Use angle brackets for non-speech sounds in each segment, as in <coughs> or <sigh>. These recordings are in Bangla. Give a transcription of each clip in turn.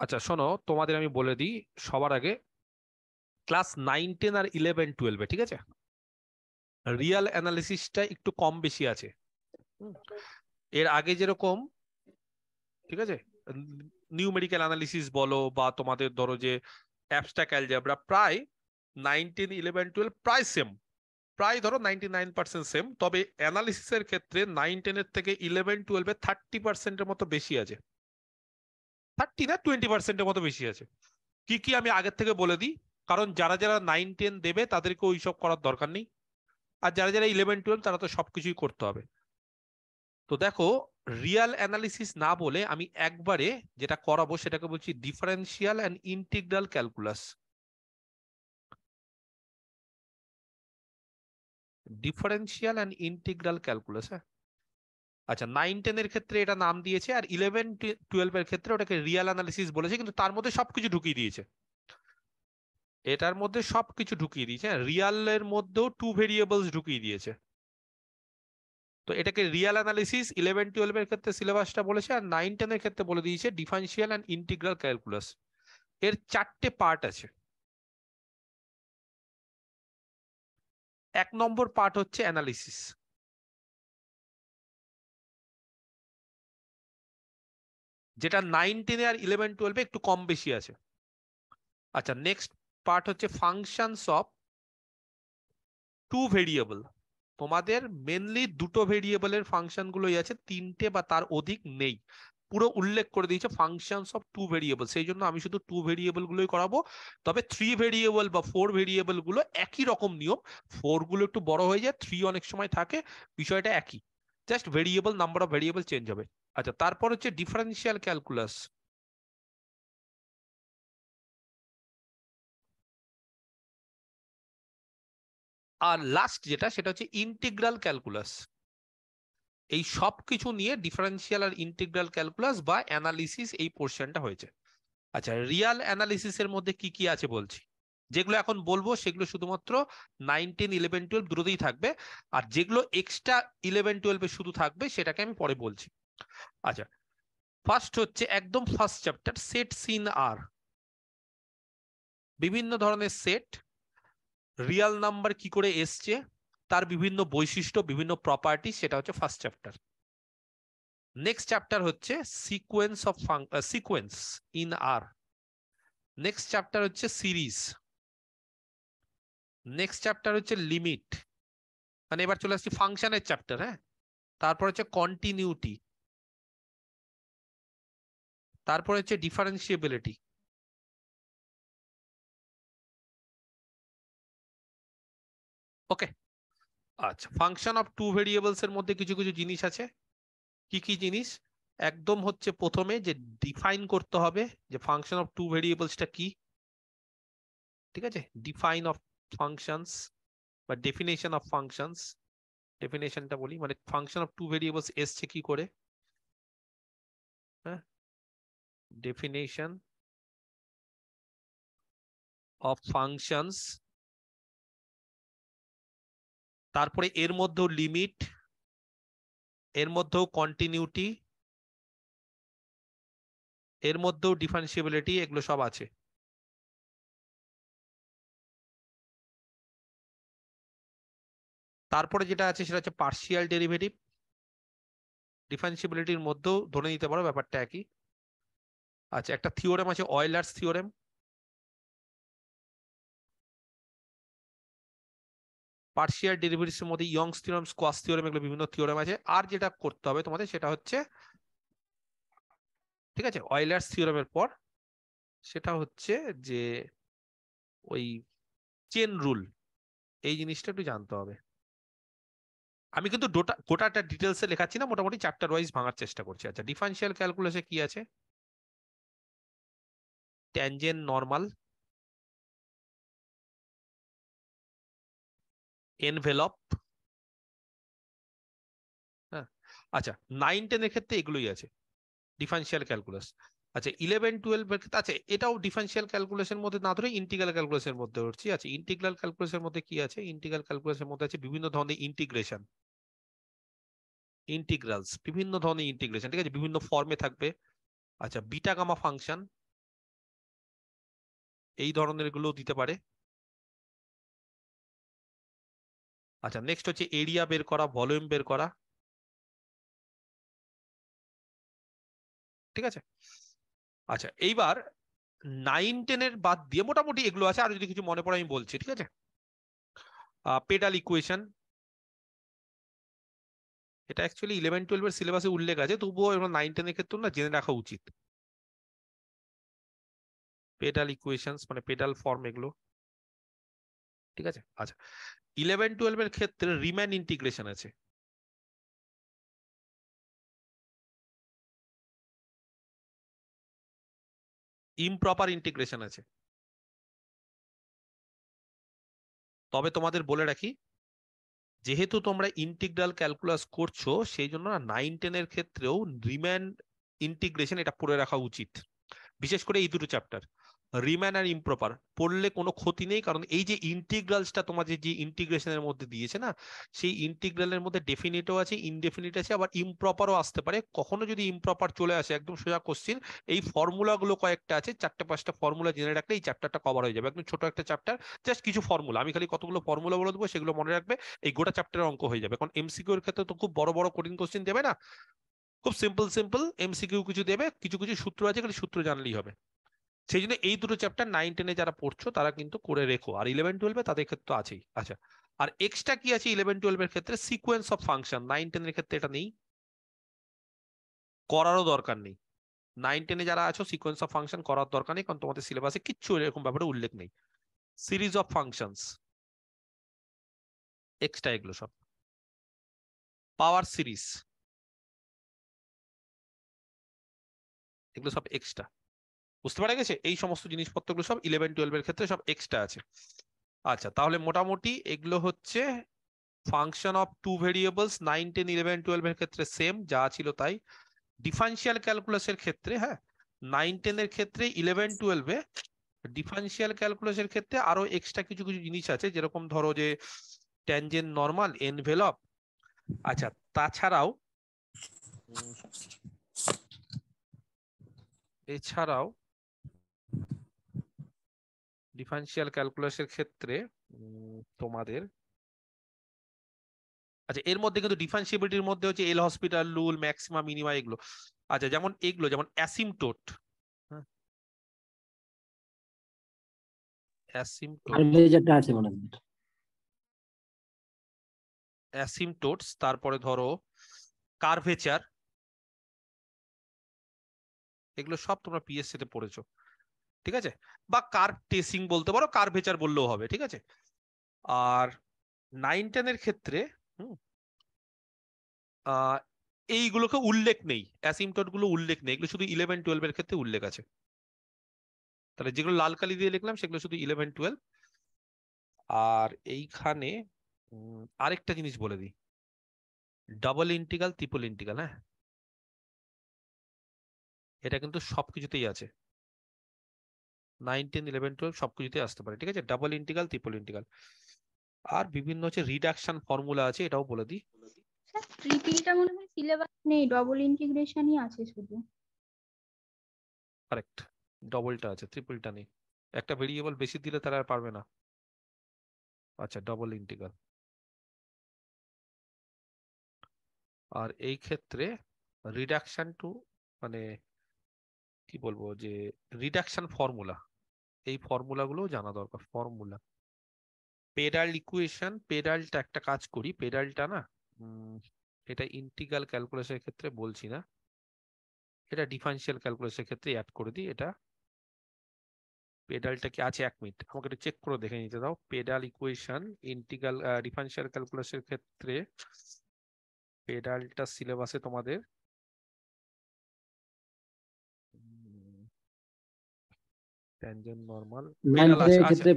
আচ্ছা শোনো, তোমাদের আমি বলে দিই, সবার আগে ক্লাস নাইন, টেন আর ইলেভেন, টুয়েলভে, ঠিক আছে? রিয়াল অ্যানালিসিসটা একটু কম বেশি আছে। এর আগে যেরকম, ঠিক আছে? নিউমেরিক্যাল অ্যানালিসিস বলো বা তোমাদের ধরো যে অ্যাবস্ট্রাক্ট অ্যালজেব্রা, প্রায় নাইনটিন ইলেভেন, টুয়েলভ প্রায় সেম প্রায় ধরো নাইনটি নাইন পার্সেন্ট সেম তবে অ্যানালিসিসের ক্ষেত্রে নাইন, টেনের থেকে ইলেভেন, টুয়েলভে থার্টি পার্সেন্টের মতো বেশি আছে। থার্টি না টোয়েন্টি পার্সেন্টের মতো বেশি আছে। কি কি আমি আগের থেকে বলে দিই? কারণ যারা যারা নাইন টেন দেবে, তাদেরকে ওই সব করার দরকার নেই। আর যারা যারা ইলেভেন টুয়েলভ তারা তো সবকিছুই করতে হবে। তো দেখো রিয়াল অ্যানালিসিস না বলে আমি একবারে যেটা করাবো সেটাকে বলছি differential and integral calculus differential and integral calculus হ্যাঁ? আচ্ছা নাইন টেনের ক্ষেত্রে এটা নাম দিয়েছে আর ইলেভেন টুয়েলভের ক্ষেত্রে ওটাকে রিয়াল অ্যানালিসিস বলেছে, কিন্তু তার মধ্যে সবকিছু ঢুকিয়ে দিয়েছে। এটার মধ্যে সবকিছু ঢুকিয়ে দিয়েছে রিয়ালের মধ্যেও টু ভেরিয়েবলস ঢুকিয়ে দিয়েছে। তো এটাকে রিয়াল অ্যানালিসিস ইলেভেন টুয়েলভের ক্ষেত্রে সিলেবাসটা বলেছে আর নাইন টেনের ক্ষেত্রে বলে দিয়েছে ডিফারেন্সিয়াল অ্যান্ড ইন্টিগ্রাল ক্যালকুলাস এর চারটে পার্ট আছে। এক নম্বর পার্ট হচ্ছে অ্যানালিসিস যেটা নাইন টেনে আর ইলেভেন টুয়েলভে একটু কম বেশি আছে। আচ্ছা নেক্সট পার্ট হচ্ছে ফাংশনস অফ টু ভেরিয়েবল তোমাদের মেনলি দুটো ভেরিয়েবলের ফাংশন গুলোই আছে, তিনটে বা তার অধিক নেই। পুরো উল্লেখ করে দিয়েছে ফাংশনস অফ টু ভেরিয়েবল সেই জন্য আমি শুধু টু ভেরিয়েবল গুলোই করাবো। তবে থ্রি ভেরিয়েবল বা ফোর ভেরিয়েবলগুলো একই রকম নিয়ম। ফোরগুলো একটু বড় হয়ে যায় থ্রি অনেক সময় থাকে, বিষয়টা একই। Just variable number of variable change হবে। আচ্ছা তারপর হচ্ছে ডিফারেন্সিয়াল ক্যালকুলাস আর লাস্ট যেটা, সেটা হচ্ছে ইন্টিগ্রাল ক্যালকুলাস এই সব কিছু নিয়ে ডিফারেন্সিয়াল আর ইন্টিগ্রাল ক্যালকুলাস বা অ্যানালিসিস এই পোর্শনটা হয়েছে। আচ্ছা রিয়াল অ্যানালিসিসের মধ্যে কি কি আছে বলছি? যেগুলো এখন বলব সেগুলো শুধুমাত্র নাইনটিন ইলেভেন টুয়েলভ দুটোতেই থাকবে। আর যেগুলো এক্সট্রা ইলেভেন টুয়েলভে শুধু থাকবে সেটাকে আমি পরে বলছি। আচ্ছা ফার্স্ট হচ্ছে একদম ফার্স্ট চ্যাপ্টার সেট সিন আর বিভিন্ন ধরনের সেট রিয়াল নাম্বার কি করে এসছে, তার বিভিন্ন বৈশিষ্ট্য, বিভিন্ন প্রপার্টি সেটা হচ্ছে ফার্স্ট চ্যাপ্টার নেক্সট চ্যাপ্টার হচ্ছে sequence of sequence in R next chapter হচ্ছে সিরিজ নেক্সট চ্যাপ্টার হচ্ছে লিমিট মানে এবার চলে আসছি ফাংশনের চ্যাপ্টার হ্যাঁ? তারপর হচ্ছে কন্টিনিউটি তারপর হচ্ছে ডিফারেন্সিয়েবিলিটি ওকে আচ্ছা ফাংশন অফ টু ভেরিয়েবলস এর মধ্যে কিছু কিছু জিনিস আছে। কি কি জিনিস? একদম হচ্ছে প্রথমে যে ডিফাইন করতে হবে যে ফাংশন অফ টু ভেরিয়েবলসটা কি। ঠিক আছে? ডিফাইন অফ ফাংশনস বা ডেফিনেশন অফ ফাংশনস ডেফিনেশনটা বলি মানে ফাংশন অফ টু ভেরিয়েবলস এসছে কি করে? হ্যাঁ? ডেফিনেশন অফ ফাংশনস তারপরে এর মধ্যেও লিমিট এর মধ্যেও কন্টিনিউটি এর মধ্যেও ডিফারেন্সিয়েবিলিটি এগুলো সব আছে। তারপরে যেটা আছে সেটা হচ্ছে পার্শিয়াল ডেরিভেটিভ ডিফারেন্সিবিলিটির মধ্যেও ধরে নিতে পারো, ব্যাপারটা একই। আচ্ছা একটা থিওরেম আছে অয়েলার্স থিওরেম পার্শিয়াল ডেরিভেটিভস মধ্যে ইয়ংস থিওরেম স্কোয়াস থিওরেম এগুলো বিভিন্ন থিওরেম আছে। আর যেটা করতে হবে তোমাদের সেটা হচ্ছে, ঠিক আছে অয়েলার্স থিওরেমের পর সেটা হচ্ছে যে ওই চেন রুল এই জিনিসটা একটু জানতে হবে। আমি কিন্তু গোটা গোটাটা ডিটেলসে লেখাচ্ছি না, মোটামুটি চ্যাপ্টার ওয়াইজ ভাঙার চেষ্টা করছি। আচ্ছা ডিফারেন্সিয়াল ক্যালকুলাসে কি আছে? ট্যানজেন্ট নর্মাল এনভেলপ হ্যাঁ? আচ্ছা নাইন টেনের ক্ষেত্রে এগুলোই আছে ডিফারেন্সিয়াল ক্যালকুলাস আচ্ছা ইলেভেন টুয়েলভ আচ্ছা এটাও ডিফারেন্সিয়াল ক্যালকুলেশনের মধ্যে না ধরে ইন্টিগ্রাল ক্যালকুলাসের মধ্যে হচ্ছে আচ্ছা ইন্টিগ্রাল ক্যালকুলাসের মধ্যে কি আছে? ইন্টিগ্রাল ক্যালকুলাসের মধ্যে আছে বিভিন্ন ধরনের ইন্টিগ্রেশন ইন্টিগ্রালস বিভিন্ন ধরনের ইন্টিগ্রেশন ঠিক আছে? বিভিন্ন ফর্মে থাকবে। আচ্ছা বিটা গামা ফাংশন এই ধরনেরগুলো দিতে পারে। আচ্ছা নেক্সট হচ্ছে এরিয়া বের করা ভলিউম বের করা। ঠিক আছে? আচ্ছা এইবার নাইন টেনের বাদ দিয়ে মোটামুটি এগুলো আছে। আর যদি কিছু মনে পড়ে আমি বলছি, ঠিক আছে? পেডাল ইকুয়েশন এটা অ্যাকচুয়ালি ইলেভেন টুয়েলভের সিলেবাসে উল্লেখ আছে, তবুও এগুলো নাইন টেনের ক্ষেত্রে না জেনে রাখা উচিত। পেডাল ইকুয়েশনস মানে পেডাল ফর্ম এগুলো। ঠিক আছে? আচ্ছা ইলেভেন টুয়েলভের ক্ষেত্রে রিম্যান ইন্টিগ্রেশন আছে। ইমপ্রপার ইন্টিগ্রেশন আছে। তবে তোমাদের বলে রাখি, যেহেতু তোমরা ইন্টিগ্রাল ক্যালকুলাস করছ, সেই জন্য নাইন টেনের ক্ষেত্রেও রিম্যান ইন্টিগ্রেশন এটা পড়ে রাখা উচিত। বিশেষ করে এই দুটো চ্যাপ্টার রিম্যান আর ইমপ্রপার পড়লে কোনো ক্ষতি নেই, কারণ এই যে ইন্টিগ্রালসটা তোমাদের যে ইন্টিগ্রেশনের মধ্যে দিয়েছে না, সেই ইন্টিগ্রালের মধ্যে ডেফিনিটও আছে ইনডেফিনিট আছে, আবার ইমপ্রপারও আসতে পারে। কখনো যদি ইমপ্রপার চলে আসে, একদম সোজা কোশ্চিন এই ফর্মুলাগুলো কয়েকটা আছে, চারটে পাঁচটা ফর্মুলা জেনে রাখলে এই চ্যাপ্টারটা কভার হয়ে যাবে। একদম ছোট একটা চ্যাপ্টার জাস্ট কিছু ফর্মুলা আমি খালি কতগুলো ফর্মুলা বলে দেবো, সেগুলো মনে রাখবে, এই গোটা চ্যাপ্টারের অঙ্ক হয়ে যাবে। কারণ এমসিকিউ এর ক্ষেত্রে তো খুব বড় বড় কঠিন কোশ্চিন দেবে না। খুব সিম্পল সিম্পল এমসিকিউ কিছু দেবে, কিছু কিছু সূত্র আছে, খালি সূত্র জানলেই হবে। সেই জন্য এই দুটো চ্যাপ্টার নাইন টেনে যারা পড়ছো, তারা কিন্তু করে রেখো। আর ইলেভেন টুয়েলভে তাদের ক্ষেত্রে আছেই। আচ্ছা আর এক্সট্রা কি আছে ইলেভেন টুয়েলভের ক্ষেত্রে? সিকোয়েন্স অফ ফাংশন নাইন টেনের ক্ষেত্রে এটা নেই। করারও দরকার নেই। নাইন টেনে যারা আছো সিকোয়েন্স অফ ফাংশন করার দরকার নেই, কারণ তোমাদের সিলেবাসে কিচ্ছু এরকম ব্যাপারে উল্লেখ নেই। সিরিজ অফ ফাংশনস এক্সট্রা এগুলো সব। পাওয়ার সিরিজ এগুলো সব এক্সট্রা বুঝতে পারা গেছে? এই সমস্ত জিনিসপত্রগুলো সব ইলেভেন টুয়েলভের ক্ষেত্রে সব এক্সট্রা আছে। আচ্ছা তাহলে মোটামুটি এগুলো হচ্ছে function of two variables nine ten eleven টুয়েলভের ক্ষেত্রে সেম যা ছিল তাই। ডিফারেন্সিয়াল ক্যালকুলাসের ক্ষেত্রে হ্যাঁ নাইন টেনের ক্ষেত্রে ইলেভেন টুয়েলভে ডিফারেন্সিয়াল ক্যালকুলাসের ক্ষেত্রে আরও এক্সট্রা কিছু কিছু জিনিস আছে। যেরকম ধরো যে ট্যানজেন নর্মাল এনভেলপ আচ্ছা তাছাড়াও এছাড়াও ডিফারেন্সিয়াল ক্যালকুলাসের ক্ষেত্রে তোমাদের আচ্ছা এর মধ্যে কিন্তু ডিফারেন্সিবিলিটির মধ্যে হচ্ছে L'Hospital rule maximum minima এগুলো। আচ্ছা যেমন এগুলো যেমন অ্যাসিমটোট অ্যাসিমটোটস তারপরে ধরো কার্ভেচার এগুলো সব তোমরা পিএসসি তে পড়েছো। ঠিক আছে? বা কার টেসিং বলতে পারো, কার ভেচার বললেও হবে, ঠিক আছে? আর নাইন টেনের ক্ষেত্রে এইগুলোকে উল্লেখ নেই অ্যাসিমটটগুলো উল্লেখ নেই, এগুলো শুধু ইলেভেন টুয়েলভের ক্ষেত্রে উল্লেখ আছে। তাহলে যেগুলো লাল কালি দিয়ে লিখলাম, সেগুলো শুধু ইলেভেন টুয়েলভ আর এইখানে আরেকটা জিনিস বলে দিই। ডাবল ইন্টিগ্রাল ত্রিপল ইন্টিগ্রাল হ্যাঁ? এটা কিন্তু সবকিছুতেই আছে। নাইন টেন ইলেভেন টুয়েলভ সবকিছুতেই আসতে পারে ঠিক আছে? ডাবল ইন্টিগ্রাল ট্রিপল ইন্টিগ্রাল আর বিভিন্ন হচ্ছে রিডাকশন ফর্মুলা আছে এটাও বলে দিই। ট্রিপলটা মনে হয় সিলেবাস নেই ডবল ইন্টিগ্রেশনই আছে শুধু। কারেক্ট ডবলটা আছে ট্রিপলটা নেই। একটা ভেরিয়েবল বেশি দিলে তারা আর পারবে না। আচ্ছা ডবল ইন্টিগ্রাল আর এই ক্ষেত্রে রিডাকশন টু মানে কি বলব যে রিডাকশন ফর্মুলা এই ফর্মুলাগুলো জানা দরকার ফর্মুলা পেডাল ইকুয়েশন পেডালটা একটা কাজ করি পেডালটা না এটা ইন্টিগ্রাল ক্যালকুলাসের ক্ষেত্রে বলছি না, এটা ডিফারেন্সিয়াল ক্যালকুলেশনের ক্ষেত্রে অ্যাড করে দিই, এটা পেডালটা কি আছে এক মিনিট আমাকে একটু চেক করে দেখে নিতে দাও পেডাল ইকুয়েশন ইন্টিগ্রাল ডিফারেন্সিয়াল ক্যালকুলাসের ক্ষেত্রে পেডালটা সিলেবাসে তোমাদের ট্যানজেন্ট নরমাল ক্ষেত্রে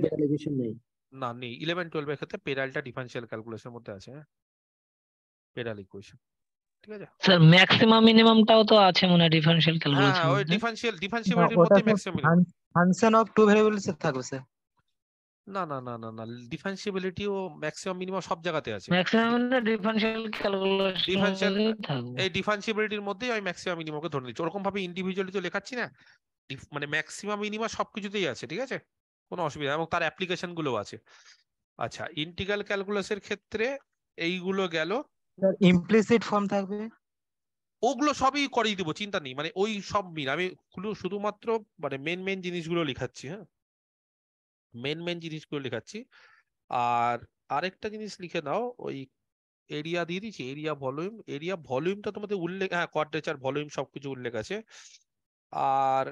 নেই। না নেই। 11 12 এর ক্ষেত্রে পেডালটা ডিফারেনশিয়াল ক্যালকুলেশনের মধ্যে আছে হ্যাঁ? পেডাল ইকুয়েশন ঠিক আছে? স্যার ম্যাক্সিমাম মিনিমামটাও তো আছে মনে হয় ডিফারেনশিয়াল হ্যাঁ ওই ডিফারেনশিয়াল ডিফারেনশিয়ালিটির মধ্যে maximum function of two variables থাকবে স্যার না না না না না। ডিফারেন্সিবিলিটি ও ম্যাক্সিমাম মিনিমাম সব জায়গাতে আছে। ম্যাক্সিমাম মানে ডিফারেনশিয়াল ক্যালকুলেশন ডিফারেনশিয়াল এই ডিফারেন্সিবিলিটির মধ্যেই আমি ম্যাক্সিমাম মিনিমামকে ধরে নিচ্ছি। ওরকম ভাবে ইন্ডিভিজুয়ালি তো লেখাচ্ছি না। মানে ম্যাক্সিমাম মিনিমাম সবকিছুতেই আছে ঠিক আছে? কোনো অসুবিধা নেই, এবং তার অ্যাপ্লিকেশনগুলো আছে। আচ্ছা ইন্টিগ্রাল ক্যালকুলাসের ক্ষেত্রে এইগুলো গেল। ইমপ্লিসিট ফর্ম থাকবে? ওগুলো সবই করিয়ে দিব চিন্তা নেই। মানে ওই সব মিল আমি শুধুমাত্র মানে মেন মেন জিনিসগুলো লেখাচ্ছি হ্যাঁ? মেন মেন জিনিসগুলো লেখাচ্ছি। আর আরেকটা জিনিস লিখে নাও ওই এরিয়া দিয়ে দিচ্ছি এরিয়া ভলিউম এরিয়া ভলিউমটা তোমাদের উল্লেখ হ্যাঁ কোয়াড্রেচার ভলিউম সবকিছু উল্লেখ আছে। আর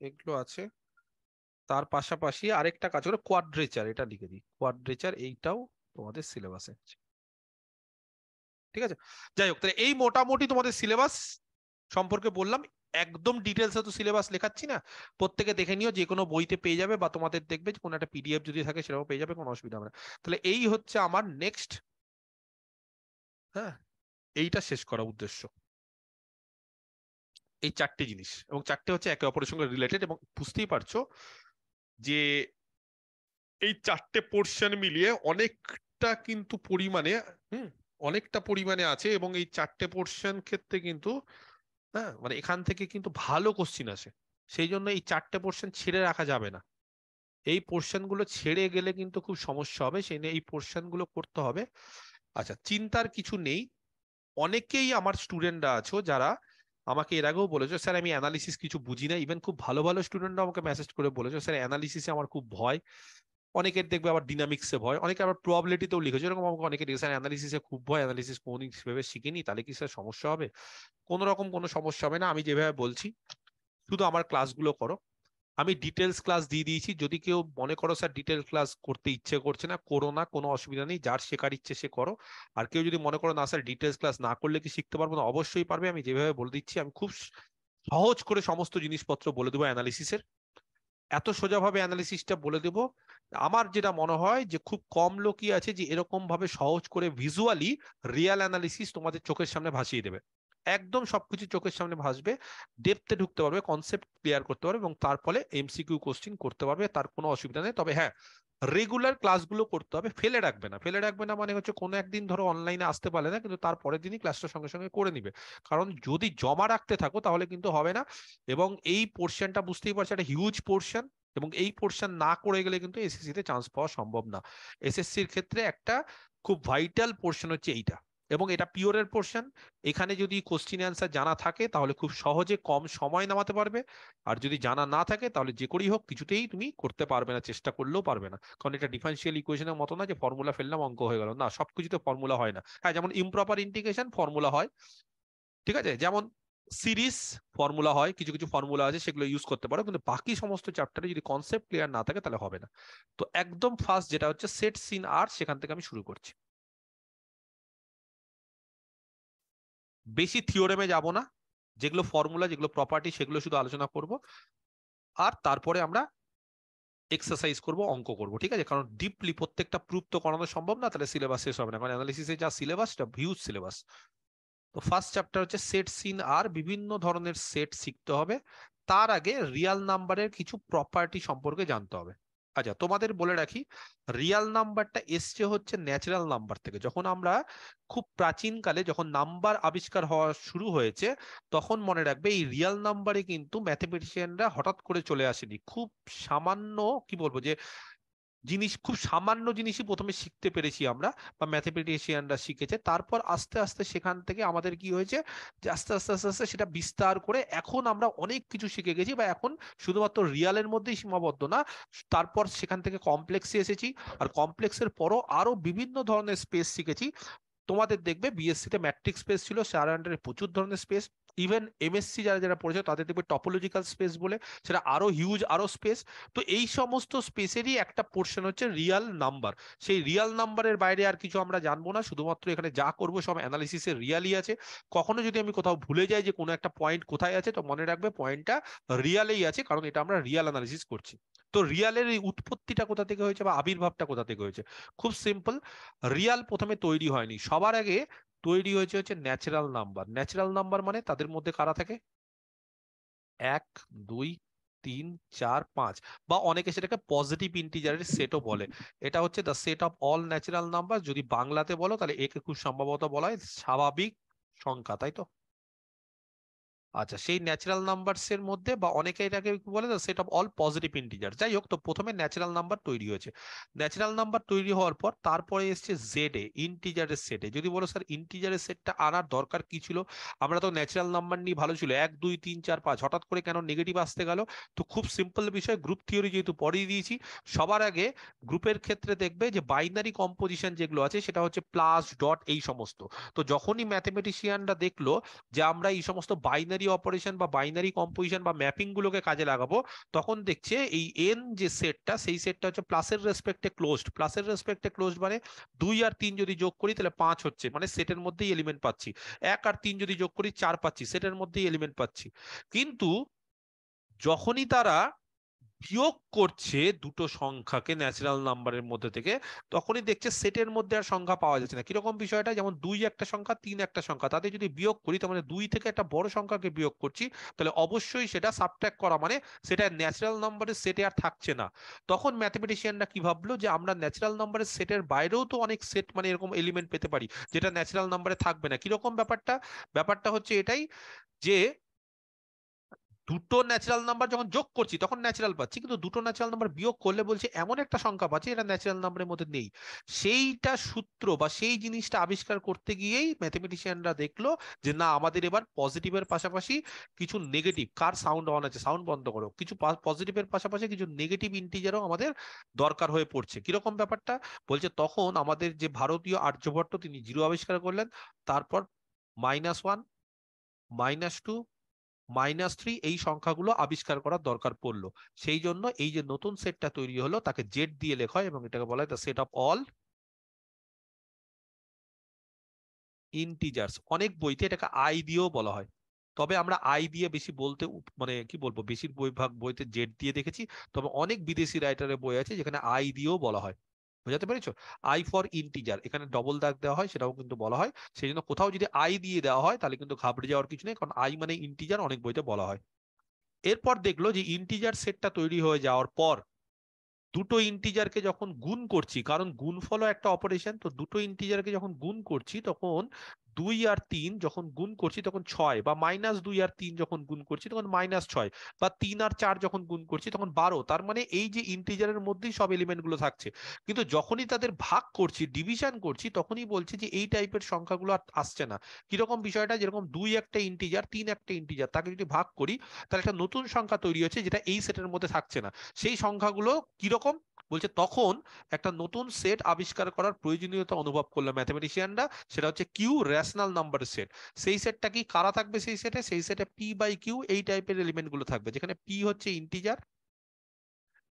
এগুলো আছে। তার পাশাপাশি আরেকটা কাজ করে কোয়াড্রেচার এটা লিখে দিই। কোয়াড্রেচার এইটাও তোমাদের সিলেবাসে আছে। ঠিক আছে? যাই হোক, তাহলে এই মোটামুটি তোমাদের সিলেবাস সম্পর্কে বললাম। একদম ডিটেলসে তো সিলেবাস লেখাচ্ছি না। প্রত্যেকে দেখে নিও, যে কোনো বইতে পেয়ে যাবে বা তোমাদের দেখবে কোনো একটা পিডিএফ যদি থাকে সেটাও পেয়ে যাবে, কোনো অসুবিধা হবে না। তাহলে এই হচ্ছে আমার নেক্সট হ্যাঁ? এইটা শেষ করা উদ্দেশ্য। এই চারটে জিনিস এবং চারটে হচ্ছে একে অপরের সঙ্গে রিলেটেড এবং বুঝতেই পারছ যে এই চারটে পোর্শন মিলিয়ে অনেকটা কিন্তু পরিমাণে, হুম, অনেকটা পরিমাণে আছে এবং এই চারটে পোর্শন ক্ষেত্রে কিন্তু হ্যাঁ মানে এখান থেকে কিন্তু ভালো কোশ্চিন আসে। সেই জন্য এই চারটে পোর্শন ছেড়ে রাখা যাবে না। এই পোর্শনগুলো ছেড়ে গেলে কিন্তু খুব সমস্যা হবে, সেই নিয়ে এই পোর্শনগুলো করতে হবে। আচ্ছা চিন্তার কিছু নেই। অনেকেই আমার স্টুডেন্টরা আছো যারা আমাকে এর আগেও বলেছ, স্যার, আমি অ্যানালিসিস কিছু বুঝি না। ইভেন খুব ভালো ভালো স্টুডেন্টরা আমাকে মেসেজ করে বলেছ, স্যার অ্যানালিসিসে আমার খুব ভয়। অনেকের দেখবে আবার ডিনামিক্সে ভয়। অনেকে আবার প্রবাবিলিটিতেও লিখেছে। এরকম আমাকে অনেকে দেখে স্যার অ্যানালিসিসে খুব ভয়। অ্যানালিসিস কোন সেভাবে শিখিনি, তাহলে কি স্যার সমস্যা হবে? কোনো রকম কোনো সমস্যা হবে না। আমি যেভাবে বলছি, শুধু আমার ক্লাসগুলো করো। আমি ডিটেলস ক্লাস দিয়ে দিয়েছি। যদি কেউ মনে করো স্যার ডিটেল ক্লাস করতে ইচ্ছে করছে না, করো না, কোনো অসুবিধা নেই, যার শেখার ইচ্ছে সে করো। আর কেউ যদি মনে করো না স্যার ডিটেলস ক্লাস না করলে কি শিখতে পারব না, অবশ্যই পারবে। আমি যেভাবে বলে দিচ্ছি, আমি খুব সহজ করে সমস্ত জিনিসপত্র বলে দেবো অ্যানালিসিসের এত সোজাভাবে অ্যানালিসিসটা বলে দেব। আমার যেটা মনে হয় যে, খুব কম লোকই আছে যে এরকম ভাবে সহজ করে ভিজুয়ালি রিয়েল অ্যানালিসিস তোমাদের চোখের সামনে ভাসিয়ে দেবে। একদম সবকিছু চোখের সামনে ভাসবে ডেপথে ঢুকতে পারবে কনসেপ্ট ক্লিয়ার করতে পারবে এবং তার ফলে এমসিকিউ কোশ্চিন করতে পারবে, তার কোনো অসুবিধা নেই। তবে হ্যাঁ রেগুলার ক্লাসগুলো করতে হবে, ফেলে রাখবে না। ফেলে রাখবে না মানে হচ্ছে কোনো একদিন ধরো অনলাইনে আসতে পারলে না, কিন্তু তার পরের দিনই ক্লাসটা সঙ্গে সঙ্গে করে নিবে। কারণ যদি জমা রাখতে থাকো তাহলে কিন্তু হবে না এবং এই পোর্শনটা বুঝতেই পারছ একটা হিউজ পোর্শন এবং এই পোর্শন না করে গেলে কিন্তু এসএসসি তে চান্স পাওয়া সম্ভব না। এসএসসির ক্ষেত্রে একটা খুব ভাইটাল পোর্শন হচ্ছে এইটা। এবং এটা পিওরের পোর্শন এখানে যদি কোশ্চিন অ্যান্সার জানা থাকে, তাহলে খুব সহজে কম সময় নামাতে পারবে। আর যদি জানা না থাকে, তাহলে যে করেই হোক, কিছুতেই তুমি করতে পারবে না, চেষ্টা করলেও পারবে না। কারণ এটা ডিফারেন্সিয়াল ইকুয়েশনের মতো না যে ফর্মুলা ফেললাম, অঙ্ক হয়ে গেল। না, সবকিছুতে ফর্মুলা হয় না। হ্যাঁ যেমন ইমপ্রপার ইন্টিগ্রেশন ফর্মুলা হয়। ঠিক আছে? যেমন সিরিজ ফর্মুলা হয়, কিছু কিছু ফর্মুলা আছে, সেগুলো ইউজ করতে পারো। কিন্তু বাকি সমস্ত চ্যাপ্টারে যদি কনসেপ্ট ক্লিয়ার না থাকে, তাহলে হবে না। তো একদম ফার্স্ট যেটা হচ্ছে সেট সিন আর সেখান থেকে আমি শুরু করছি। বেশি থিওরেমে যাব না। যেগুলো ফর্মুলা যেগুলো প্রপার্টি সেগুলো শুধু আলোচনা করব। আর তারপরে আমরা এক্সারসাইজ করব, অঙ্ক করব, ঠিক আছে? কারণ ডিপলি প্রত্যেকটা প্রুফ তো করানো সম্ভব না, তাহলে সিলেবাস শেষ হবে না। কারণ অ্যানালিসিসে যা সিলেবাসটা ভিউজ সিলেবাস তো ফার্স্ট চ্যাপ্টার হচ্ছে সেট সিন আর বিভিন্ন ধরনের সেট শিখতে হবে। তার আগে রিয়াল নাম্বারের কিছু প্রপার্টি সম্পর্কে জানতে হবে। আচ্ছা তোমাদের বলে রাখি রিয়াল নাম্বারটা এসছে হচ্ছে ন্যাচারাল নাম্বার থেকে। যখন আমরা খুব প্রাচীনকালে যখন নাম্বার আবিষ্কার হওয়া শুরু হয়েছে, তখন মনে রাখবে এই রিয়াল নাম্বারে কিন্তু ম্যাথমেটিশিয়ানরা হঠাৎ করে চলে আসেনি। খুব সামান্য, কি বলব যে জিনিস, খুব সামান্য জিনিসই প্রথমে শিখতে পেরেছি আমরা বা ম্যাথমেটিশিয়ানরা শিখেছে। তারপর আস্তে আস্তে সেখান থেকে আমাদের কি হয়েছে যে আস্তে আস্তে আস্তে আস্তে সেটা বিস্তার করে এখন আমরা অনেক কিছু শিখে গেছি বা এখন শুধুমাত্র রিয়ালের মধ্যেই সীমাবদ্ধ না, তারপর সেখান থেকে কমপ্লেক্সে এসেছি আর কমপ্লেক্সের পরও আরও বিভিন্ন ধরনের স্পেস শিখেছি। তোমাদের দেখবে বিএসসি তে ম্যাট্রিক স্পেস ছিল আন্ডারে প্রচুর ধরনের স্পেস ইভেন এমএসসি যারা যারা পড়েছে, তাদের দেখবে টপোলজিক্যাল স্পেস বলে, সেটা আরও হিউজ আরও স্পেস তো এই সমস্ত স্পেসেরই একটা পোর্শন হচ্ছে রিয়াল নাম্বার সেই রিয়াল নাম্বারের বাইরে আর কিছু আমরা জানব না। শুধুমাত্র এখানে যা করব সব অ্যানালিসিসের রিয়ালই আছে। কখনো যদি আমি কোথাও ভুলে যাই যে কোনো একটা পয়েন্ট কোথায় আছে, তো মনে রাখবে পয়েন্টটা রিয়ালেই আছে, কারণ এটা আমরা রিয়াল অ্যানালিসিস করছি। তো রিয়ালের এই উৎপত্তিটা কোথা থেকে হয়েছে বা আবির্ভাবটা কোথা থেকে হয়েছে? খুব সিম্পল রিয়াল প্রথমে তৈরি হয়নি। সবার আগে তৈরি হয়েছে হচ্ছে ন্যাচারাল নাম্বার ন্যাচারাল নাম্বার মানে তাদের মধ্যে কারা থাকে? এক, দুই, তিন, চার, পাঁচ বা অনেকে সেটাকে পজিটিভ ইন্টিজারের সেটও বলে। এটা হচ্ছে the set of all natural number যদি বাংলাতে বলো তাহলে একে খুব সম্ভবত বলা হয় স্বাভাবিক সংখ্যা, তাই তো? আচ্ছা সেই ন্যাচারাল নাম্বারস এর মধ্যে বা অনেকে এটাকে বলে set of all positive integer যাই হোক, তো প্রথমে ন্যাচারাল নাম্বার তৈরি হয়েছে। ন্যাচারাল নাম্বার তৈরি হওয়ার পর তারপরে এসছে জেড এ ইন্টিজারের সেটে যদি বলো স্যার ইন্টিজারের সেটটা আনার দরকার কি ছিল? আমরা তো ন্যাচারাল নাম্বার নিয়ে ভালো ছিল। এক, দুই, তিন, চার, পাঁচ, হঠাৎ করে কেন নেগেটিভ আসতে গেল? তো খুব সিম্পল বিষয় গ্রুপ থিওরি যেহেতু পড়িয়ে দিয়েছি, সবার আগে গ্রুপের ক্ষেত্রে দেখবে যে বাইনারি কম্পোজিশন যেগুলো আছে, সেটা হচ্ছে প্লাস ডট এই সমস্ত। তো যখনই ম্যাথমেটিশিয়ানরা দেখল যে আমরা এই সমস্ত বাইনারি অপারেশন বা বাইনারি কম্পোজিশন বা ম্যাপিং গুলোকে কাজে লাগাবো, তখন দেখছে এই এন যে সেটটা সেই সেটটা হচ্ছে প্লাসের রেসপেক্টে ক্লোজড প্লাসের রেসপেক্টে ক্লোজড মানে দুই আর তিন যদি যোগ করি, তাহলে পাঁচ হচ্ছে। মানে সেটের মধ্যেই এলিমেন্ট পাচ্ছি। এক আর তিন যদি যোগ করি, চার পাচ্ছি। সেটের মধ্যেই এলিমেন্ট পাচ্ছি। কিন্তু যখনই তারা বিয়োগ করছে দুটো সংখ্যাকে ন্যাচারাল নাম্বারের মধ্যে থেকে, তখনই দেখছে সেটের মধ্যে আর সংখ্যা পাওয়া যাচ্ছে না। কীরকম বিষয়টা? যেমন দুই একটা সংখ্যা, তিন একটা সংখ্যা। তাদের যদি বিয়োগ করি, তার মানে দুই থেকে একটা বড় সংখ্যাকে বিয়োগ করছি, তাহলে অবশ্যই সেটা সাবট্র্যাক্ট করা মানে সেটা ন্যাচারাল নাম্বারের সেটে আর থাকছে না। তখন ম্যাথমেটিশিয়ানরা কি ভাবলো যে, আমরা ন্যাচারাল নাম্বারের সেটের বাইরেও তো অনেক সেট মানে এরকম এলিমেন্ট পেতে পারি, যেটা ন্যাচারাল নাম্বারে থাকবে না। কীরকম ব্যাপারটা? ব্যাপারটা হচ্ছে এটাই যে দুটো ন্যাচারাল নাম্বার যখন যোগ করছি, তখন ন্যাচারাল পাচ্ছি। কিন্তু দুটো ন্যাচারাল নাম্বার বিয়োগ করলে বলছে এমন একটা সংখ্যা পাচ্ছি এটা ন্যাচারাল নাম্বারের মধ্যে নেই। সেইটা সূত্র বা সেই জিনিসটা আবিষ্কার করতে গিয়েই ম্যাথমেটিশিয়ানরা দেখল যে, না, আমাদের এবার পজিটিভের পাশাপাশি কিছু নেগেটিভ কার সাউন্ড অন আছে? সাউন্ড বন্ধ করো। কিছু পজিটিভের পাশাপাশি কিছু নেগেটিভ ইন্টিজারও আমাদের দরকার হয়ে পড়ছে। কীরকম ব্যাপারটা? বলছে তখন আমাদের যে ভারতীয় আর্যভট্ট, তিনি জিরো আবিষ্কার করলেন। তারপর minus one minus two minus three এই সংখ্যাগুলো আবিষ্কার করার দরকার পড়ল। সেই জন্য এই যে নতুন সেটটা তৈরি হলো, তাকে জেড দিয়ে লেখা হয় এবং এটাকে বলা হয় সেট অফ অল ইন্টিজার্স অনেক বইতে এটাকে আই দিয়েও বলা হয়। তবে আমরা আই দিয়ে বেশি বলতে মানে কি বলব বেশির বই ভাগ বইতে জেড দিয়ে দেখেছি। তবে অনেক বিদেশি রাইটারের বই আছে যেখানে আই দিয়েও বলা হয়। বুঝাতে পেরেছ? আই ফর ইন্টিজার এখানে ডবল দাগ দেওয়া হয়, সেটাও কিন্তু বলা হয়। সেই জন্য কোথাও যদি আই দিয়ে দেওয়া হয়, তাহলে কিন্তু ঘাবড়ে যাওয়ার কিছু নেই, কারণ আই মানে ইন্টিজার অনেক বইতে বলা হয়। এরপর দেখল যে ইন্টিজার সেটটা তৈরি হয়ে যাওয়ার পর, দুটো ইন্টিজারকে যখন গুণ করছি, কারণ গুণফলও একটা অপারেশন তো দুটো ইন্টিজারকে যখন গুণ করছি, তখন দুই আর তিন যখন গুণ করছি তখন ছয় বা মাইনাস দুই আর তিন যখন গুণ করছি তখন মাইনাস ছয় বা তিন আর চার যখন গুণ করছি তখন বারো তার মানে এই যে ইন্টিজারের মধ্যেই সব এলিমেন্টগুলো থাকছে। কিন্তু যখনই তাদের ভাগ করছি ডিভিশন করছি তখনই বলছি যে এই টাইপের সংখ্যাগুলো আর আসছে না। কীরকম বিষয়টা? যেরকম দুই একটা ইন্টিজার তিন একটা ইন্টিজার তাকে যদি ভাগ করি তাহলে একটা নতুন সংখ্যা তৈরি হচ্ছে যেটা এই সেটের মধ্যে থাকছে না। সেই সংখ্যাগুলো কীরকম? বলছে তখন একটা নতুন সেট আবিষ্কার করার প্রয়োজনীয়তা অনুভব করল ম্যাথমেটিশিয়ানরা সেটা হচ্ছে কিউ রেশনাল নাম্বার সেট সেই সেটটা কি কারা থাকবে সেই সেটে সেই সেটে পি বাই কিউ এই টাইপের এলিমেন্টগুলো থাকবে, যেখানে পি হচ্ছে ইন্টিজার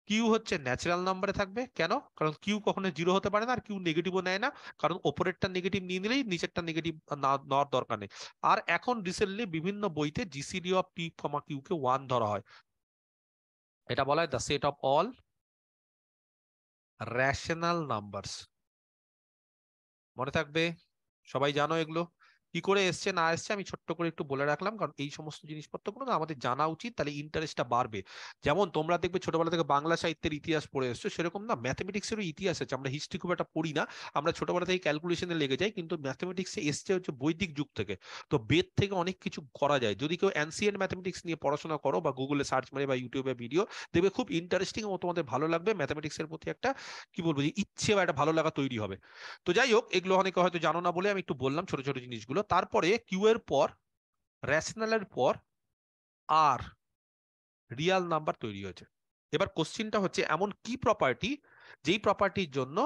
কিউ হচ্ছে ন্যাচারাল নাম্বারে থাকবে। কেন? কারণ কিউ কখনো জিরো হতে পারে না আর কিউ নেগেটিভও নেয় না। কারণ ওপরেরটা নেগেটিভ নিয়ে নিলেই নিচেরটা নেগেটিভ না, নেওয়ার দরকার নেই। আর এখন রিসেন্টলি বিভিন্ন বইতে জিসিডি অফ পি কমা কিউকে ওয়ান ধরা হয়। এটা বলা হয় the set of all rational numbers মনে থাকবে? সবাই জানো এগুলো? কি করে এসছে, না এসছে, আমি ছোট্ট করে একটু বলে রাখলাম। কারণ এই সমস্ত জিনিসপত্রগুলো না আমাদের জানা উচিত, তাহলে ইন্টারেস্টটা বাড়বে। যেমন তোমরা দেখবে ছোটবেলা থেকে বাংলা সাহিত্যের ইতিহাস পড়ে এসছো, সেরকম না ম্যাথমেটিক্সেরও ইতিহাস আছে। আমরা হিস্ট্রি খুব একটা পড়ি না, আমরা ছোটবেলা থেকে ক্যালকুলেশনে লেগে যাই, কিন্তু ম্যাথমেটিক্সে এসছে হচ্ছে বৈদিক যুগ থেকে। তো বেদ থেকে অনেক কিছু করা যায়। যদি কেউ অ্যান্সিয়েন্ট ম্যাথমেটিক্স নিয়ে পড়াশোনা করো বা গুগলে সার্চ মারে বা ইউটিউবে ভিডিও দেখবে খুব ইন্টারেস্টিং এবং তোমাদের ভালো লাগবে। ম্যাথমেটিক্সের প্রতি একটা, কি বলব যে ইচ্ছে বা একটা ভালো লাগা তৈরি হবে। তো যাই হোক, এগুলো অনেকে হয়তো জানো না বলে আমি একটু বললাম ছোট ছোট জিনিসগুলো। তারপরে কিউ এর পর র্যাশনালের পর আর রিয়াল নাম্বার তৈরি হয়েছে। এবার কোশ্চিনটা হচ্ছে, এমন কি প্রপার্টি যেই প্রপার্টির জন্য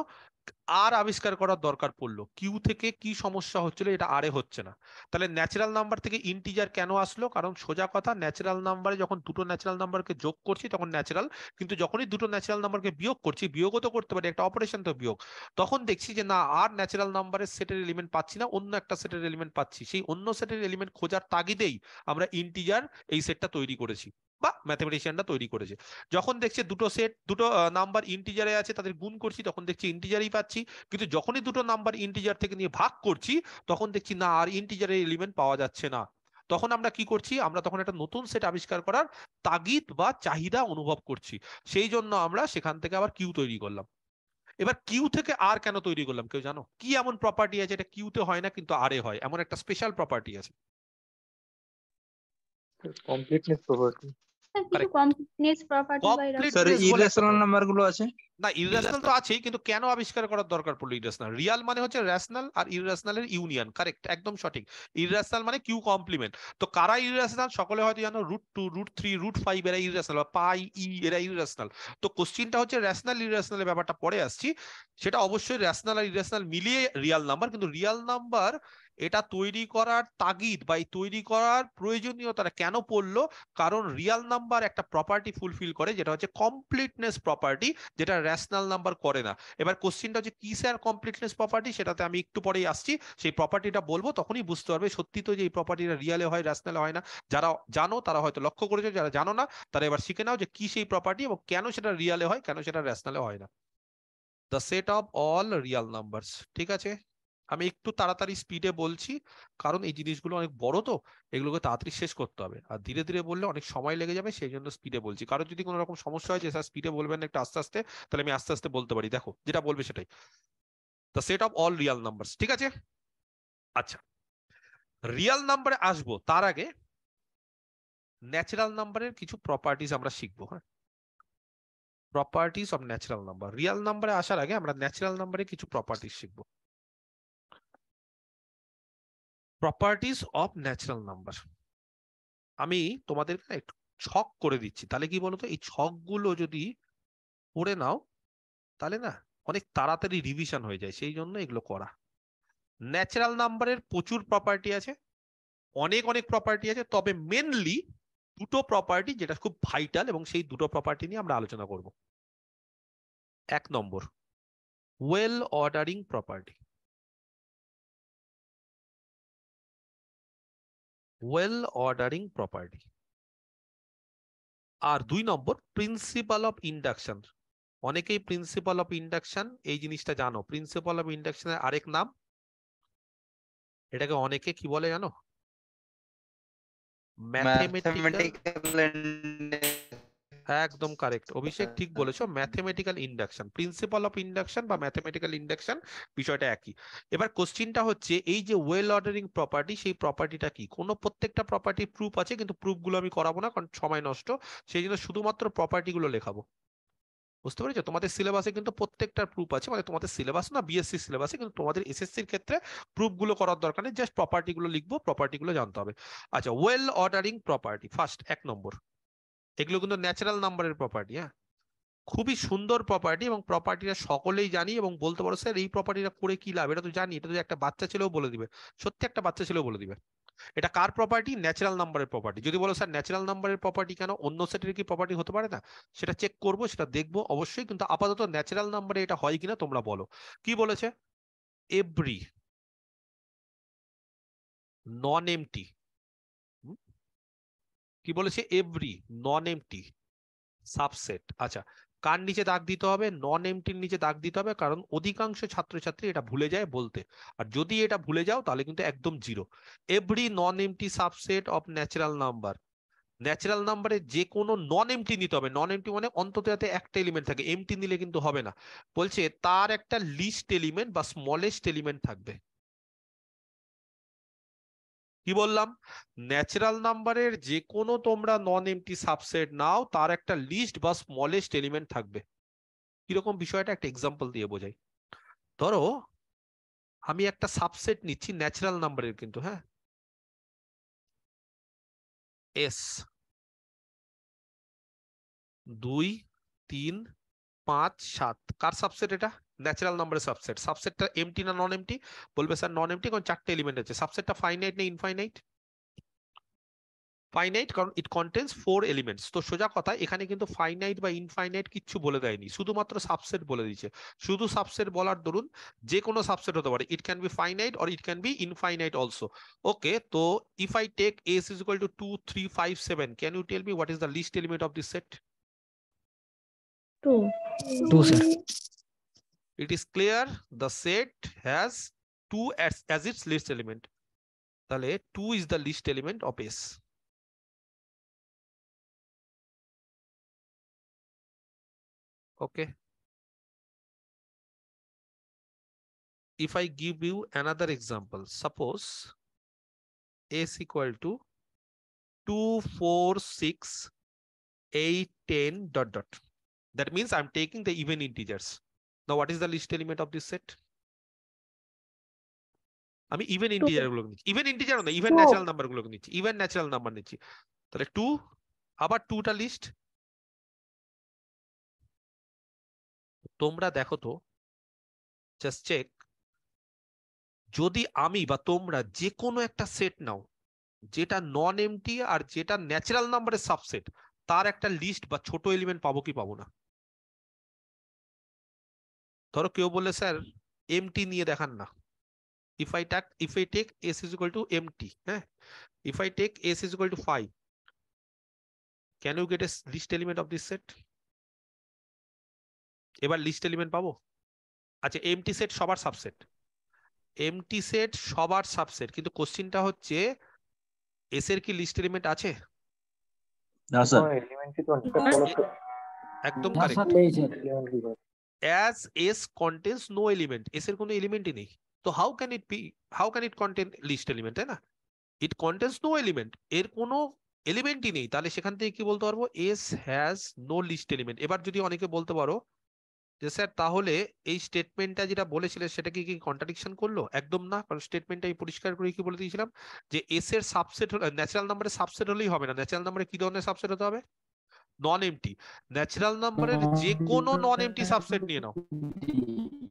আর আবিষ্কার করার দরকার পড়ল। কিউ থেকে কি সমস্যা হচ্ছিল এটা আরে হচ্ছে না। তাহলে ন্যাচারাল নাম্বার থেকে ইন্টিজার কেন আসলো? কারণ সোজা কথা ন্যাচারাল নাম্বারে যখন দুটো ন্যাচারাল নাম্বারকে যোগ করছি তখন ন্যাচারাল কিন্তু যখনই দুটো ন্যাচারাল নাম্বারকে বিয়োগ করছি, বিয়োগও তো করতে পারি, একটা অপারেশন তো বিয়োগ। তখন দেখছি যে না, আর ন্যাচারাল নাম্বারের সেটের এলিমেন্ট পাচ্ছি না, অন্য একটা সেটের এলিমেন্ট পাচ্ছি। সেই অন্য সেটের এলিমেন্ট খোঁজার তাগিদেই আমরা ইন্টিজার এই সেটটা তৈরি করেছি। বা ম্যাথমেটিশিয়ানরা তৈরি করেছে। যখন দেখছে দুটো সেট দুটো নাম্বার ইন্টিজারে আছে, তাদের গুণ করছি, তখন দেখছি ইন্টিজারই পাচ্ছি। কিন্তু যখনই দুটো নাম্বার ইন্টিজার থেকে নিয়ে ভাগ করছি, তখন দেখছি না, আর ইন্টিজারের এলিমেন্ট পাওয়া যাচ্ছে না। তখন আমরা কি করছি? আমরা তখন একটা নতুন সেট আবিষ্কার করার তাগিদ বা চাহিদা অনুভব করছি। সেই জন্য আমরা সেখান থেকে আবার কিউ তৈরি করলাম। এবার কিউ থেকে আর কেন তৈরি করলাম কেউ জানো? কি এমন প্রপার্টি আছে এটা কিউতে হয় না, কিন্তু আরে হয়। এমন একটা স্পেশাল প্রপার্টি আছে। কমপ্লিটনেস প্রপার্টি কিছু Correct. প্রপার্টি বা এরকম স্যার Completeness বলে একটা ইরেশনাল নাম্বারগুলো আছে? না ইরেশনাল তো আছেই কিন্তু কেন আবিষ্কার করার দরকার পড়ল ইরেশনাল রিয়াল মানে হচ্ছে রেশনাল আর ইরেশনালের ইউনিয়ন কারেক্ট একদম সঠিক। ইরেশনাল মানে কিউ কমপ্লিমেন্ট তো কারা ইরেশনাল সকলে হয়তো জানো root two root three root five এরা ইরেশনাল বা পাই ই এরা ইরেশনাল তো কোশ্চিনটা হচ্ছে রেশনাল ইরেশনালের ব্যাপারটা পরে আসছি। সেটা অবশ্যই রেশনাল আর ইরেশনাল মিলিয়ে রিয়াল নাম্বার কিন্তু রিয়াল নাম্বার এটা তৈরি করার তাগিদ বা এই তৈরি করার প্রয়োজনীয়তাটা কেন পড়ল? কারণ রিয়াল নাম্বার একটা প্রপার্টি ফুলফিল করে যেটা হচ্ছে কমপ্লিটনেস প্রপার্টি যেটা রেশনাল নাম্বার করে না। এবার কোশ্চিনটা হচ্ছে কি স্যার কমপ্লিটনেস প্রপার্টি সেটাতে আমি একটু পরেই আসছি। সেই প্রপার্টিটা বলব, তখনই বুঝতে পারবে সত্যি তো যে এই প্রপার্টিটা রিয়ালে হয় রেশনালে হয় না। যারা জানো, তারা হয়তো লক্ষ্য করেছ, যারা জানো না, তারা এবার শিখে নাও যে কি সেই প্রপার্টি এবং কেন সেটা রিয়ালে হয়, কেন সেটা রেশনালে হয় না। The set of all real numbers ঠিক আছে? আমি একটু তাড়াতাড়ি স্পিডে বলছি, কারণ এই জিনিসগুলো অনেক বড় তো, এগুলোকে তাড়াতাড়ি শেষ করতে হবে। আর ধীরে ধীরে বললে অনেক সময় লেগে যাবে, সেই জন্য স্পিডে বলছি। কারও যদি কোনো রকম সমস্যা হয় যে, স্যার স্পিডে বলবেন একটু আস্তে আস্তে, তাহলে আমি আস্তে আস্তে বলতে পারি। দেখো, যেটা বলবে সেটাই। The set of all real number ঠিক আছে? আচ্ছা রিয়াল নাম্বারে আসব, তার আগে ন্যাচারাল নাম্বারের কিছু প্রপার্টিজ আমরা শিখব হ্যাঁ? Properties of natural number real নাম্বারে আসার আগে আমরা ন্যাচারাল নাম্বারে কিছু প্রপার্টিজ শিখব। প্রপার্টিজ অফ ন্যাচারাল নাম্বার আমি তোমাদের একটু ছক করে দিচ্ছি। তাহলে কি বলতো? এই ছকগুলো যদি পড়ে নাও, তাহলে না অনেক তাড়াতাড়ি রিভিশন হয়ে যায়। সেই জন্য এগুলো করা। ন্যাচারাল নাম্বারের প্রচুর প্রপার্টি আছে। অনেক অনেক প্রপার্টি আছে। তবে মেনলি দুটো প্রপার্টি যেটা খুব ভাইটাল এবং সেই দুটো প্রপার্টি নিয়ে আমরা আলোচনা করব। এক নম্বর well ordering property well ordering property আর দুই নম্বর প্রিন্সিপাল অফ ইন্ডাকশন অনেকেই প্রিন্সিপাল অফ ইন্ডাকশন এই জিনিসটা জানো। প্রিন্সিপাল অফ ইন্ডাকশনের আরেক নাম। এটাকে অনেকে কি বলে জানো? ম্যাথমেটিক্যাল একদম কারেক্ট অভিষেক ঠিক বলেছ mathematical induction principle of induction বা ম্যাথমেটিক্যাল ইন্ডাকশন বিষয়টা একই। এবার কোশ্চিনটা হচ্ছে এই যে ওয়েল অর্ডারিং প্রপার্টি সেই প্রপার্টিটা কি? কোনো প্রত্যেকটা প্রপার্টি প্রুফ আছে কিন্তু প্রুফগুলো আমি করাবো না কারণ সময় নষ্ট। সেই জন্য শুধুমাত্র প্রপার্টিগুলো লেখাবো। বুঝতে পেরেছ? তোমাদের সিলেবাসে কিন্তু প্রত্যেকটা প্রুফ আছে মানে তোমাদের সিলেবাস না বিএসসি সিলেবাসে কিন্তু তোমাদের এসএসসির ক্ষেত্রে প্রুফগুলো করার দরকার নেই জাস্ট প্রপার্টিগুলো লিখব প্রপার্টিগুলো জানতে হবে। আচ্ছা ওয়েল অর্ডারিং প্রপার্টি ফার্স্ট এক নম্বর। এগুলো কিন্তু ন্যাচারাল নাম্বারের প্রপার্টি হ্যাঁ? খুবই সুন্দর প্রপার্টি এবং প্রপার্টিটা সকলেই জানি এবং বলতে পারো, স্যার, এই প্রপার্টিটা করে কি লাভ? এটা তো জানি, এটা তো একটা বাচ্চা ছেলেও বলে দিবে। সত্যি একটা বাচ্চা ছেলেও বলে দিবে। এটা কার প্রপার্টি ন্যাচারাল নাম্বারের প্রপার্টি যদি বলো, স্যার ন্যাচারাল নাম্বারের প্রপার্টি কেন? অন্য সেটের কি প্রপার্টি হতে পারে না? সেটা চেক করব, সেটা দেখব, অবশ্যই। কিন্তু আপাতত ন্যাচারাল নাম্বারে এটা হয় কিনা তোমরা বলো। কি বলেছে? এভরি নন এমটি কি বলেছে? এভরি নন এমটি সাবসেট আচ্ছা কার নিচে দাগ দিতে হবে? নন এমটির নিচে দাগ দিতে হবে, কারণ অধিকাংশ ছাত্রছাত্রী এটা ভুলে যায় বলতে। আর যদি এটা ভুলে যাও, তাহলে কিন্তু একদম zero every non empty subset of natural number natural নাম্বারে যে কোনো নন এমটি নিতে হবে। নন এমটি মানে অন্তত যাতে একটা এলিমেন্ট থাকে। এমটি নিলে কিন্তু হবে না। বলছে, তার একটা লিস্ট এলিমেন্ট বা স্মলেস্ট এলিমেন্ট থাকবে। কি বললাম? ন্যাচারাল নাম্বারের যে কোনো তোমরা নন এমটি সাবসেট নাও, তার একটা লিস্ট বা স্মলেস্ট এলিমেন্ট থাকবে। কীরকম বিষয়টা? একটা এক্সাম্পল দিয়ে বোঝাই। ধরো, আমি একটা সাবসেট নিচ্ছি ন্যাচারাল নাম্বারের কিন্তু হ্যাঁ? এস দুই, তিন, পাঁচ, সাত। কার সাবসেট এটা? ন্যাচারাল নাম্বারের সাবসেট সাবসেটটা এমটি না নন এমটি বলবে স্যার নন এমটি কারণ চারটে এলিমেন্ট আছে। সাবসেটটা ফাইনাইট না ইনফাইনাইট ফাইনাইট কারণ ইট কন্টেন্স ফোর এলিমেন্টস তো সোজা কথা এখানে কিন্তু ফাইনাইট বা ইনফাইনাইট কিচ্ছু বলে দেয়নি। শুধুমাত্র সাবসেট বলে দিয়েছে। শুধু সাবসেট বলার দরুন যে কোনো সাবসেট হতে পারে। It can be finite or it can be infinite also okay তো if I take S is equal to two three five seven can you tell me what is the least element of this set two two sir it is clear the set has 2 as, as its list element. Tale 2 is the list element of S. Okay. If I give you another example, suppose S equal to 2, 4, 6, 8, 10, dot, dot. That means I'm taking the even integers. Now what is the least element of this set? আমি ইভেন ইন্টিজারগুলো নিচ্ছি। ইভেন ইন্টিজার না ইভেন. ন্যাচারাল নাম্বারগুলো নিচ্ছি। ইভেন ন্যাচারাল নাম্বার নিচ্ছি। তাহলে টু আবার টুটা লিস্ট তোমরা দেখো তো জাস্ট চেক যদি আমি বা তোমরা যে কোনো একটা সেট নাও যেটা নন এমটি আর যেটা ন্যাচারাল নাম্বারের সাবসেট তার একটা লিস্ট বা ছোট এলিমেন্ট পাবো কি পাবো না? ধরো কেউ বললে স্যার এমটি নিয়ে দেখান না। If I take if I take s is equal to empty eh? if I take s is equal to 5 can you get a s- list element of this set? এবার লিস্ট এলিমেন্ট পাবো? আচ্ছা এমটি সেট সবার সাবসেট এমটি সেট সবার সাবসেট কিন্তু কোশ্চিনটা হচ্ছে এস এর কি লিস্ট এলিমেন্ট আছে? না স্যার। তো একদম correct as s contains no element, s এর কোনো এলিমেন্টই নেই। তো how can it be how can it contain least element তাই না? ইট কন্টেন্স নো এলিমেন্ট এর কোনো এলিমেন্টই নেই। তাহলে সেখান থেকে কি বলতে পারব? S has no least element এবার যদি অনেকে বলতে পারো যে, স্যার, তাহলে এই স্টেটমেন্টটা যেটা বলেছিলে সেটা কি কি কন্ট্রাডিকশন করল? একদম না, কারণ স্টেটমেন্টটা আমি পরিষ্কার করে কি বলে দিয়েছিলাম যে এস এর সাবসেট ন্যাচারাল নাম্বারের সাবসেট হলেই হবে না। ন্যাচারাল নাম্বারে কি ধরনের সাবসেট হতে হবে? নন এমটি ন্যাচারাল নাম্বারের যে কোনো নন এমটি সাবসেট নিয়ে নাও।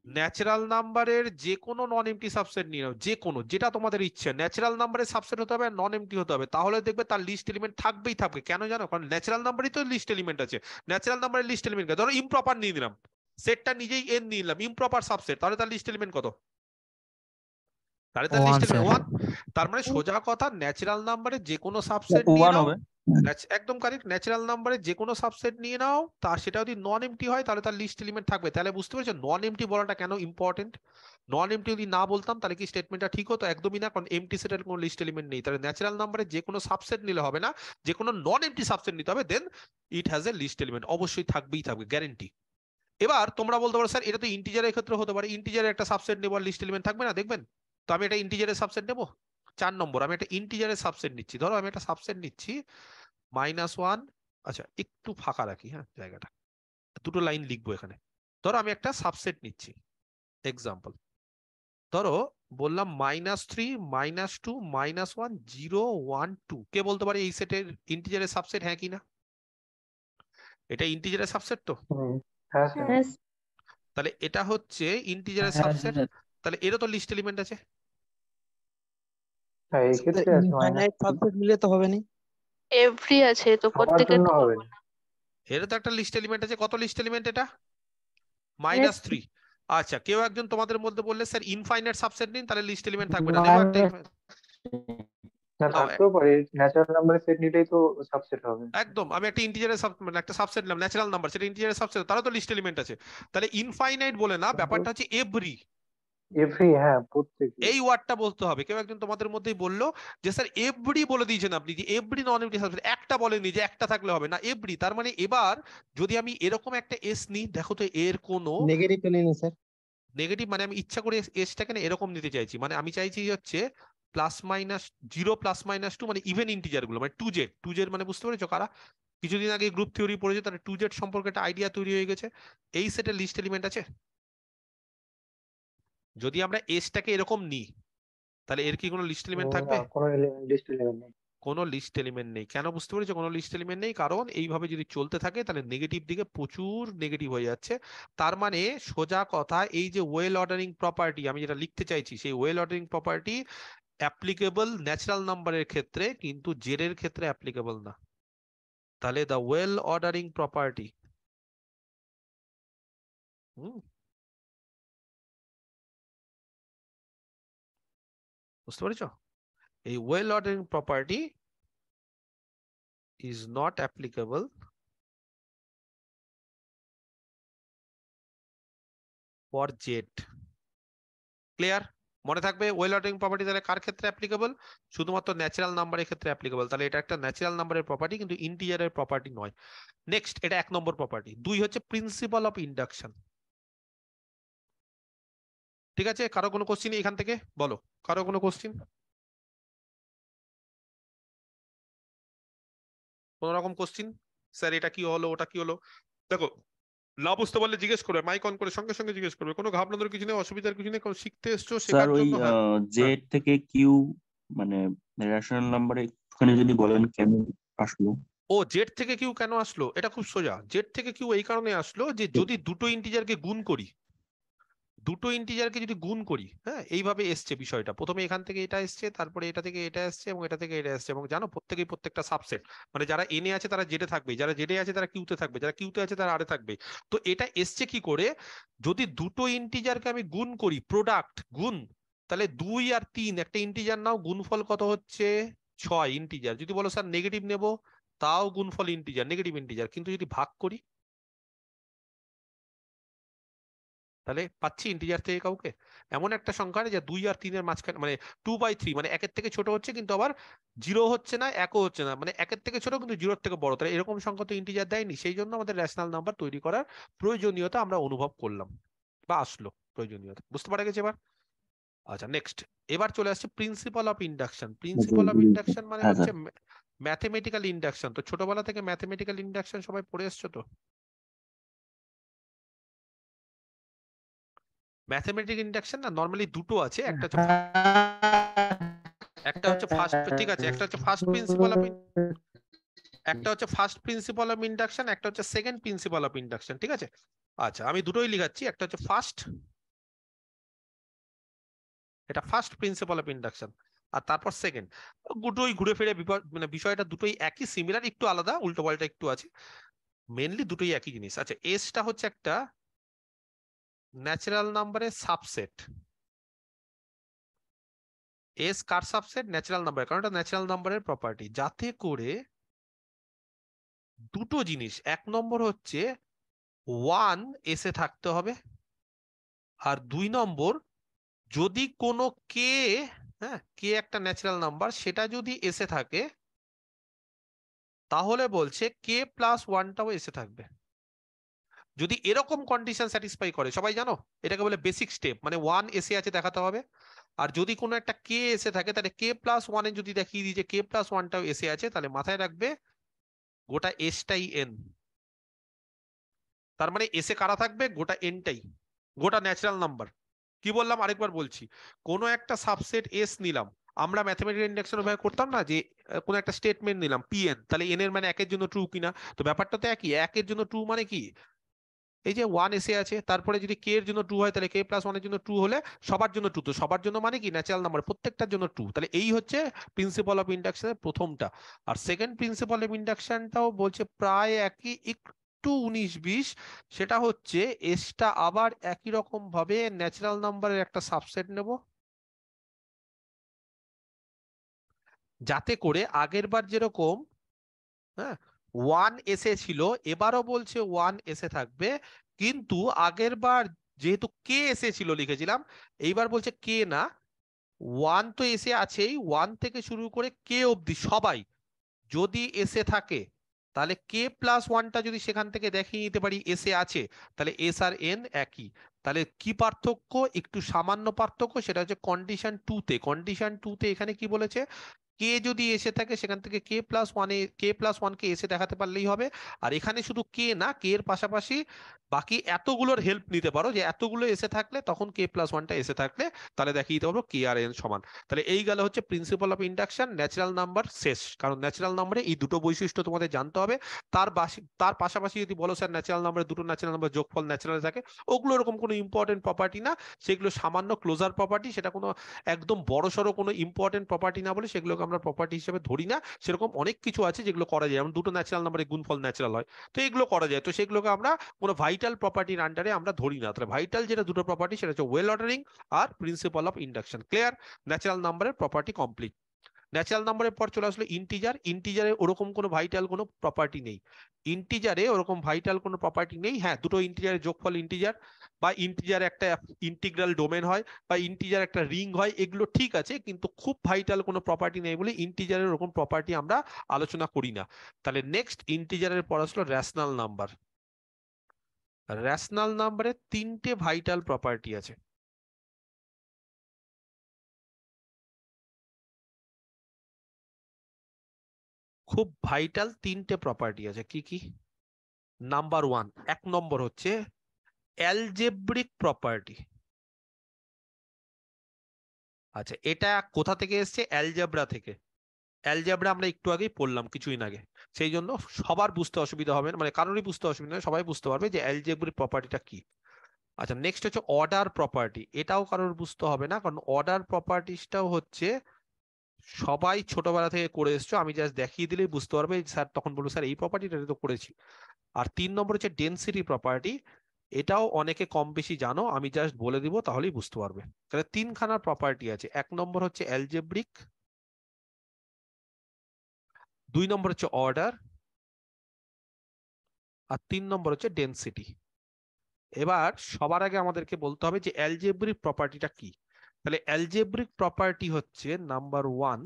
ন্যাচারাল নাম্বারের যে কোনো নন এমটি সাবসেট নিয়ে নাও যে কোনো যেটা তোমাদের ইচ্ছে। ন্যাচারাল নাম্বারের সাবসেট হতে হবে নন এমটি হতে হবে। তাহলে দেখবে তার লিস্ট এলিমেন্ট থাকবেই থাকবে। কেন জানো? কারণ ন্যাচারাল নাম্বারই তো লিস্ট এলিমেন্ট আছে। ন্যাচারাল নাম্বারের লিস্ট এলিমেন্ট ধরো ইমপ্রপার নিয়ে নিলাম। সেটটা নিজেই এন নিলাম ইমপ্রপার সাবসেট তাহলে তার লিস্ট এলিমেন্ট কত? তাহলে তার লিস্ট. ওয়ান তার মানে সোজা কথা ন্যাচারাল নাম্বারের যে কোনো সাবসেট নিয়ে নাও। একদম কারেক্ট ন্যাচারাল নাম্বারে যে কোনো সাবসেট নিয়ে নাও। তা সেটা যদি নন এমটি হয় তাহলে তার লিস্ট এলিমেন্ট থাকবে। তাহলে বুঝতে পেরেছ? নন এমটি বলাটা কেন ইম্পর্টেন্ট নন এমটি যদি না বলতাম তাহলে কি স্টেটমেন্টটা ঠিক হতো? একদমই না কারণ এমটি সেটের কোনো লিস্ট এলিমেন্ট নেই। তাহলে ন্যাচারাল নাম্বারে যে কোনো সাবসেট নিলে হবে না। যে কোনো নন এমটি সাবসেট নিতে হবে then it has a least element অবশ্যই থাকবেই থাকবে গ্যারেন্টি এবার তোমরা বলতে পারো স্যার এটা তো ইন্টিজারের ক্ষেত্রে হতে পারে। ইন্টিজারের একটা সাবসেট নেব লিস্ট এলিমেন্ট থাকবে না দেখবেন? তো আমি এটা ইন্টিজারের সাবসেট নেব? চার নম্বর আমি একটা ইন্টিজারের সাবসেট নিচ্ছি। ধরো আমি একটা সাবসেট নিচ্ছি মাইনাস ওয়ান আচ্ছা একটু ফাঁকা রাখি হ্যাঁ জায়গাটা। দুটো লাইন লিখব এখানে। ধরো আমি একটা সাবসেট নিচ্ছি এক্সাম্পল ধরো বললাম minus three minus two minus one zero one two কে বলতে পারে এই সেটের ইন্টিজারের সাবসেট হ্যাঁ কি না? এটা ইন্টিজারের সাবসেট তো? হ্যাঁ স্যার তাহলে এটা হচ্ছে ইন্টিজারের হ্যাঁ, সাবসেট তাহলে এরও তো লিস্ট এলিমেন্ট আছে। হ্যাঁ এই ক্ষেত্রে আছে মাইনাস মিলে তো হবে না? এভরি আছে তো প্রত্যেকের জন্য হবে। তো একটা লিস্ট এলিমেন্ট আছে। কত লিস্ট এলিমেন্ট এটা? মাইনাস থ্রি আচ্ছা কেউ একজন তোমাদের মধ্যে বললে স্যার ইনফাইনাইট সাবসেট নিন তাহলে লিস্ট এলিমেন্ট থাকবে না। দেবো একটা Minus- না থাকতেও পারে। ন্যাচারাল নাম্বারের সেট নিলেই তো সাবসেট হবে। একদম আমি একটা ইন্টিজারের মানে একটা সাবসেট নিলাম ন্যাচারাল নাম্বার সেটা ইন্টিজারের সাবসেট তারও তো লিস্ট এলিমেন্ট আছে। তাহলে ইনফাইনাইট বলে না ব্যাপারটা হচ্ছে এভরি এভরি হ্যাঁ প্রত্যেক। এই ওয়ার্ডটা বলতে হবে। কেউ একজন তোমাদের মধ্যেই বলল যে স্যার এভরি বলে দিয়েছেন আপনি যে এভরি নন এভরি সাবসেট একটা বলেনি যে একটা থাকলে হবে না এভরি তার মানে এবার যদি আমি এরকম একটা এস নিই দেখো তো এর কোনো নেগেটিভ তো নেই স্যার। নেগেটিভ মানে আমি ইচ্ছা করে এসটাকে না এরকম নিতে চাইছি? মানে আমি চাইছি হচ্ছে plus minus zero plus minus two মানে ইভেন ইন্টিজারগুলো মানে টু জেড টু জেড মানে বুঝতে পেরেছ কারা? কিছুদিন আগে গ্রুপ থিওরি পড়েছে তাহলে টু জেড সম্পর্কে একটা আইডিয়া তৈরি হয়ে গেছে। এই সেটের লিস্ট এলিমেন্ট আছে? যদি আমরা এসটাকে এরকম নিই তাহলে এর কি কোনো লিস্ট এলিমেন্ট থাকবে? কোনো লিস্ট এলিমেন্ট নেই। কোনো লিস্ট এলিমেন্ট নেই। কেন বুঝতে পেরেছ? কোনো লিস্ট এলিমেন্ট নেই কারণ এইভাবে যদি চলতে থাকে তাহলে নেগেটিভ দিকে প্রচুর নেগেটিভ হয়ে যাচ্ছে। তার মানে সোজা কথা এই যে ওয়েল অর্ডারিং প্রপার্টি আমি যেটা লিখতে চাইছি সেই well ordering property applicable natural নাম্বারের ক্ষেত্রে কিন্তু জেরের ক্ষেত্রে অ্যাপ্লিকেবল না। তাহলে দ্য ওয়েল অর্ডারিং প্রপার্টি হুম? বুঝতে পেরেছ? এই well ordering property is not applicable for Z. Clear মনে থাকবে ওয়েল অর্ডারিং প্রপার্টি তাহলে কার ক্ষেত্রে অ্যাপ্লিকেবল শুধুমাত্র ন্যাচারাল নাম্বারের ক্ষেত্রে অ্যাপ্লিকেবল তাহলে এটা একটা ন্যাচারাল নাম্বারের প্রপার্টি কিন্তু ইন্টিজারের প্রপার্টি নয়। নেক্সট এটা এক নম্বর প্রপার্টি দুই হচ্ছে প্রিন্সিপাল অফ ইন্ডাকশন ঠিক আছে? কারও কোনো কোশ্চিন এখান থেকে? বলো। কারও কোনো কোশ্চিন কোন রকম কোশ্চিন স্যার এটা কি হলো? ওটা কি হলো? দেখো না বুঝতে পারলে জিজ্ঞেস করবে। মাইক অন করে সঙ্গে সঙ্গে জিজ্ঞেস করবে। কোনো ঘাবনানোর কিছু নেই অসুবিধার কিছু নেই কারণ শিখতে এসছো শেখার জন্য হ্যাঁ। জেড থেকে কিউ মানে রেশনাল নাম্বারে একটুখানি যদি বলেন কেন আসলো? ও জেড থেকে কিউ কেন আসলো? এটা খুব সোজা। জেড থেকে কিউ এই কারণে আসলো যে যদি দুটো ইন্টিজারকে গুণ করি দুটো ইন্টিজারকে যদি গুণ করি হ্যাঁ এইভাবে এসছে বিষয়টা। প্রথমে এখান থেকে এটা এসছে, তারপরে এটা থেকে এটা এসছে এবং এটা থেকে এটা এসছে এবং জানো, প্রত্যেকেই প্রত্যেকটা সাবসেট মানে যারা এনে আছে তারা জেডে থাকবে, যারা জেডে আছে তারা কিউতে থাকবে, যারা কিউতে আছে তারা আরে থাকবে। তো এটা এসছে কি করে? যদি দুটো ইন্টিজারকে আমি গুণ করি প্রোডাক্ট গুণ, তাহলে দুই আর তিন, একটা ইন্টিজার নাও, গুণফল কত হচ্ছে? ছয় ইন্টিজার যদি বলো স্যার নেগেটিভ নেব, তাও গুণফল ইন্টিজার নেগেটিভ ইন্টিজার কিন্তু যদি ভাগ করি তাহলে পাচ্ছি ইন্টিজার থেকে কাউকে? এমন একটা সংখ্যা যে দুই আর তিনের মাঝখানে মানে টু বাই থ্রি মানে একের থেকে ছোট হচ্ছে কিন্তু আবার জিরো হচ্ছে না একও হচ্ছে না মানে একের থেকে ছোট কিন্তু জিরোর থেকে বড়। তাহলে এরকম সংখ্যা তো ইন্টিজার দেয়নি সেই জন্য আমাদের রেশনাল নাম্বার তৈরি করার প্রয়োজনীয়তা আমরা অনুভব করলাম বা আসলো প্রয়োজনীয়তা। বুঝতে পারা গেছে এবার? আচ্ছা নেক্সট এবার চলে আসছে principle of induction principle of induction মানে হ্যাঁ, হচ্ছে ম্যাথমেটিক্যাল ইন্ডাকশন তো ছোটবেলা থেকে ম্যাথমেটিক্যাল ইন্ডাকশন সবাই পড়ে এসছো তো? ম্যাথমেটিক ইন্ডাকশন না নর্মালি দুটো আছে, একটা হচ্ছে একটা হচ্ছে ফার্স্ট ঠিক আছে, একটা হচ্ছে ফার্স্ট প্রিন্সিপাল অফ একটা হচ্ছে ফার্স্ট প্রিন্সিপাল অফ ইন্ডাকশন একটা হচ্ছে সেকেন্ড প্রিন্সিপাল অফ ইন্ডাকশন ঠিক আছে? আচ্ছা আমি দুটোই লিখাচ্ছি, একটা হচ্ছে ফার্স্ট এটা ফার্স্ট প্রিন্সিপাল অফ ইন্ডাকশন আর তারপর সেকেন্ড দুটোই ঘুরে ফিরে মানে বিষয়টা দুটোই একই সিমিলার একটু আলাদা, উল্টো পাল্টা একটু আছে মেনলি দুটোই একই জিনিস। আচ্ছা এসটা হচ্ছে একটা ন্যাচারাল নাম্বারের সাবসেট এস কার সাবসেট ন্যাচারাল নাম্বার কারণ এটা ন্যাচারাল নাম্বারের প্রপার্টি যাতে করে দুটো জিনিস, এক নম্বর হচ্ছে ওয়ান এসে থাকতে হবে, আর দুই নম্বর যদি কোনো কে হ্যাঁ কে একটা ন্যাচারাল নাম্বার সেটা যদি এসে থাকে, তাহলে বলছে কে প্লাস ওয়ানটাও এসে থাকবে। যদি এরকম কন্ডিশন স্যাটিসফাই করে, সবাই জানো? এটাকে বলে বেসিক স্টেপ মানে ওয়ান এসে আছে দেখাতে হবে। আর যদি কোনো একটা কে এসে থাকে, তাহলে কে প্লাস ওয়ানে যদি দেখিয়ে দিই যে কে প্লাস ওয়ানটাও এসে আছে, তাহলে মাথায় রাখবে গোটা এসটাই এন তার মানে এসে কারা থাকবে? গোটা এনটাই গোটা ন্যাচারাল নাম্বার কি বললাম? আরেকবার বলছি। কোনো একটা সাবসেট এস নিলাম। আমরা ম্যাথমেটিক্যাল ইন্ডাকশন ভাবে করতাম না যে কোনো একটা স্টেটমেন্ট নিলাম পিএন তাহলে এন এর মানে একের জন্য ট্রু কিনা? তো ব্যাপারটা তো একই। একের জন্য ট্রু মানে কি? এই যে ওয়ান এসে আছে, তারপরে যদি কে এর জন্য ট্রু হয়, তাহলে কে প্লাস ওয়ানের জন্য ট্রু হলে সবার জন্য ট্রু তো সবার জন্য মানে কি? ন্যাচারাল নাম্বার প্রত্যেকটার জন্য ট্রু তাহলে এই হচ্ছে প্রিন্সিপাল অফ ইন্ডাকশনের প্রথমটা। আর সেকেন্ড প্রিন্সিপাল অফ ইন্ডাকশনটাও বলছে প্রায় একই, একটু উনিশ বিশ। সেটা হচ্ছে এসটা আবার একই রকম ভাবে ন্যাচারাল নাম্বারের একটা সাবসেট নেব। যাতে করে আগের বার যেরকম হ্যাঁ ওয়ান এসে ছিল, এবারও বলছে ওয়ান এসে থাকবে, কিন্তু আগের বার যেহেতু কে এসেছিল লিখেছিলাম, এইবার বলছে কে না। ওয়ান তো এসে আছেই ওয়ান থেকে শুরু করে কে অবধি সবাই যদি এসে থাকে, তাহলে কে প্লাস ওয়ানটা যদি সেখান থেকে দেখিয়ে নিতে পারি এসে আছে, তাহলে এস আর এন একই। তাহলে কি পার্থক্য? একটু সামান্য পার্থক্য, সেটা হচ্ছে কন্ডিশন টুতে কন্ডিশন টুতে এখানে কি বলেছে? কে যদি এসে থাকে, সেখান থেকে কে প্লাস ওয়ানে কে প্লাস ওয়ানকে এসে দেখাতে পারলেই হবে। আর এখানে শুধু কে না কে এর পাশাপাশি বাকি এতগুলোর হেল্প নিতে পারো যে এতগুলো এসে থাকলে তখন কে প্লাস ওয়ানটা এসে থাকলে তাহলে দেখিয়ে দিতে পারব কে আর এন সমান। তাহলে এই গেল হচ্ছে principle of induction natural number শেষ। কারণ ন্যাচারাল নাম্বারে এই দুটো বৈশিষ্ট্য তোমাদের জানতে হবে। তার তার পাশাপাশি যদি বলো স্যার ন্যাচারাল নাম্বারে দুটো ন্যাচারাল নাম্বার যোগফল ন্যাচারাল থাকে, ওগুলো এরকম কোনো ইম্পর্টেন্ট প্রপার্টি না। সেগুলো সামান্য ক্লোজার প্রপার্টি সেটা কোনো একদম বড়সড় কোনো ইম্পর্টেন্ট প্রপার্টি না বলে সেগুলোকে আমরা প্রপার্টি হিসেবে ধরি না, সেরকম অনেক কিছু আছে যেগুলো করা যায়। যেমন দুটো ন্যাচারাল নাম্বারে গুণফল ন্যাচারাল হয়, তো এগুলো করা যায়। তো সেগুলোকে আমরা কোনো ভাইটাল প্রপার্টির আন্ডারে আমরা ধরি না। তাহলে ভাইটাল যেটা দুটো প্রপার্টি সেটা হচ্ছে well ordering R principle of induction clear natural নাম্বারের প্রপার্টি কমপ্লিট ন্যাচারাল নাম্বারের পর চলে আসলো ইন্টিজার ইন্টিজারে ওরকম কোনো ভাইটাল কোনো প্রপার্টি নেই। ইন্টিজারে ওরকম ভাইটাল কোনো প্রপার্টি নেই হ্যাঁ দুটো ইন্টিজারের যোগফল ইন্টিজার বা ইন্টিজার একটা ইন্টিগ্রাল ডোমেন হয় বা ইন্টিজার একটা রিং হয়, এগুলো ঠিক আছে, কিন্তু খুব ভাইটাল কোনো প্রপার্টি নেই বলে ইন্টিজারের ওরকম প্রপার্টি আমরা আলোচনা করি না। তাহলে নেক্সট ইন্টিজারের পর আসলো র্যাশনাল নাম্বার র্যাশনাল নাম্বারের তিনটে ভাইটাল প্রপার্টি আছে। খুব ভাইটাল তিনটে প্রপার্টি আছে। কি কি? নাম্বার ওয়ান এক নম্বর হচ্ছে অ্যালজেব্রিক প্রপার্টি আচ্ছা এটা কোথা থেকে এসেছে? অ্যালজেব্রা থেকে। অ্যালজেব্রা আমরা একটু আগেই পড়লাম কিছুদিন আগে। সেই জন্য সবার বুঝতে অসুবিধা হবে না মানে কারোরই বুঝতে অসুবিধা নেই, সবাই বুঝতে পারবে যে অ্যালজেব্রিক প্রপার্টিটা কি। আচ্ছা নেক্সট হচ্ছে অর্ডার প্রপার্টি এটাও কারোর বুঝতে হবে না, কারণ অর্ডার প্রপার্টিসটাও হচ্ছে সবাই ছোটবেলা থেকে করে এসছো, আমি জাস্ট দেখিয়ে দিলেই বুঝতে পারবে স্যার তখন বলব স্যার, এই প্রপার্টিটা তো করেছি। আর তিন নম্বর হচ্ছে ডেন্সিটি প্রপার্টি এটাও অনেকে কম বেশি জানো, আমি জাস্ট বলে দিব তাহলেই বুঝতে পারবে। তাহলে তিনখানা প্রপার্টি আছে, এক নম্বর হচ্ছে অ্যালজেব্রিক দুই নম্বর হচ্ছে অর্ডার আর তিন নম্বর হচ্ছে ডেন্সিটি এবার সবার আগে আমাদেরকে বলতে হবে যে অ্যালজেব্রিক প্রপার্টিটা কি? তাহলে অ্যালজেব্রিক প্রপার্টি হচ্ছে নাম্বার ওয়ান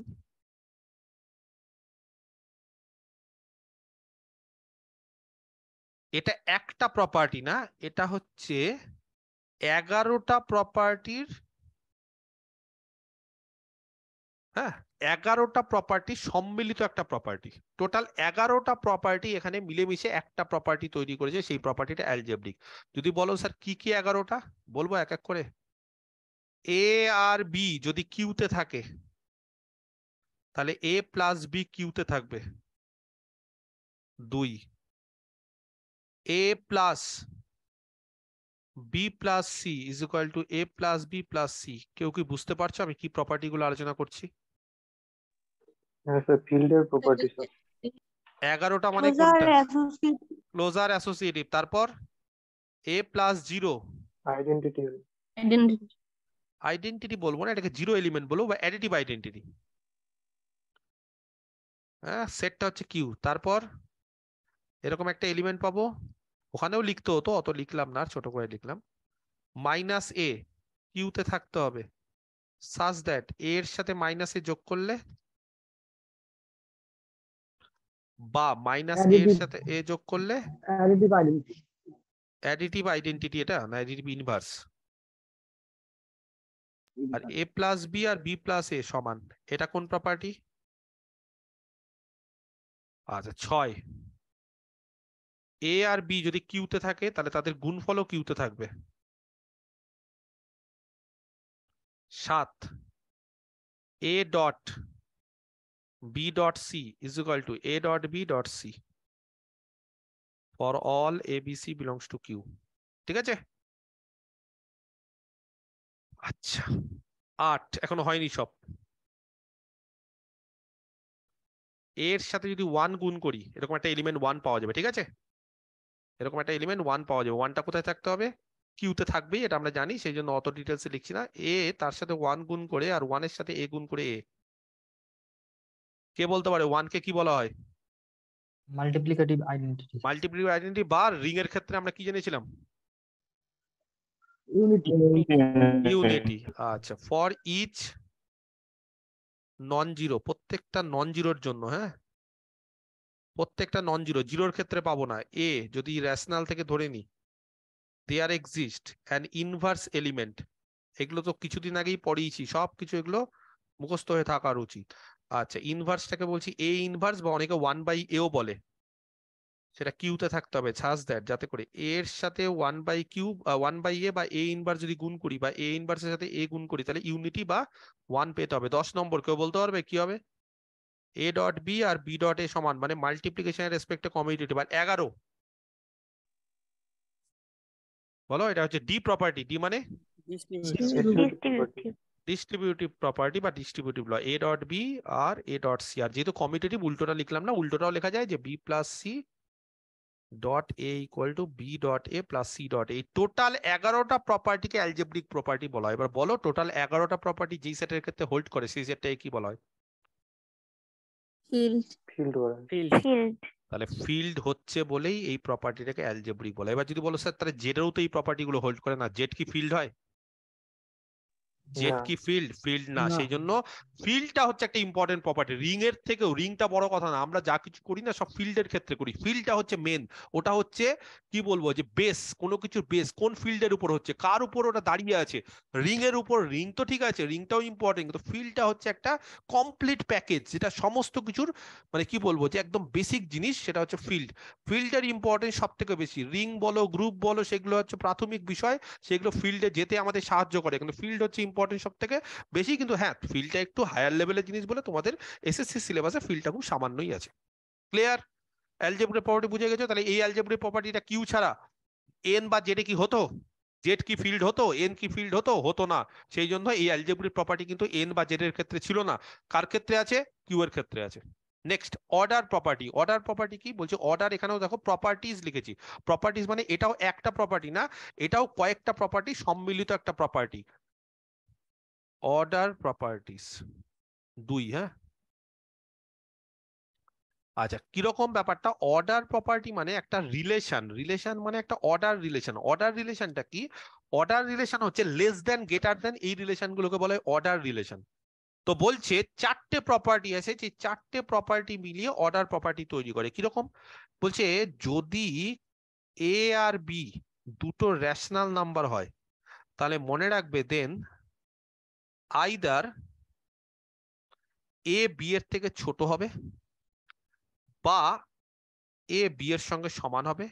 এটা একটা প্রপার্টি না, এটা হচ্ছে এগারোটা প্রপার্টির হ্যাঁ এগারোটা প্রপার্টি সম্মিলিত একটা প্রপার্টি টোটাল এগারোটা প্রপার্টি এখানে মিলেমিশে একটা প্রপার্টি তৈরি করেছে, সেই প্রপার্টিটা অ্যালজেব্রিক যদি বলো স্যার কি কি এগারোটা? বলব এক এক করে। এ আর বি যদি কিউতে থাকে তাহলে এ প্লাস বি কিউতে থাকবে। দুই। A plus B plus C is equal to A plus B plus C কেউ কি বুঝতে পারছ আমি কি প্রপার্টি গুলো আলোচনা করছি? হ্যাঁ স্যার ফিল্ডের প্রপার্টি স্যার এগারোটা মানে কোনটা? ক্লোজার অ্যাসোসিয়েটিভ তারপর A plus zero identity identity. Identity বলব না এটাকে জিরো এলিমেন্ট বলব বা অ্যাডিটিভ আইডেন্টিটি হ্যাঁ সেটটা হচ্ছে কিউ তারপর এরকম একটা এলিমেন্ট পাবো। ওখানেও লিখতে হতো অত লিখলাম না ছোট করে লিখলাম। মাইনাস এ কিউতে থাকতে হবে। সাজ দ্যাট এ এর সাথে মাইনাস এ যোগ করলে বা মাইনাস এ এর সাথে এ যোগ করলে অ্যাডিটিভ আইডেন্টিটি এটা না অ্যাডিটিভ ইনভার্স আর এ প্লাস বি আর বি প্লাস এ সমান। এটা কোন প্রপার্টি আচ্ছা ছয়। এ আর বি যদি কিউতে থাকে, তাহলে তাদের গুণফলও কিউতে থাকবে। সাত। A dot B dot C is equal to A dot B dot C for all A B C belongs to Q ঠিক আছে? আচ্ছা আট এখনও হয়নি সব। এর সাথে যদি ওয়ান গুণ করি এরকম একটা এলিমেন্ট ওয়ান পাওয়া যাবে ঠিক আছে? এরকম একটা এলিমেন্ট ওয়ান পাওয়া যাবে। ওয়ানটা কোথায় থাকতে হবে? কিউতে থাকবেই এটা আমরা জানি সেই জন্য অত ডিটেলসে লিখছি না। এ তার সাথে ওয়ান গুণ করে আর ওয়ানের সাথে এ গুণ করে এ কে বলতে পারে? ওয়ান কে কি বলা হয়? Multiplicative identity মাল্টিপ্লিক আইডেন্টি বা রিং এর ক্ষেত্রে আমরা কি জেনেছিলাম? ইউনিটি আচ্ছা ফর ইচ নন জিরো প্রত্যেকটা নন জিরোর জন্য হ্যাঁ? প্রত্যেকটা নন জিরো জিরোর ক্ষেত্রে পাবো না। এ যদি রেশনাল থেকে ধরে নি there exist an inverse element এগুলো তো কিছুদিন আগেই পড়িয়েছি সব কিছু এগুলো মুখস্থ হয়ে থাকার উচিত। আচ্ছা ইনভার্সটাকে বলছি এ ইনভার্স বা অনেকে ওয়ান বাই এও বলে। সেটা কিউতে থাকতে হবে ছাস দ্যাট যাতে করে এর সাথে one by Q one by A বা এ ইনভার্স যদি গুণ করি বা এ ইনভার্সের সাথে এ গুণ করি তাহলে ইউনিটি বা ওয়ান পেতে হবে। দশ নম্বর কেউ বলতে পারবে? কি হবে? এ ডট বি আর বি ডট এ সমান মানে মাল্টিপ্লিকেশনের রেসপেক্টে কমিউনিটি বা এগারো। বলো এটা হচ্ছে ডি প্রপার্টি ডি মানে? ডিস্ট্রিবিউটিভ প্রপার্টি বা distributive law A dot B R A dot C আর যেহেতু কমিউটেটিভ উল্টোটা লিখলাম না উল্টোটাও লেখা যায় যে B plus C dot A equal to B dot A plus C dot A total এগারোটা প্রপার্টিকে অ্যালজেব্রিক প্রপার্টি বলা হয়। এবার বলো টোটাল এগারোটা প্রপার্টি যেই সেটের ক্ষেত্রে হোল্ড করে সেই সেটটাকে কি বলা হয়. তাহলে ফিল্ড হচ্ছে বলেই এই প্রপার্টিটাকে অ্যালজেব্রিক বলে এবার যদি বলো স্যার তাহলে জেডেরও তো এই প্রপার্টি গুলো হোল্ড করে না। জেড কি ফিল্ড হয়? জেড কি ফিল্ড ফিল্ড না। সেই জন্য ফিল্ডটা হচ্ছে একটা ইম্পর্টেন্ট প্রপার্টি রিং এর থেকেও রিংটা বড় কথা না আমরা যা কিছু করি না সব ফিল্ডের ক্ষেত্রে করি। ফিল্ডটা হচ্ছে মেন ওটা হচ্ছে কি বলব যে বেস কোনো কিছুর বেস কোন ফিল্ডের উপর হচ্ছে কার উপর ওটা দাঁড়িয়ে আছে? রিং এর উপর রিং তো ঠিক আছে রিংটাও ইম্পর্টেন্ট কিন্তু ফিল্ডটা হচ্ছে একটা কমপ্লিট প্যাকেজ যেটা সমস্ত কিছুর মানে কি বলব যে একদম বেসিক জিনিস সেটা হচ্ছে ফিল্ড ফিল্ডের ইম্পর্টেন্স সব থেকে বেশি। রিং বলো গ্রুপ বলো সেগুলো হচ্ছে প্রাথমিক বিষয় সেগুলো ফিল্ডে যেতে আমাদের সাহায্য করে কিন্তু ফিল্ড হচ্ছে ইম্পর্টেন্ট সব থেকে বেশি কিন্তু হ্যাঁ ফিল্ডটা একটু হায়ার লেভেলের জিনিস বলে তোমাদের এসএসসি সিলেবাসে ফিল্ডটা খুব সামান্যই আছে। ক্লিয়ার অ্যালজেব্রিক প্রপার্টি বুঝে গেছো? তাহলে এই অ্যালজেব্রিক প্রপার্টিটা কিউ ছাড়া এন বা জেডে কি হতো? জেড কি ফিল্ড হতো? এন কি ফিল্ড হতো? হতো না। সেই জন্য এই অ্যালজেব্রিক প্রপার্টি কিন্তু এন বা জেড এর ক্ষেত্রে ছিল না। কার ক্ষেত্রে আছে? কিউ এর ক্ষেত্রে আছে। Next order property order property কি? বলছে অর্ডার এখানেও দেখো প্রপার্টিজ লিখেছি। প্রপার্টিজ মানে এটাও একটা প্রপার্টি না, এটাও কয়েকটা প্রপার্টি সম্মিলিত একটা প্রপার্টি অর্ডার প্রপার্টিস দুই হ্যাঁ? আচ্ছা কীরকম ব্যাপারটা? অর্ডার প্রপার্টি মানে একটা রিলেশন রিলেশন মানে একটা অর্ডার রিলেশন অর্ডার রিলেশনটা কি? অর্ডার রিলেশন হচ্ছে লেস দেন গ্রেটার দেন এই রিলেশনগুলোকে বলে অর্ডার রিলেশন তো বলছে চারটে প্রপার্টি আছে, যে চারটে প্রপার্টি মিলিয়ে অর্ডার প্রপার্টি তৈরি করে। কীরকম? বলছে যদি এ আর বি দুটো রেশনাল নাম্বার হয়, তাহলে মনে রাখবে দেন আইদার এ বি এর থেকে ছোট হবে বা এ বি এর সঙ্গে সমান হবে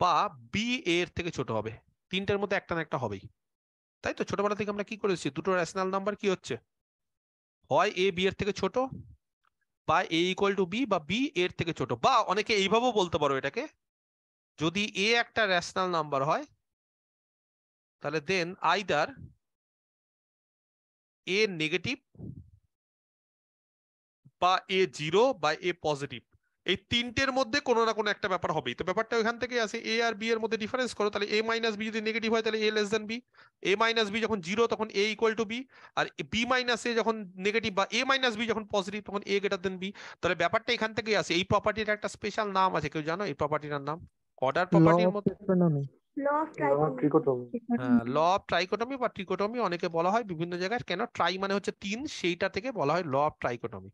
বা বি এর থেকে ছোট হবে। তিনটার মধ্যে একটা না একটা হবেই। তাই তো? ছোটবেলা থেকে আমরা কি করেছি? দুটো রেশনাল নাম্বার কি হচ্ছে? হয় এ বি এর থেকে ছোট বা এ ইকুয়াল টু বি বা বি এর থেকে ছোট। বা অনেকে এইভাবেও বলতে পারো এটাকে। যদি এ একটা রেশনাল নাম্বার হয়, তাহলে দেন আইদার এ নেগেটিভ বা এ জিরো বা এ পজিটিভ এই তিনটের মধ্যে কোনো না কোনো একটা ব্যাপার হবেই। তো ব্যাপারটা ওইখান থেকে আসে এ আর বি এর মধ্যে ডিফারেন্স করো তাহলে এ মাইনাস বি যদি নেগেটিভ হয় তাহলে A less than B A minus B যখন জিরো তখন এ ইকুয়াল টু বি আর বি মাইনাস এ যখন নেগেটিভ বা এ মাইনাস বি যখন পজিটিভ তখন এ গ্রেটার দেন বি তাহলে ব্যাপারটা এখান থেকেই আসে। এই প্রপার্টির একটা স্পেশাল নাম আছে কেউ জানো এই প্রপার্টিটার নাম? অর্ডার প্রপার্টির মধ্যে ল অফ ট্রাইকোটমি বা ট্রিকোটমি অনেকে বলা হয় বিভিন্ন জায়গায়। কেন? ট্রাই মানে হচ্ছে তিন সেইটা থেকে বলা হয় ল অফ ট্রাইকোটমি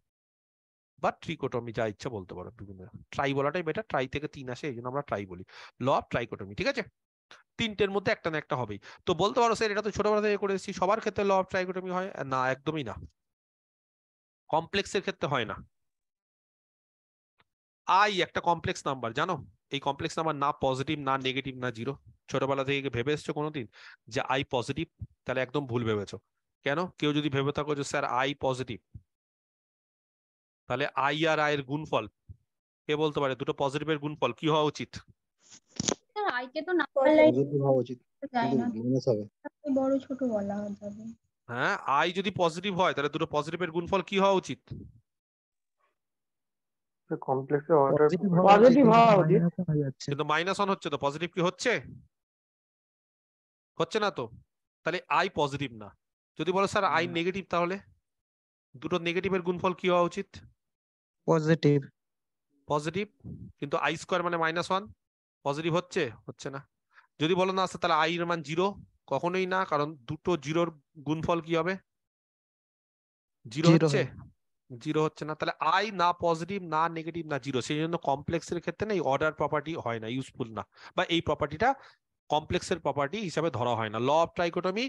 বা ট্রিকোটমি যা ইচ্ছা বলতে পারো বিভিন্ন। ট্রাই বলাটাই বেটার ট্রাই থেকে তিন আসে এই জন্য আমরা ট্রাই বলি। ল অফ ট্রাইকোটমি ঠিক আছে? তিনটের মধ্যে একটা না একটা হবেই। তো বলতে পারো স্যার এটা তো ছোটবেলা থেকে করে এসেছি সবার ক্ষেত্রে ল অফ ট্রাইকোটমি হয়? না একদমই না। কমপ্লেক্সের ক্ষেত্রে হয় না। আই একটা কমপ্লেক্স নাম্বার জানো? এই কমপ্লেক্স নাম্বার না পজিটিভ না নেগেটিভ না জিরো ছোটবেলা থেকে ভেবে এসছো কোনোদিন? যে আই পজিটিভ তাহলে একদম ভুল ভেবেছো। কেন? কেউ যদি ভেবে থাকো যে স্যার আই পজিটিভ তাহলে আই আর আই এর গুণফল কে বলতে পারে? দুটো পজিটিভের গুণফল কি হওয়া উচিত? স্যার আইকে তো নাম্বার লাইন পজিটিভ হওয়া উচিত। যায় না। মাইনাস হবে। বড় ছোট বলা যাবে হ্যাঁ আই যদি পজিটিভ হয় তাহলে দুটো পজিটিভের গুণফল কি হওয়া উচিত? কমপ্লেক্সে অর্ডার পজিটিভ হওয়া উচিত কিন্তু মাইনাস ওয়ান হচ্ছে তো পজিটিভ কি হচ্ছে? হচ্ছে না তো? তাহলে আই পজিটিভ না। যদি বলো স্যার আই নেগেটিভ তাহলে? দুটো নেগেটিভের গুণফল কি হওয়া উচিত? পজিটিভ পজিটিভ কিন্তু আই স্কোয়ার মানে মাইনাস ওয়ান পজিটিভ হচ্ছে? হচ্ছে না। যদি বলো না স্যার তাহলে আই এর মান জিরো কখনোই না কারণ দুটো জিরোর গুণফল কি হবে? জিরো হচ্ছে? জিরো হচ্ছে না, তাহলে আই না পজিটিভ না নেগেটিভ না জিরো। সেই জন্য কমপ্লেক্সের ক্ষেত্রে না এই অর্ডার প্রপার্টি হয় না ইউজফুল না। বা এই প্রপার্টিটা কমপ্লেক্সের প্রপার্টি হিসাবে ধরা হয় না। ল অফ ট্রাইকোটমি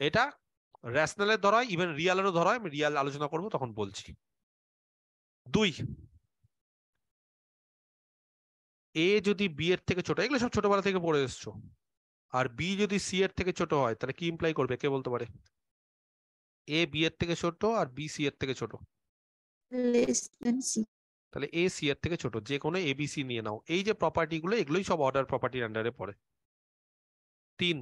এটা রেশনালের ধরা হয় ইভেন রিয়ালেরও ধরা হয় আমি রিয়াল আলোচনা করব, তখন বলছি। দুই এ যদি বি এর থেকে ছোট, এগুলো সব ছোটবেলা থেকে পড়ে এসছো। আর বি যদি সি এর থেকে ছোট হয়, তাহলে কি ইমপ্লাই করবে? কে বলতে পারে? এ বি এর থেকে ছোট আর বি সি এর থেকে ছোট. তাহলে এ সি এর থেকে ছোট, যে কোনো এবিসি নিয়ে নাও। এই যে প্রপার্টি গুলো, এগুলোই সব অর্ডার প্রপার্টির আন্ডারে পড়ে। তিন।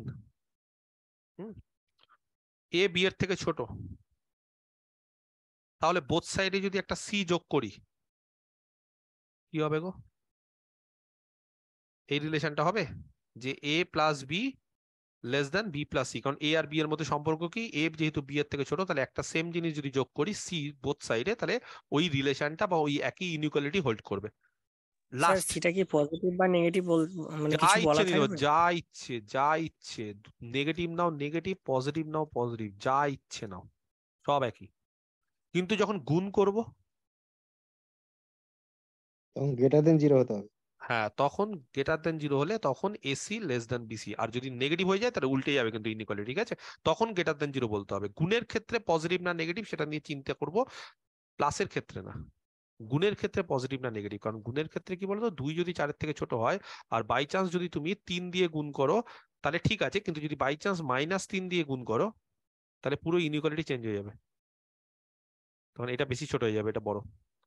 এ বি এর থেকে ছোট। তাহলে বোথ সাইডে যদি একটা সি যোগ করি, কি হবে গো? এই রিলেশনটা হবে? যে A plus B less than B plus C কারণ এ আর বি এর মধ্যে সম্পর্ক কি? এ যেহেতু বি এর থেকে ছোট তাহলে একটা সেম জিনিস যদি যোগ করি সি বোথ সাইডে তাহলে ওই রিলেশনটা বা ওই একই ইনইকুয়ালিটি হোল্ড করবে। লাস্ট সেটা কি পজিটিভ বা নেগেটিভ বল মানে যা কিছু ইচ্ছে বলা থাকবে? যা ইচ্ছে যা ইচ্ছে নেগেটিভ নাও নেগেটিভ পজিটিভ নাও পজিটিভ যা ইচ্ছে নাও সব একই। কিন্তু যখন গুণ করব? তখন গ্রেটার দেন জিরো হতে হবে। হ্যাঁ তখন গ্রেটার দেন জিরো হলে তখন এসি লেস দেন বিসি আর যদি নেগেটিভ হয়ে যায় তাহলে উল্টে যাবে কিন্তু ইনইকুয়ালিটি ঠিক আছে? তখন গ্রেটার দেন জিরো বলতে হবে। গুণের ক্ষেত্রে পজিটিভ না নেগেটিভ সেটা নিয়ে চিন্তা করব প্লাসের ক্ষেত্রে না। গুণের ক্ষেত্রে পজিটিভ না নেগেটিভ কারণ গুণের ক্ষেত্রে কি বলতো? দুই যদি চারের থেকে ছোট হয় আর বাই চান্স যদি তুমি তিন দিয়ে গুণ করো, তাহলে ঠিক আছে, কিন্তু যদি বাই চান্স মাইনাস তিন দিয়ে গুণ করো, তাহলে পুরো ইনইকুয়ালিটি চেঞ্জ হয়ে যাবে। তখন এটা বেশি ছোট হয়ে যাবে, এটা বড়।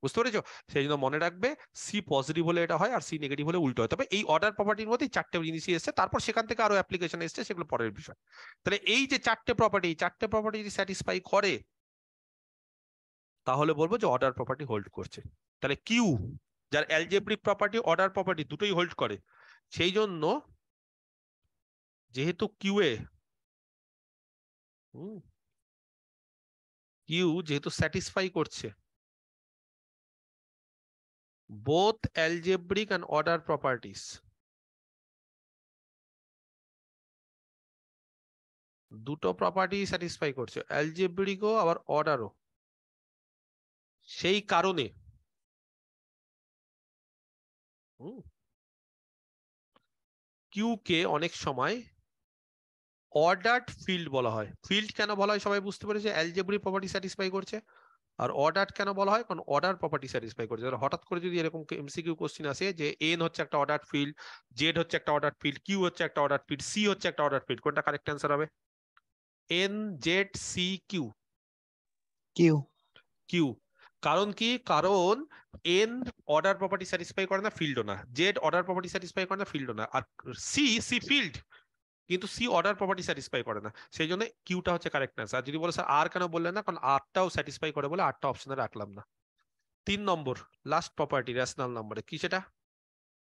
বুঝতে পেরেছ? সেই জন্য মনে রাখবে সি পজিটিভ হলে এটা হয় আর সি নেগেটিভ হলে উল্টো হয়। তবে এই অর্ডার প্রপার্টির মধ্যেই চারটে জিনিসই এসছে। তারপর সেখান থেকে আরও অ্যাপ্লিকেশন এসছে, সেগুলো পরের বিষয়। তাহলে এই যে চারটে প্রপার্টি চারটে প্রপার্টি যদি স্যাটিসফাই করে, তাহলে বলব যে অর্ডার প্রপার্টি হোল্ড করছে। তাহলে কিউ যার অ্যালজেব্রিক প্রপার্টি অর্ডার প্রপার্টি দুটোই হোল্ড করে, সেই জন্য যেহেতু কিউএ কিউ যেহেতু স্যাটিসফাই করছে both algebraic and order properties. দুটো প্রপার্টি স্যাটিসফাই করছে অ্যালজেব্রিকও আবার অর্ডারও সেই কারণে। কিউ কে অনেক সময় অর্ডার্ড ফিল্ড বলা হয়। ফিল্ড কেন বলা হয় সবাই বুঝতে পেরেছে? অ্যালজেব্রিক প্রপার্টি স্যাটিসফাই করছে। আর অর্ডার কেন বলা হয়? কারণ অর্ডার প্রপার্টি স্যাটিসফাই করছে। ধরো হঠাৎ করে যদি এরকম এমসিকিউ কোশ্চেন আসে যে এন হচ্ছে একটা অর্ডার ফিল্ড জেড হচ্ছে একটা অর্ডার ফিল্ড কিউ হচ্ছে একটা অর্ডার ফিল্ড সি হচ্ছে একটা অর্ডার ফিল্ড কোনটা কারেক্ট অ্যান্সার হবে? N Z C Q Q Q কারণ কি? কারণ এন অর্ডার প্রপার্টি স্যাটিসফাই করে না ফিল্ডও না। জেড অর্ডার প্রপার্টি স্যাটিসফাই করে না ফিল্ডও না। আর সি সি ফিল্ড কিন্তু সি অর্ডার প্রপার্টি স্যাটিসফাই করে না। সেই জন্য কিউটা হচ্ছে কারেক্ট অ্যান্সার যদি বলে স্যার আর কেন বললেন না কারণ আরটাও স্যাটিসফাই করে বলে আটটা অপশনে রাখলাম না। তিন নম্বর লাস্ট প্রপার্টি রেশনাল নম্বরে কি সেটা?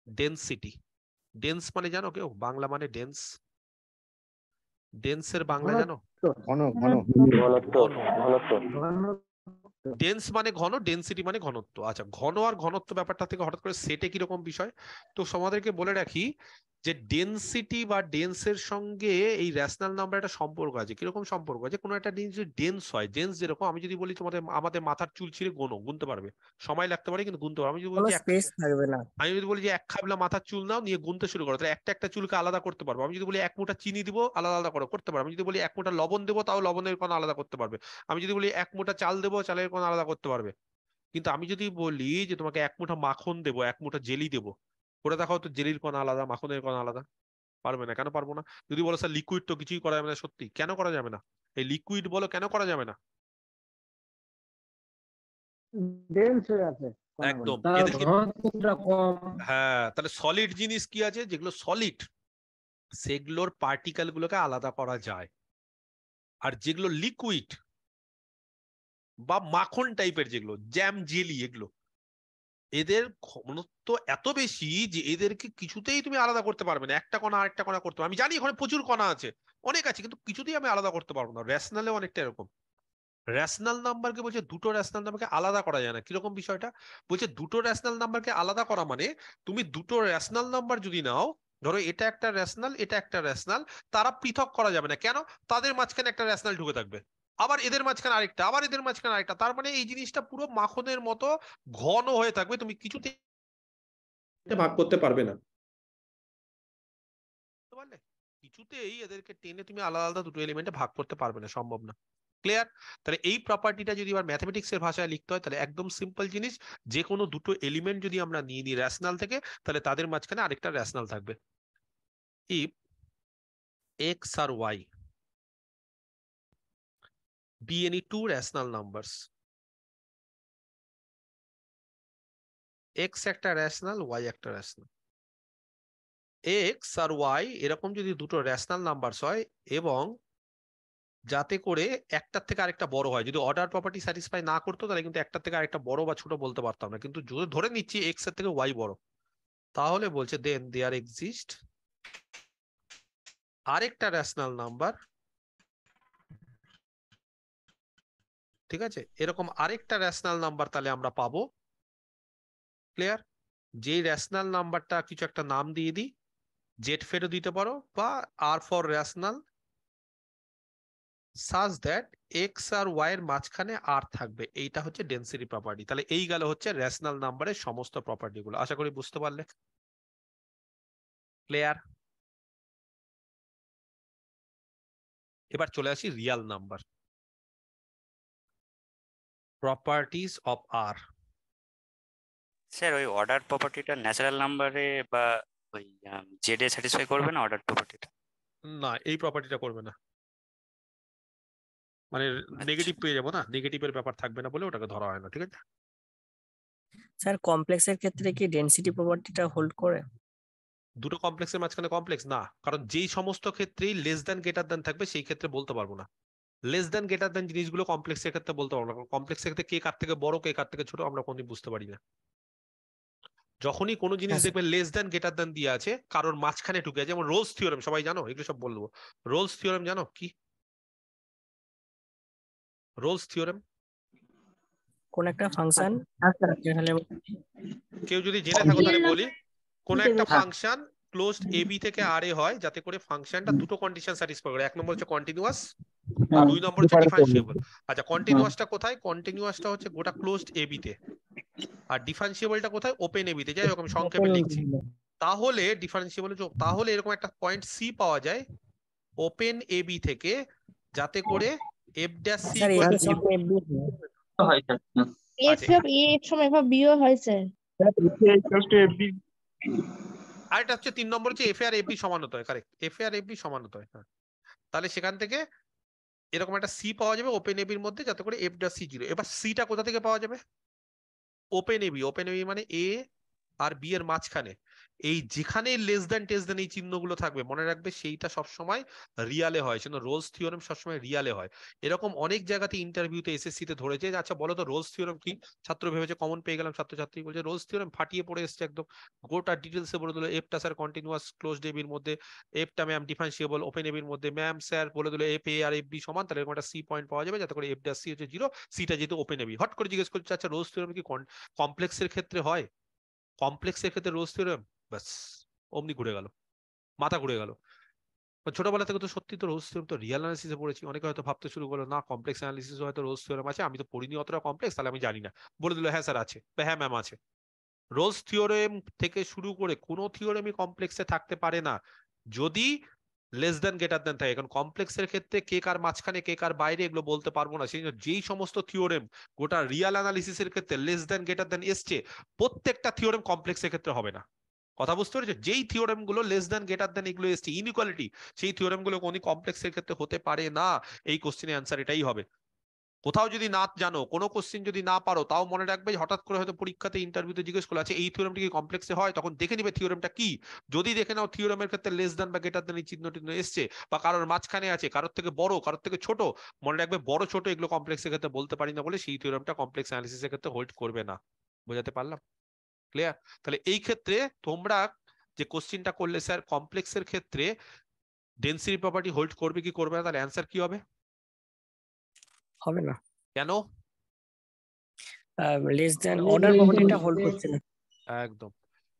ডেন্সিটি ডেন্স মানে জানো কেউ? বাংলা মানে ডেন্স ডেন্সের বাংলা জানো? ঘন ঘন ঘনত্ব ঘনত্ব। ডেন্স মানে ঘন ডেন্সিটি মানে ঘনত্ব। আচ্ছা ঘন আর ঘনত্ব ব্যাপারটা থেকে হঠাৎ করে সেটে কীরকম বিষয়? তো তোমাদেরকে বলে রাখি যে ডেন্সিটি বা ডেন্সের সঙ্গে এই রেশনাল নাম্বার একটা সম্পর্ক আছে। কীরকম সম্পর্ক আছে? কোনো একটা জিনিস যদি ডেন্স হয় ডেন্স যেরকম আমি যদি বলি তোমাদের আমাদের মাথার চুল ছিঁড়ে গোনো গুনতে পারবে। সময় লাগতে পারে কিন্তু গুনতে পারবে। আমি যদি বলি স্পেস থাকবে না। আমি যদি বলি যে এক খাবলা মাথার চুল নাও নিয়ে গুনতে শুরু করো। তাহলে একটা একটা চুলকে আলাদা করতে পারব। আমি যদি বলি এক মুঠা চিনি দিব আলাদা আলাদা করো করতে পারব। আমি যদি বলি এক মুঠা লবণ দেবো তাও লবণের কোনো আলাদা করতে পারবে। আমি যদি বলি এক মুঠা চাল দেবো চালের কোনো আলাদা করতে পারবে। কিন্তু আমি যদি বলি যে তোমাকে এক মুঠা মাখন দেবো এক মুঠা জেলি দেবো করে দেখাও তো জেলির কোনো আলাদা মাখনের কোনো আলাদা। পারবে না কেন পারব না? যদি বলো স্যার লিকুইড তো কিছুই করা যাবে না সত্যি। কেন করা যাবে না? এই লিকুইড বলো কেন করা যাবে না? ডেন্স হয়ে আছে একদম। হ্যাঁ তাহলে সলিড জিনিস কি আছে? যেগুলো সলিড সেগুলোর পার্টিকেল গুলোকে আলাদা করা যায়। আর যেগুলো লিকুইড বা মাখন টাইপের যেগুলো জ্যাম জেলি এগুলো এদের ঘনত্ব এত বেশি যে এদেরকে কিছুতেই তুমি আলাদা করতে পারবে না। একটা কণা আরেকটা কণা করতে পারবে। আমি জানি ওখানে প্রচুর কণা আছে, অনেক আছে, কিন্তু কিছুতেই আমি আলাদা করতে পারব না। রেশনালে অনেকটা এরকম। রেশনাল নাম্বারকে বলছে দুটো রেশনাল নাম্বারকে আলাদা করা যায় না। কীরকম বিষয়টা? বলছে দুটো রেশনাল নাম্বারকে আলাদা করা মানে তুমি দুটো রেশনাল নাম্বার যদি নাও, ধরো এটা একটা রেশনাল এটা একটা রেশনাল তারা পৃথক করা যাবে না। কেন? তাদের মাঝখানে একটা রেশনাল ঢুকে থাকবে। আবার এদের মাঝখানে আরেকটা আবার এদের মাঝখানে আরেকটা। তার মানে এই জিনিসটা পুরো মাখনের মতো ঘন হয়ে থাকবে তুমি কিছুতে ভাগ করতে পারবে না। কিছুতেই এদেরকে টেনে তুমি আলাদা আলাদা দুটো এলিমেন্টে ভাগ করতে পারবে না সম্ভব না। ক্লিয়ার তাহলে এই প্রপার্টিটা যদি আবার ম্যাথমেটিক্স এর ভাষায় লিখতে হয় তাহলে একদম সিম্পল জিনিস যে কোনো দুটো এলিমেন্ট যদি আমরা নিয়ে নিই রেশনাল থেকে তাহলে তাদের মাঝখানে আরেকটা রেশনাল থাকবে। If x R Y be any two rational numbers. X একটা রেশনাল y একটা রেশনাল x আর y এরকম যদি দুটো রেশনাল নাম্বারস হয়, এবং যাতে করে একটার থেকে আরেকটা বড় হয়, যদি অর্ডার প্রপার্টি স্যাটিসফাই না করতো, তাহলে কিন্তু একটার থেকে আরেকটা বড় বা ছোট বলতে পারতাম না। কিন্তু যদি ধরে নিচ্ছি এক্সের থেকে ওয়াই বড়, তাহলে বলছে দেন দেয়ার এক্সিস্ট আরেকটা রেশনাল নাম্বার ঠিক আছে? এরকম আরেকটা রেশনাল নাম্বার তাহলে আমরা পাবো। ক্লিয়ার যে রেশনাল নাম্বারটা কিছু একটা নাম দিয়ে দিই জেড ফেরও দিতে পারো বা আর for rational such that X R Y এর মাঝখানে আর থাকবে। এইটা হচ্ছে ডেন্সিটি প্রপার্টি তাহলে এই গেল হচ্ছে রেশনাল নাম্বারের সমস্ত প্রপার্টি গুলো। আশা করি বুঝতে পারলে। ক্লিয়ার এবার চলে আসি real number properties of R sir ওই অর্ডার প্রপার্টিটা ন্যাচারাল নাম্বারে বা ওই জেড এ স্যাটিসফাই করবে না অর্ডার প্রপার্টিটা না এই প্রপার্টিটা করবে না। মানে নেগেটিভ পেয়ে যাব না নেগেটিভের ব্যাপার থাকবে না বলে ওটাকে ধরা হয় না ঠিক আছে? স্যার কমপ্লেক্সের ক্ষেত্রে কি ডেনসিটি প্রপার্টিটা হোল্ড করে? দুটো কমপ্লেক্সের মাঝখানে কমপ্লেক্স না কারণ যেই সমস্ত ক্ষেত্রেই লেস দ্যান গ্রেটার দ্যান থাকবে সেই ক্ষেত্রে বলতে পারব না। লেস দেন গ্রেটার দেন জিনিসগুলো কমপ্লেক্সের ক্ষেত্রে বলতে পারব না। কমপ্লেক্সের ক্ষেত্রে কে কার থেকে বড় কে কার থেকে ছোট আমরা কোনদিন বুঝতে পারি না। যখনই কোনো জিনিস হ্যাঁ, স্যার। দেখবে লেস দেন গ্রেটার দেন দিয়ে আছে কারোর মাঝখানে ঢুকে আছে যেমন রোলস থিওরেম সবাই জানো? এগুলো সব বলব। রোলস থিওরেম জানো? কি? রোলস থিওরেম কোন একটা ফাংশন কেউ যদি জেনে থাকো তাহলে বলি কোন একটা ফাংশন ক্লোজড এ বি থেকে আর এ হয় যাতে করে ফাংশনটা দুটো কন্ডিশন স্যাটিসফাই করে। এক নম্বর হচ্ছে কন্টিনিউয়াস আর দুই নম্বর হচ্ছে ডিফারেন্সিয়েবল আচ্ছা কন্টিনিউয়াসটা কোথায়? কন্টিনিউয়াসটা হচ্ছে গোটা ক্লোজড এ বিতে আর ডিফারেন্সিয়েবলটা কোথায়? ওপেন এ বিতে যাই হোক আমি সংক্ষেপে লিখছি। তাহলে ডিফারেন্সিয়েবল তাহলে এরকম একটা পয়েন্ট সি পাওয়া যায় ওপেন এ বি থেকে যাতে করে এফ ড্যাশ সি হয় স্যার। এফ সময় এফ বিও হয়েছে আর এটা হচ্ছে তিন নম্বর হচ্ছে এফ আর এফ বি সমান হতে হয় কারেক্ট এফ আর এফ বি সমান হতে হয় হ্যাঁ। তাহলে সেখান থেকে এরকম একটা সি পাওয়া যাবে ওপেন এবির মধ্যে, যাতে করে এফ ডা সি জিরো এবার সিটা কোথা থেকে পাওয়া যাবে? ওপেন এবি ওপেন এবি মানে এ আর বি এর মাঝখানে। এই যেখানে লেস দেন টেস দেন এই চিহ্নগুলো থাকবে, মনে রাখবে সেইটা সবসময় রিয়ালে হয়। সেজন্য রোলস থিওরেম সবসময় রিয়ালে হয়। এরকম অনেক জায়গাতে ইন্টারভিউতে এসএসসি তে ধরেছে আচ্ছা বলো তো রোলস থিওরেম কি? ছাত্র ভেবেছে কমন পেয়ে গেলাম, ছাত্রছাত্রী বলছে রোলস থিওরেম ফাটিয়ে পড়ে এসছে একদম। গোটা ডিটেলসে বলে দিল এফটা স্যার কন্টিনিউয়াস ক্লোজড এবির মধ্যে এফটা ম্যাম ডিফারেন্সিয়েবল ওপেন এবির মধ্যে। ম্যাম স্যার বলে দিল এফ এ আর এফ বি সমান, তাহলে একটা সি পয়েন্ট পাওয়া যাবে, যাতে করে এফ ডা সি হচ্ছে জিরো সিটা যেহেতু ওপেন এবি হট করে জিজ্ঞেস করছে আচ্ছা রোজ থিওরেম কি কমপ্লেক্সের ক্ষেত্রে হয়? কমপ্লেক্সের ক্ষেত্রে রোজ থিওরেম ব্যাস, অমনি ঘুরে গেল, মাথা ঘুরে গেল। ছোটবেলা থেকে তো সত্যি তো রোজ থিওরেম তো রিয়াল অ্যানালিসিসে পড়েছি, অনেকে হয়তো ভাবতে শুরু করল, না কমপ্লেক্স অ্যানালিসিস হয়তো রোজ থিওরেম আছে, আমি তো পড়িনি অতটা কমপ্লেক্স তাহলে আমি জানি না। বলে দিল হ্যাঁ স্যার আছে। হ্যাঁ ম্যাম আছে। রোজ থিওরেম থেকে শুরু করে কোনো থিওরেমই কমপ্লেক্সে থাকতে পারে না। যদি লেস দেন গ্রেটার দেন থাকে। কারণ কমপ্লেক্সের ক্ষেত্রে কে কার মাঝখানে, কে কার বাইরে এগুলো বলতে পারব না। সেই জন্য যেই সমস্ত থিওরেম গোটা রিয়াল অ্যানালিসিসের ক্ষেত্রে লেস দেন গ্রেটার দেন এসছে, প্রত্যেকটা থিওরেম কমপ্লেক্সের ক্ষেত্রে হবে না। কথা বুঝতে পেরেছ? যেই থিওরেমগুলো লেস দেন গ্রেটার দেন এগুলো এসছে ইনইকুয়ালিটি সেই থিওরেমগুলো কোনো কমপ্লেক্সের ক্ষেত্রে হতে পারে না। এই কোশ্চেনের অ্যান্সার এটাই হবে। কোথাও যদি না জানো, কোনো কোশ্চেন যদি না পারো, তাও মনে রাখবে হঠাৎ করে হয়তো পরীক্ষাতে ইন্টারভিউতে জিজ্ঞেস করল আচ্ছা এই থিওরেমটা কি কমপ্লেক্সে হয়? তখন দেখে নিবে থিওরেমটা কি। যদি দেখে নাও থিওরেমের ক্ষেত্রে লেস দেন বা গ্রেটার দেন এই চিহ্ন টিহ্ন এসছে বা কারোর মাঝখানে আছে, কারোর থেকে বড়, কারোর থেকে ছোট, মনে রাখবে বড়, ছোট এগুলো কমপ্লেক্সের ক্ষেত্রে বলতে পারি না বলে সেই থিওরেমটা কমপ্লেক্স অ্যানালিসিসের ক্ষেত্রে হোল্ড করবে না। বোঝাতে পারলাম? ক্লিয়ার তাহলে এই ক্ষেত্রে তোমরা যে কোশ্চেনটা করলে স্যার কমপ্লেক্সের ক্ষেত্রে ডেন্সিটি প্রপার্টি হোল্ড করবে কি করবে না, তাহলে অ্যান্সার কি হবে? হবে না। কেন? লেস দেন অর্ডার প্রপার্টিটা হোল্ড করছে না। একদম।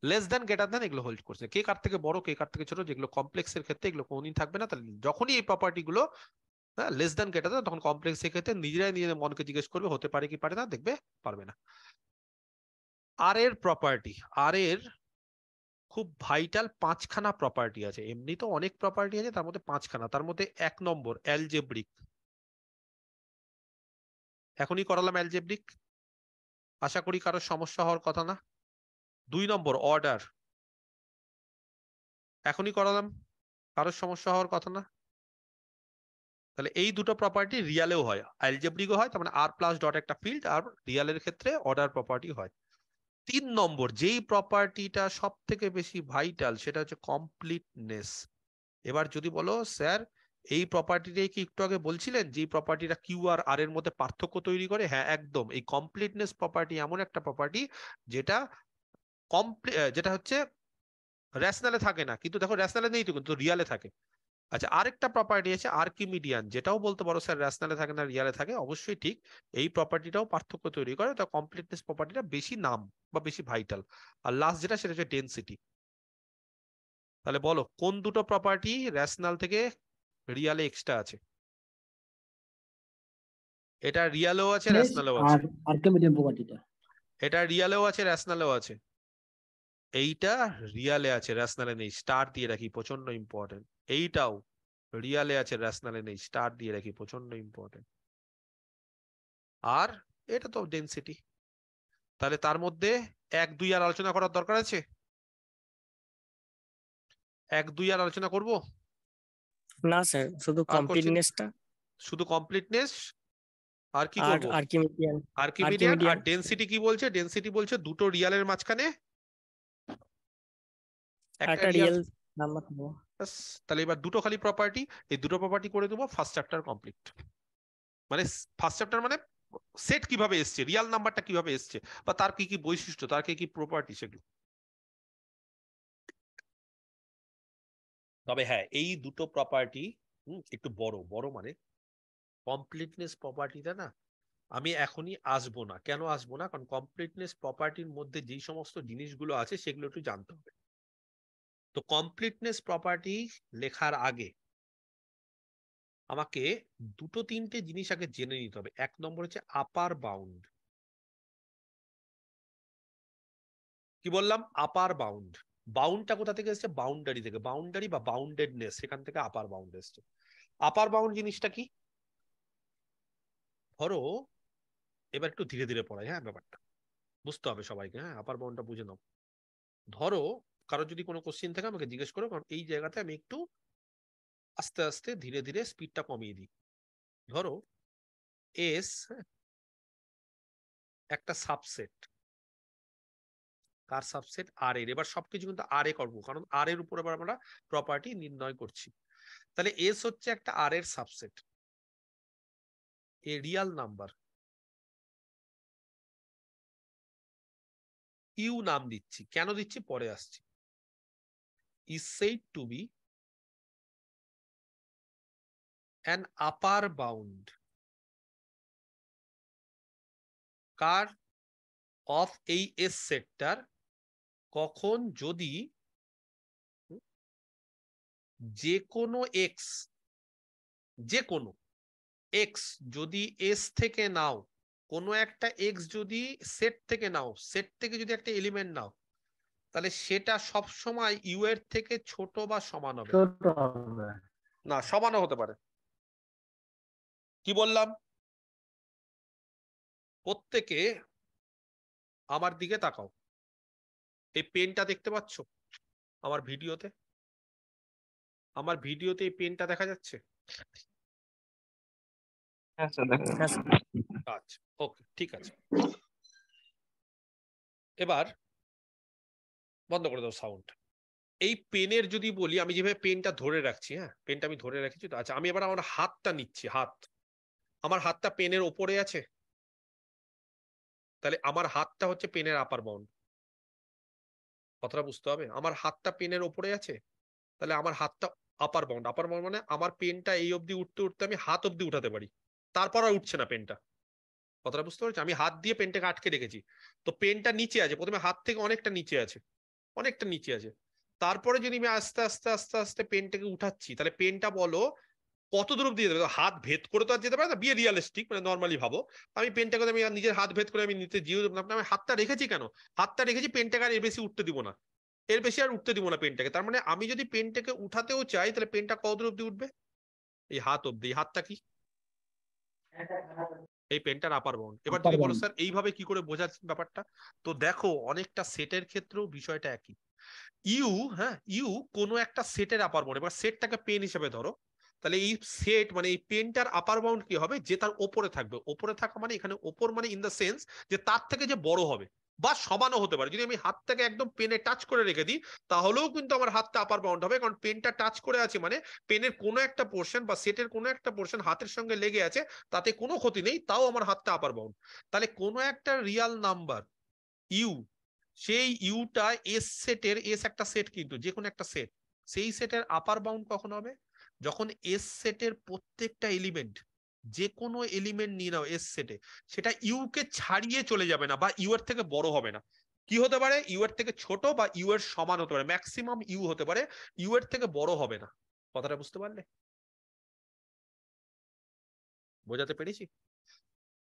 লেস দেন গ্রেটার দেন এগুলো হোল্ড করছে। কে কার থেকে বড় কে কার থেকে ছোট যেগুলো কমপ্লেক্সের ক্ষেত্রে এগুলো কোনদিন থাকবে না। তাহলে যখনই এই প্রপার্টি গুলো লেস দেন গ্রেটার দেন তখন কমপ্লেক্সের ক্ষেত্রে নিজেরাই নিজেদের মনকে জিজ্ঞেস করবে হতে পারে কি পারে না দেখবে পারবে না। আর এর প্রপার্টি আর এর খুব ভাইটাল পাঁচখানা প্রপার্টি আছে। এমনি তো অনেক প্রপার্টি আছে তার মধ্যে পাঁচখানা। তার মধ্যে এক নম্বর অ্যালজেব্রিক এখনই করালাম অ্যালজেব্রিক আশা করি কারোর সমস্যা হওয়ার কথা না। দুই নম্বর অর্ডার এখনই করালাম। কারোর সমস্যা হওয়ার কথা না। তাহলে এই দুটো প্রপার্টি রিয়ালেও হয়। অ্যালজেব্রিকও হয়, তার মানে আর প্লাস ডট একটা ফিল্ড আর রিয়ালের ক্ষেত্রে অর্ডার প্রপার্টি হয়। তিন নম্বর, যেই প্রপার্টিটা সব থেকে বেশি ভাইটাল সেটা হচ্ছে কমপ্লিটনেস এবার যদি বলো স্যার এই প্রপার্টিটাই কি একটু আগে বলছিলেন? যে প্রপার্টিটা কিউ আর আর এর মধ্যে পার্থক্য তৈরি করে? হ্যাঁ একদম। এই কমপ্লিটনেস প্রপার্টি এমন একটা প্রপার্টি যেটা কমপ্লি যেটা হচ্ছে র্যাশনালে থাকে না। কিন্তু দেখো র্যাশনালে নেই তো, কিন্তু রিয়ালে থাকে। আচ্ছা আরেকটা প্রপার্টি আছে আর্কিমিডিয়ান যেটাও বলতে পারো স্যার র্যাশনালে থাকে না রিয়ালে থাকে, অবশ্যই ঠিক। এই প্রপার্টিটাও পার্থক্য তৈরি করে। তো কমপ্লিটনেস প্রপার্টিটা বেশি নাম বা বেশি ভাইটাল আর লাস্ট যেটা, সেটা হচ্ছে ডেনসিটি তাহলে বলো, কোন দুটো প্রপার্টি র্যাশনাল থেকে রিয়ালে এক্সট্রা আছে। এটা রিয়ালেও আছে র্যাশনালেও আছে। আর আর্কিমিডিয়ান প্রপার্টিটা এটা রিয়ালেও আছে র্যাশনালেও আছে। এইটা রিয়ালে আছে র্যাশনালে নেই। স্টার দিয়ে রাখি প্রচণ্ড ইম্পর্টেন্ট এইটাও রিয়ালে আছে র্যাশনালে নেই। স্টার দিয়ে রাখি প্রচণ্ড ইম্পর্টেন্ট আর এটা তো ডেনসিটি তাহলে তার মধ্যে এক দুই আর আলোচনা করার দরকার আছে? এক দুই আর আলোচনা করব? না স্যার শুধু কমপ্লিটনেসটা শুধু কমপ্লিটনেস আর কি করব? আর্কিমিডিয়ান। আর্কিমিডিয়ান? আর ডেনসিটি কি বলছে? ডেনসিটি বলছে দুটো রিয়ালের মাঝখানে। একটা রিয়েল নাম্বার তাহলে এবার দুটো খালি প্রপার্টি এই দুটো প্রপার্টি করে দেবো ফার্স্ট চ্যাপ্টার কমপ্লিট মানে ফার্স্ট চ্যাপ্টার মানে সেট কীভাবে এসছে? রিয়াল নাম্বারটা কীভাবে এসছে? বা তার কি কি বৈশিষ্ট্য? তার কি কি প্রপার্টি সেগুলো? তবে হ্যাঁ এই দুটো প্রপার্টি একটু বড় বড় মানে কমপ্লিটনেস প্রপার্টিটা না আমি এখনই আসব না। কেন আসব না? কারণ কমপ্লিটনেস প্রপার্টির মধ্যে যেই সমস্ত জিনিসগুলো আছে সেগুলো একটু জানতে হবে। তো কমপ্লিটনেস প্রপার্টি লেখার আগে আমাকে দুটো তিনটে জিনিস আগে জেনে নিতে হবে। এক নম্বর হচ্ছে আপার বাউন্ড কি বললাম? আপার বাউন্ড বাউন্ডটা কোথা থেকে এসছে? বাউন্ডারি থেকে। বাউন্ডারি বা বাউন্ডেডনেস সেখান থেকে আপার বাউন্ড এসছে। আপার বাউন্ড জিনিসটা কি? ধরো, এবার একটু ধীরে ধীরে পড়াই হ্যাঁ ব্যাপারটা। বুঝতে হবে সবাইকে হ্যাঁ আপার বাউন্ডটা বুঝে নাও। ধরো কারও যদি কোনো কোশ্চেন থাকে, আমাকে জিজ্ঞেস করো, কারণ এই জায়গাতে আমি একটু আস্তে আস্তে ধীরে ধীরে স্পিডটা কমিয়ে দিই। ধরো এস একটা সাবসেট কার সাবসেট আর এর? এবার সবকিছু কিন্তু আর এ করব, কারণ আর এর উপর এবার আমরা প্রপার্টি নির্ণয় করছি। তাহলে এস হচ্ছে একটা আর এর subset a real number u নাম দিচ্ছি। কেন দিচ্ছি? পরে আসছি। Is said to be an upper bound কার? অফ এই এস সেক্টর কখন যদি যে কোনো এক্স যে কোনো এক্স যদি এস থেকে নাও কোনো একটা এক্স যদি সেট থেকে নাও সেট থেকে যদি একটা এলিমেন্ট নাও তাহলে সেটা সব সময় ইউ এর থেকে ছোট বা সমান হবে? হবে। না সমানও হতে পারে। কি বললাম? প্রত্যেকে আমার দিকে তাকাও। এই পেনটা দেখতে পাচ্ছ? আমার ভিডিওতে? আমার ভিডিওতে এই পেনটা দেখা যাচ্ছে। স্যার আচ্ছা। ওকে ঠিক আছে। এবার বন্ধ করে দাও সাউন্ড এই পেনের যদি বলি আমি যেভাবে পেনটা ধরে রাখছি হ্যাঁ পেনটা আমি ধরে রাখছি তো আচ্ছা আমি এবার আমার হাতটা নিচ্ছি হাত। আমার হাতটা পেনের ওপরে আছে? তাহলে আমার হাতটা হচ্ছে পেনের আপার বাউন্ড কথাটা বুঝতে হবে। আমার হাতটা পেনের ওপরে আছে, তাহলে আমার হাতটা আপার বাউন্ড আপার বাউন্ড মানে আমার পেনটা এই অবধি উঠতে উঠতে আমি হাত অবধি উঠাতে পারি। তারপর আর উঠছে না পেনটা। কথাটা বুঝতে পারছি আমি হাত দিয়ে পেনটাকে আটকে রেখেছি। তো পেনটা নিচে আছে, প্রথমে হাত থেকে অনেকটা নিচে আছে, অনেকটা নিচে আছে। তারপরে যদি আমি আস্তে আস্তে আস্তে আস্তে পেনটাকে উঠাচ্ছি, তাহলে পেনটা বলো কত দূর যেতে পারে হাত ভেদ করে তো আর যেতে পারে না বিয়ে রিয়ালিস্টিক মানে নর্মালি ভাবো। আমি পেনটাকে আমি নিজের হাত ভেদ করে আমি নিতে জিও দেবো আমি হাতটা রেখেছি কেন? হাতটা রেখেছি পেনটাকে আর এর বেশি উঠতে দিব না। এর বেশি আর উঠতে দিব না পেনটাকে তার মানে আমি যদি পেনটাকে উঠাতেও চাই তাহলে পেনটা কত দূর অব্দি উঠবে? এই হাত অব্দি এই হাতটা কি? এই পেনটার আপার বাউন্ড এবার যদি বলো স্যার এইভাবে কি করে বোঝাচ্ছেন ব্যাপারটা? তো দেখো অনেকটা সেটের ক্ষেত্রেও বিষয়টা একই। ইউ হ্যাঁ ইউ কোনো একটা সেটের আপার বাউন্ড এবার সেটটাকে পেন হিসেবে ধরো। তাহলে এই সেট মানে এই পেনটার আপার বাউন্ড কি হবে? যে তার ওপরে থাকবে। ওপরে থাকা মানে এখানে ওপর মানে ইন দ্য সেন্স যে তার থেকে যে বড় হবে বা সমানও হতে পারে। যদি আমি হাতটাকে একদম পেনে টাচ করে রেখে দিই, তাহলেও কিন্তু আমার হাতটা আপার বাউন্ড হবে। কারণ পেনটা টাচ করে আছে মানে পেনের কোনো একটা পোর্শন বা সেটের কোনো একটা পোর্শন হাতের সঙ্গে লেগে আছে, তাতে কোনো ক্ষতি নেই, তাও আমার হাতটা আপার বাউন্ড তাহলে কোনো একটা রিয়াল নাম্বার ইউ সেই ইউটা এস সেটের এস একটা সেট কিন্তু যে কোনো একটা সেট সেই সেটের আপার বাউন্ড কখন হবে? যখন এস সেটের প্রত্যেকটা এলিমেন্ট যে কোনো এলিমেন্ট নিয়ে নাও এস সেটে সেটা ইউ কে ছাড়িয়ে চলে যাবে না বা ইউ এর থেকে বড় হবে না। কি হতে পারে? ইউ এর থেকে ছোট বা ইউ এর সমান হতে পারে। ম্যাক্সিমাম ইউ হতে পারে। ইউ এর থেকে বড় হবে না। কথাটা বুঝতে পারলে? বোঝাতে পেরেছি?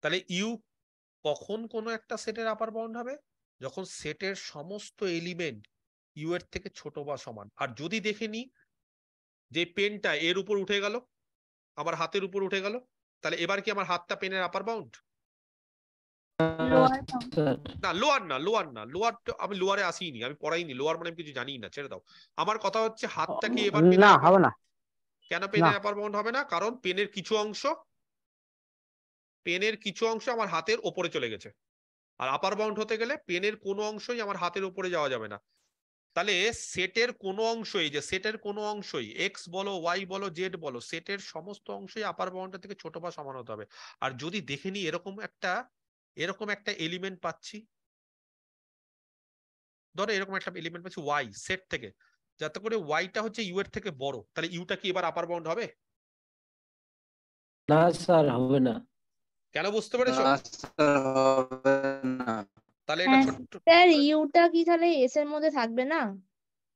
তাহলে ইউ কখন কোনো একটা সেটের আপার বাউন্ড হবে? যখন সেটের সমস্ত এলিমেন্ট ইউ এর থেকে ছোট বা সমান। আর যদি দেখে নি যে পেনটা এর উপর উঠে গেল আমার হাতের উপর উঠে গেল তাহলে এবার কি আমার হাতটা পেনের আপার বাউন্ড না লোয়ার না লোয়ার না লোয়ার আমি লোয়ারে আসিনি আমি পড়াইনি লোয়ার মানে আমি কিছু জানি না ছেড়ে দাও। আমার কথা হচ্ছে হাতটা কি এবার না হবে না। কেন পেনের আপার বাউন্ড হবে না? কারণ পেনের কিছু অংশ পেনের কিছু অংশ আমার হাতের ওপরে চলে গেছে। আর আপার বাউন্ড হতে গেলে পেনের কোনো অংশই আমার হাতের উপরে যাওয়া যাবে না। তাহলে সেটের কোনো অংশই যে সেটের কোনো অংশই এক্স বলো ওয়াই বলো জেড বলো সেটের সমস্ত অংশই আপার বাউন্ডার থেকে ছোট বা সমান হতে হবে। আর যদি দেখে নি এরকম একটা এরকম একটা এলিমেন্ট পাচ্ছি। ধরো এরকম একটা এলিমেন্ট পাচ্ছি ওয়াই সেট থেকে। যাতে করে ওয়াইটা হচ্ছে ইউ এর থেকে বড়। তাহলে ইউটা কি এবার আপার বাউন্ড হবে? না স্যার হবে না। কেন বুঝতে পেরেছ? তাহলে এটা হ্যাঁ। ছোট্ট স্যার ইউটা কি তাহলে এস এর মধ্যে থাকবে না?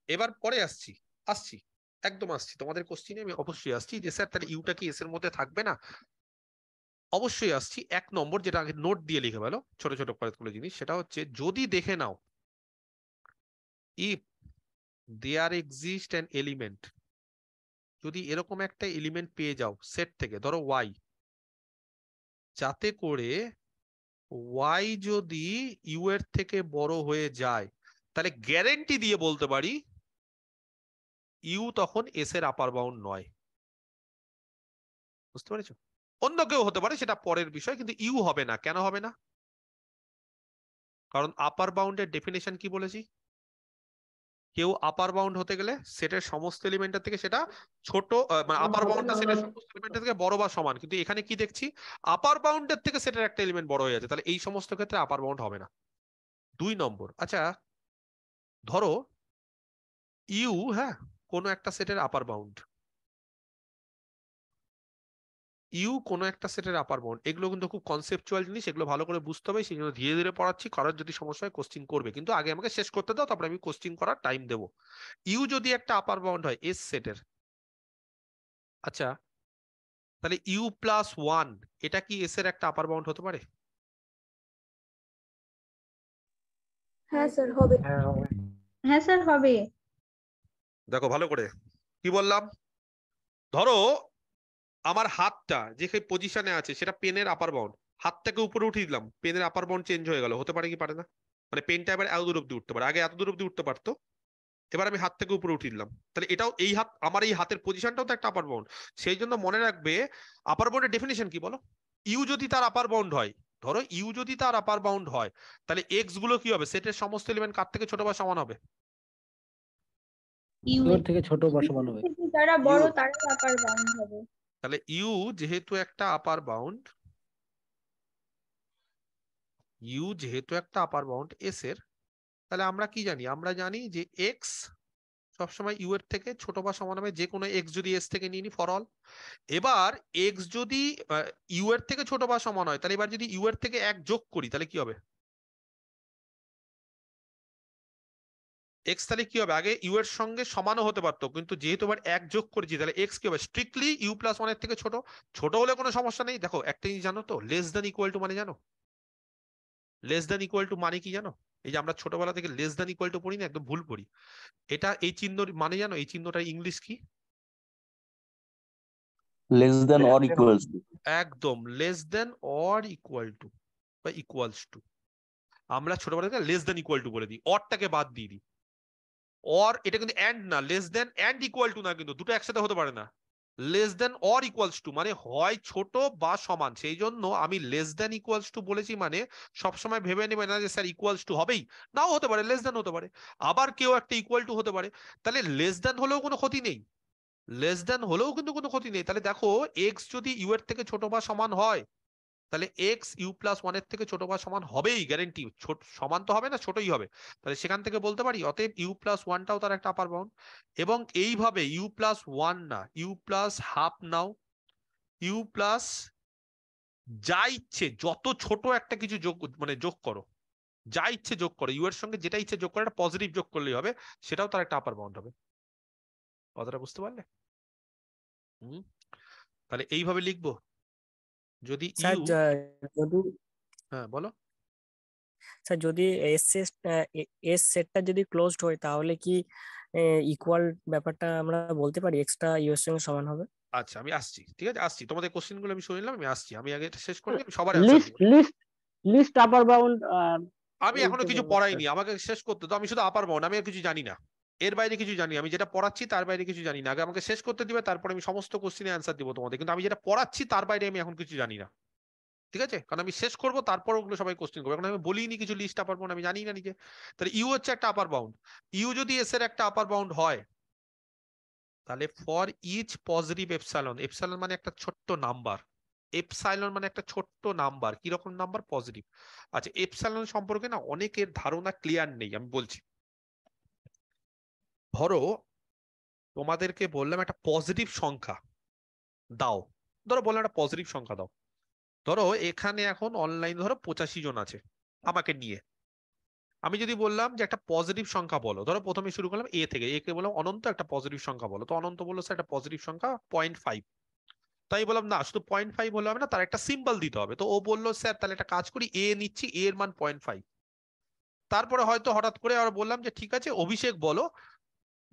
এবার পরে আসছি আসছি একদম আসছি। তোমাদের কোশ্চিনে আমি অবশ্যই আসছি যে স্যার তাহলে ইউটা কি এস এর মধ্যে থাকবে না? অবশ্যই আসছি। এক নম্বর যেটা আগে নোট দিয়ে লিখে ফেলো ছোট ছোট জিনিস সেটা হচ্ছে যদি দেখে নাও if there exist an element যদি এরকম একটা এলিমেন্ট পেয়ে যাও সেট থেকে ধরো ওয়াই যাতে করে ওয়াই যদি ইউ এর থেকে বড় হয়ে যায়, তাহলে গ্যারেন্টি দিয়ে বলতে পারি ইউ তখন এস এর আপার বাউন্ড নয়। বুঝতে পেরেছ? অন্য কেউ হতে পারে, সেটা পরের বিষয়, কিন্তু ইউ হবে না। কেন হবে না? কারণ আপার বাউন্ডের ডেফিনেশন কি বলেছি? কেউ আপার বাউন্ড হতে গেলে সেটের সমস্ত এলিমেন্টের থেকে সেটা ছোট মানে আপার বাউন্ডটা সেটের সমস্ত এলিমেন্টের থেকে বড় বা সমান। কিন্তু এখানে কি দেখছি? আপার বাউন্ডের থেকে সেটের একটা এলিমেন্ট বড় হয়ে যাচ্ছে। তাহলে এই সমস্ত ক্ষেত্রে আপার বাউন্ড হবে না। দুই নম্বর। আচ্ছা ধরো ইউ হ্যাঁ কোনো একটা সেটের আপার বাউন্ড ইউ কোনো একটা সেটের আপার বাউন্ড এগুলো কিন্তু খুব কনসেপচুয়াল জিনিস এগুলো ভালো করে বুঝতে হবে সেই জন্য ধীরে ধীরে পড়াচ্ছি কারোর যদি সমস্যা হয় কোশ্চিন করবে। কিন্তু আগে আমাকে শেষ করতে দাও তারপরে আমি কোশ্চিন করার টাইম দেবো। ইউ যদি একটা আপার বাউন্ড হয় এস সেটের আচ্ছা তাহলে ইউ প্লাস ওয়ান এটা কি এস এর একটা আপার বাউন্ড হতে পারে? হ্যাঁ স্যার হবে। হ্যাঁ হবে। হ্যাঁ স্যার হবে। দেখো ভালো করে কি বললাম? ধরো আমার হাতটা যে পজিশনে আছে সেটা পেনের আপার বাউন্ড হাতটাকে উপরে উঠিয়ে দিলাম পেনের আপার বাউন্ড চেঞ্জ হয়ে গেল। হতে পারে কি পারে না? মানে পেনটা এবার এত দূর অব্দি উঠতে পারে। আগে এত দূর অব্দি উঠতে পারতো। এবার আমি হাত থেকে উপরে উঠিয়ে দিলাম। তাহলে এটাও এই হাত আমার এই হাতের পজিশনটাও তো একটা আপার বাউন্ড সেই জন্য মনে রাখবে আপার বাউন্ডের ডেফিনেশন কি বলো? ইউ যদি তার আপার বাউন্ড হয় ধরো ইউ যদি তার আপার বাউন্ড হয় তাহলে এক্সগুলো কি হবে? সেটের সমস্ত এলিমেন্ট কার থেকে ছোট বা সমান হবে? ইউ থেকে ছোট বা সমান হবে। যারা বড়। তারা আপার বাউন্ড হবে। তাহলে ইউ যেহেতু একটা আপার বাউন্ড ইউ যেহেতু একটা আপার বাউন্ড এস এর, তাহলে আমরা কি জানি? আমরা জানি যে এক্স সবসময় ইউ এর থেকে ছোট বা সমান হবে, যে কোনো এক্স যদি এস থেকে নিয়ে নি ফর অল এবার এক্স যদি ইউ এর থেকে ছোট বা সমান হয়, তাহলে এবার যদি ইউ এর থেকে এক যোগ করি, তাহলে কি হবে? এক্স তাহলে কি হবে? আগে ইউ এর সঙ্গে সমানও হতে পারতো। কিন্তু যেহেতু এবার এক যোগ করেছি তাহলে এক্স কি হবে? স্ট্রিক্টলি ইউ প্লাস ওয়ানের থেকে ছোট। ছোট হলে কোনো সমস্যা নেই। দেখো একটা জিনিস জানো তো? লেস দেন ইকুয়াল টু মানে জানো? লেস দেন ইকুয়াল টু মানে কি জানো? এই যে আমরা ছোটবেলা থেকে লেস দেন ইকুয়াল টু পড়ি না একদম ভুল পড়ি। এটা এই চিহ্ন মানে জানো? এই চিহ্নটা ইংলিশ কি? Less than or equals to একদম। Less than or equal to বা ইকুয়ালস টু আমরা ছোটবেলা থেকে লেস দেন ইকুয়াল টু বলে দিই। অরটাকে বাদ দিয়ে দিই। অর এটা কিন্তু অ্যান্ড না less than and equal to না কিন্তু, দুটো একসাথে হতে পারে না। Less than or equals to মানে হয় ছোট বা সমান সেই জন্য আমি লেস দেন ইকুয়ালস টু বলেছি মানে সবসময় ভেবে নেবে না যে স্যার ইকুয়ালস টু হবেই, নাও হতে পারে লেস দেন হতে পারে, আবার কেউ একটা ইকুয়াল টু হতে পারে, তাহলে লেস দেন হলেও কোনো ক্ষতি নেই। লেস দেন হলেও কিন্তু কোনো ক্ষতি নেই, তাহলে দেখো এক্স যদি ইউ এর থেকে ছোট বা সমান হয় তাহলে এক্স ইউ প্লাস ওয়ানের থেকে ছোট বা সমান হবেই গ্যারেন্টি ছোট, সমান তো হবে না, ছোটই হবে। তাহলে সেখান থেকে বলতে পারি, অতএব ইউ প্লাস ওয়ানটাও তার একটা আপার বাউন্ড এবং এইভাবে ইউ প্লাস ওয়ান না ইউ প্লাস হাফ নাও ইউ প্লাস যা ইচ্ছে, যত ছোট একটা কিছু যোগ মানে যোগ করো, যা ইচ্ছে যোগ করো ইউ এর সঙ্গে যেটা ইচ্ছে যোগ করে, একটা পজিটিভ যোগ করলেই হবে, সেটাও তার একটা আপার বাউন্ড হবে। কথাটা বুঝতে পারলে? হুম, তাহলে এইভাবে লিখব। যদি স্যার ইউ যদি হ্যাঁ বলো। স্যার যদি এস এস সেটটা যদি ক্লোজড হয় তাহলে কি ইকুয়াল ব্যাপারটা আমরা বলতে পারি? এক্সট্রা ইউ এর সঙ্গে সমান হবে? আচ্ছা আমি আসছি ঠিক আছে? আসছি। তোমাদের কোশ্চেনগুলো আমি শুনে নিলাম আমি আসছি। আমি আগে শেষ করে আমি সবার least least least upper bound আমি এখনও কিছু পড়াইনি আমাকে শেষ করতে তো আমি শুধু আপার বাউন্ড আমি আর কিছু জানি না। এর বাইরে কিছু জানি আমি যেটা পড়াচ্ছি তার বাইরে কিছু জানি না। আগে আমাকে শেষ করতে দিবে, তারপরে আমি সমস্ত কোশ্চেনে অ্যান্সার দিব তোমাদের। কিন্তু আমি যেটা পড়াচ্ছি তার বাইরে আমি এখন কিছু জানি না। ঠিক আছে? কারণ আমি শেষ করব, তারপর ওগুলো সবাই কোশ্চেন করব। এখন আমি বলিনি কিছু লিস্ট আপার বাউন্ড আমি জানি না নিজে। তাহলে ইউ হচ্ছে একটা আপার বাউন্ড ইউ যদি এস এর একটা আপার বাউন্ড হয়, তাহলে for each positive epsilon epsilon মানে একটা ছোট্ট নাম্বার এপসাইলন মানে একটা ছোট্ট নাম্বার কি রকম নাম্বার পজিটিভ আচ্ছা এপসাইলন সম্পর্কে না অনেকের ধারণা ক্লিয়ার নেই, আমি বলছি। ধরো তোমাদেরকে বললাম একটা পজিটিভ সংখ্যা দাও। ধরো বললাম একটা পজিটিভ সংখ্যা দাও। ধরো এখানে এখন অনলাইন ধরো পঁচাশি জন আছে আমাকে নিয়ে। আমি যদি বললাম যে একটা পজিটিভ সংখ্যা বলো, ধরো প্রথমে শুরু করলাম এ থেকে। এ কে বললাম অনন্ত একটা পজিটিভ সংখ্যা বলো। তো অনন্ত বলল স্যার একটা পজিটিভ সংখ্যা পয়েন্ট ফাইভ তাই বললাম, না, শুধু পয়েন্ট ফাইভ হলে হবে না, তার একটা সিম্বল দিতে হবে। তো ও বলল, স্যার, তাহলে একটা কাজ করি এ নিচ্ছি এ এর মান পয়েন্ট ফাইভ তারপরে হয়তো হঠাৎ করে আর বললাম যে, ঠিক আছে, অভিষেক বলো।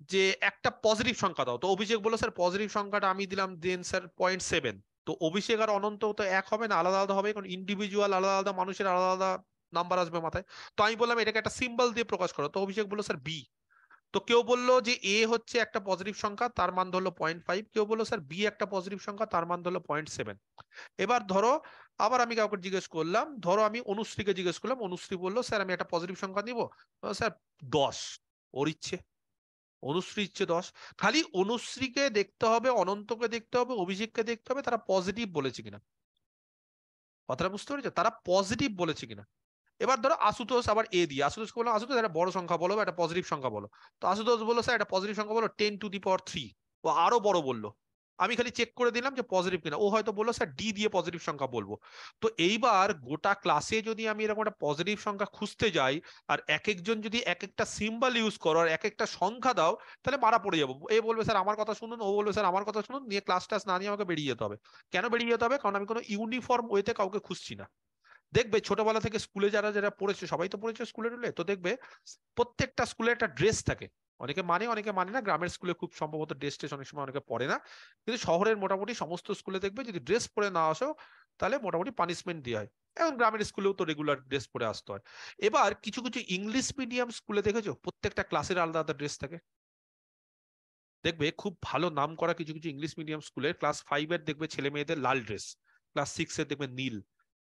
যে একটা পজিটিভ সংখ্যা দাও। তো অভিষেক বলল, স্যার পজিটিভ সংখ্যাটা আমি দিলাম দেন স্যার পয়েন্ট সেভেন তো অভিষেক আর অনন্ত তো এক হবে না, আলাদা আলাদা হবে, কারণ ইন্ডিভিজুয়াল আলাদা আলাদা মানুষের আলাদা আলাদা নাম্বার আসবে মাথায়। তো আমি বললাম, এটাকে একটা সিম্বল দিয়ে প্রকাশ করো। তো অভিষেক বলল, স্যার বি তো কেউ বলল যে এ হচ্ছে একটা পজিটিভ সংখ্যা, তার মান ধরলো পয়েন্ট ফাইভ কেউ বলল, স্যার বি একটা পজিটিভ সংখ্যা, তার মান ধরলো পয়েন্ট সেভেন এবার ধরো, আবার আমি কাউকে জিজ্ঞেস করলাম, ধরো আমি অনুশ্রীকে জিজ্ঞেস করলাম, অনুশ্রী বলল, স্যার, আমি একটা পজিটিভ সংখ্যা নিব? স্যার, দশ, ওর ইচ্ছে। অনুশ্রী ইচ্ছে দশ খালি অনুশ্রীকে দেখতে হবে, অনন্তকে দেখতে হবে, অভিষেককে দেখতে হবে, তারা পজিটিভ বলেছে কিনা। কথাটা বুঝতে পেরেছ? তারা পজিটিভ বলেছে কিনা। এবার ধরো আশুতোষ আবার এ দিয়ে। আশুতোষকে বললাম, আশুতোষ, একটা বড় সংখ্যা বলো বা একটা পজিটিভ সংখ্যা বলো। তো আশুতোষ বলল, স্যার, একটা পজিটিভ সংখ্যা বলো ten to the power three ও আরও বড় বলল। আমি খালি চেক করে দিলাম যে পজিটিভ কিনা। ও হয়তো বলল, স্যার ডি দিয়ে পজিটিভ সংখ্যা বলব। তো এইবার গোটা ক্লাসে যদি আমি এরকম একটা পজিটিভ সংখ্যা খুঁজতে যাই, আর এক একজন যদি এক একটা সিম্বল ইউজ করো, আর এক একটা সংখ্যা দাও, তাহলে মারা পড়ে যাব। এ বলবে, স্যার, আমার কথা শুনুন। ও বলবে, স্যার, আমার কথা শুনুন। নিয়ে ক্লাস টাস না নিয়ে আমাকে বেরিয়ে যেতে হবে। কেন বেরিয়ে যেতে হবে? কারণ আমি কোনো ইউনিফর্ম ওয়েতে কাউকে খুঁজছি না। দেখবে ছোটবেলা থেকে স্কুলে যারা যারা পড়েছে, সবাই তো পড়েছে স্কুলে টুলে তো দেখবে প্রত্যেকটা স্কুলে একটা ড্রেস থাকে। অনেকে মানে অনেকে মানে না। গ্রামের স্কুলে খুব সম্ভবত ড্রেস টেস অনেক সময় অনেকে পড়ে না। কিন্তু শহরের মোটামুটি সমস্ত স্কুলে দেখবে যদি ড্রেস পরে না আসো, তাহলে মোটামুটি পানিশমেন্ট দেওয়া হয়। এখন গ্রামের স্কুলেও তো রেগুলার ড্রেস পরে আসতে হয়। এবার কিছু কিছু ইংলিশ মিডিয়াম স্কুলে দেখেছ? প্রত্যেকটা ক্লাসের আলাদা আলাদা ড্রেস থাকে। দেখবে খুব ভালো নাম করা কিছু কিছু ইংলিশ মিডিয়াম স্কুলের ক্লাস ফাইভ এর দেখবে ছেলে মেয়েদের লাল ড্রেস ক্লাস সিক্স এর দেখবে নীল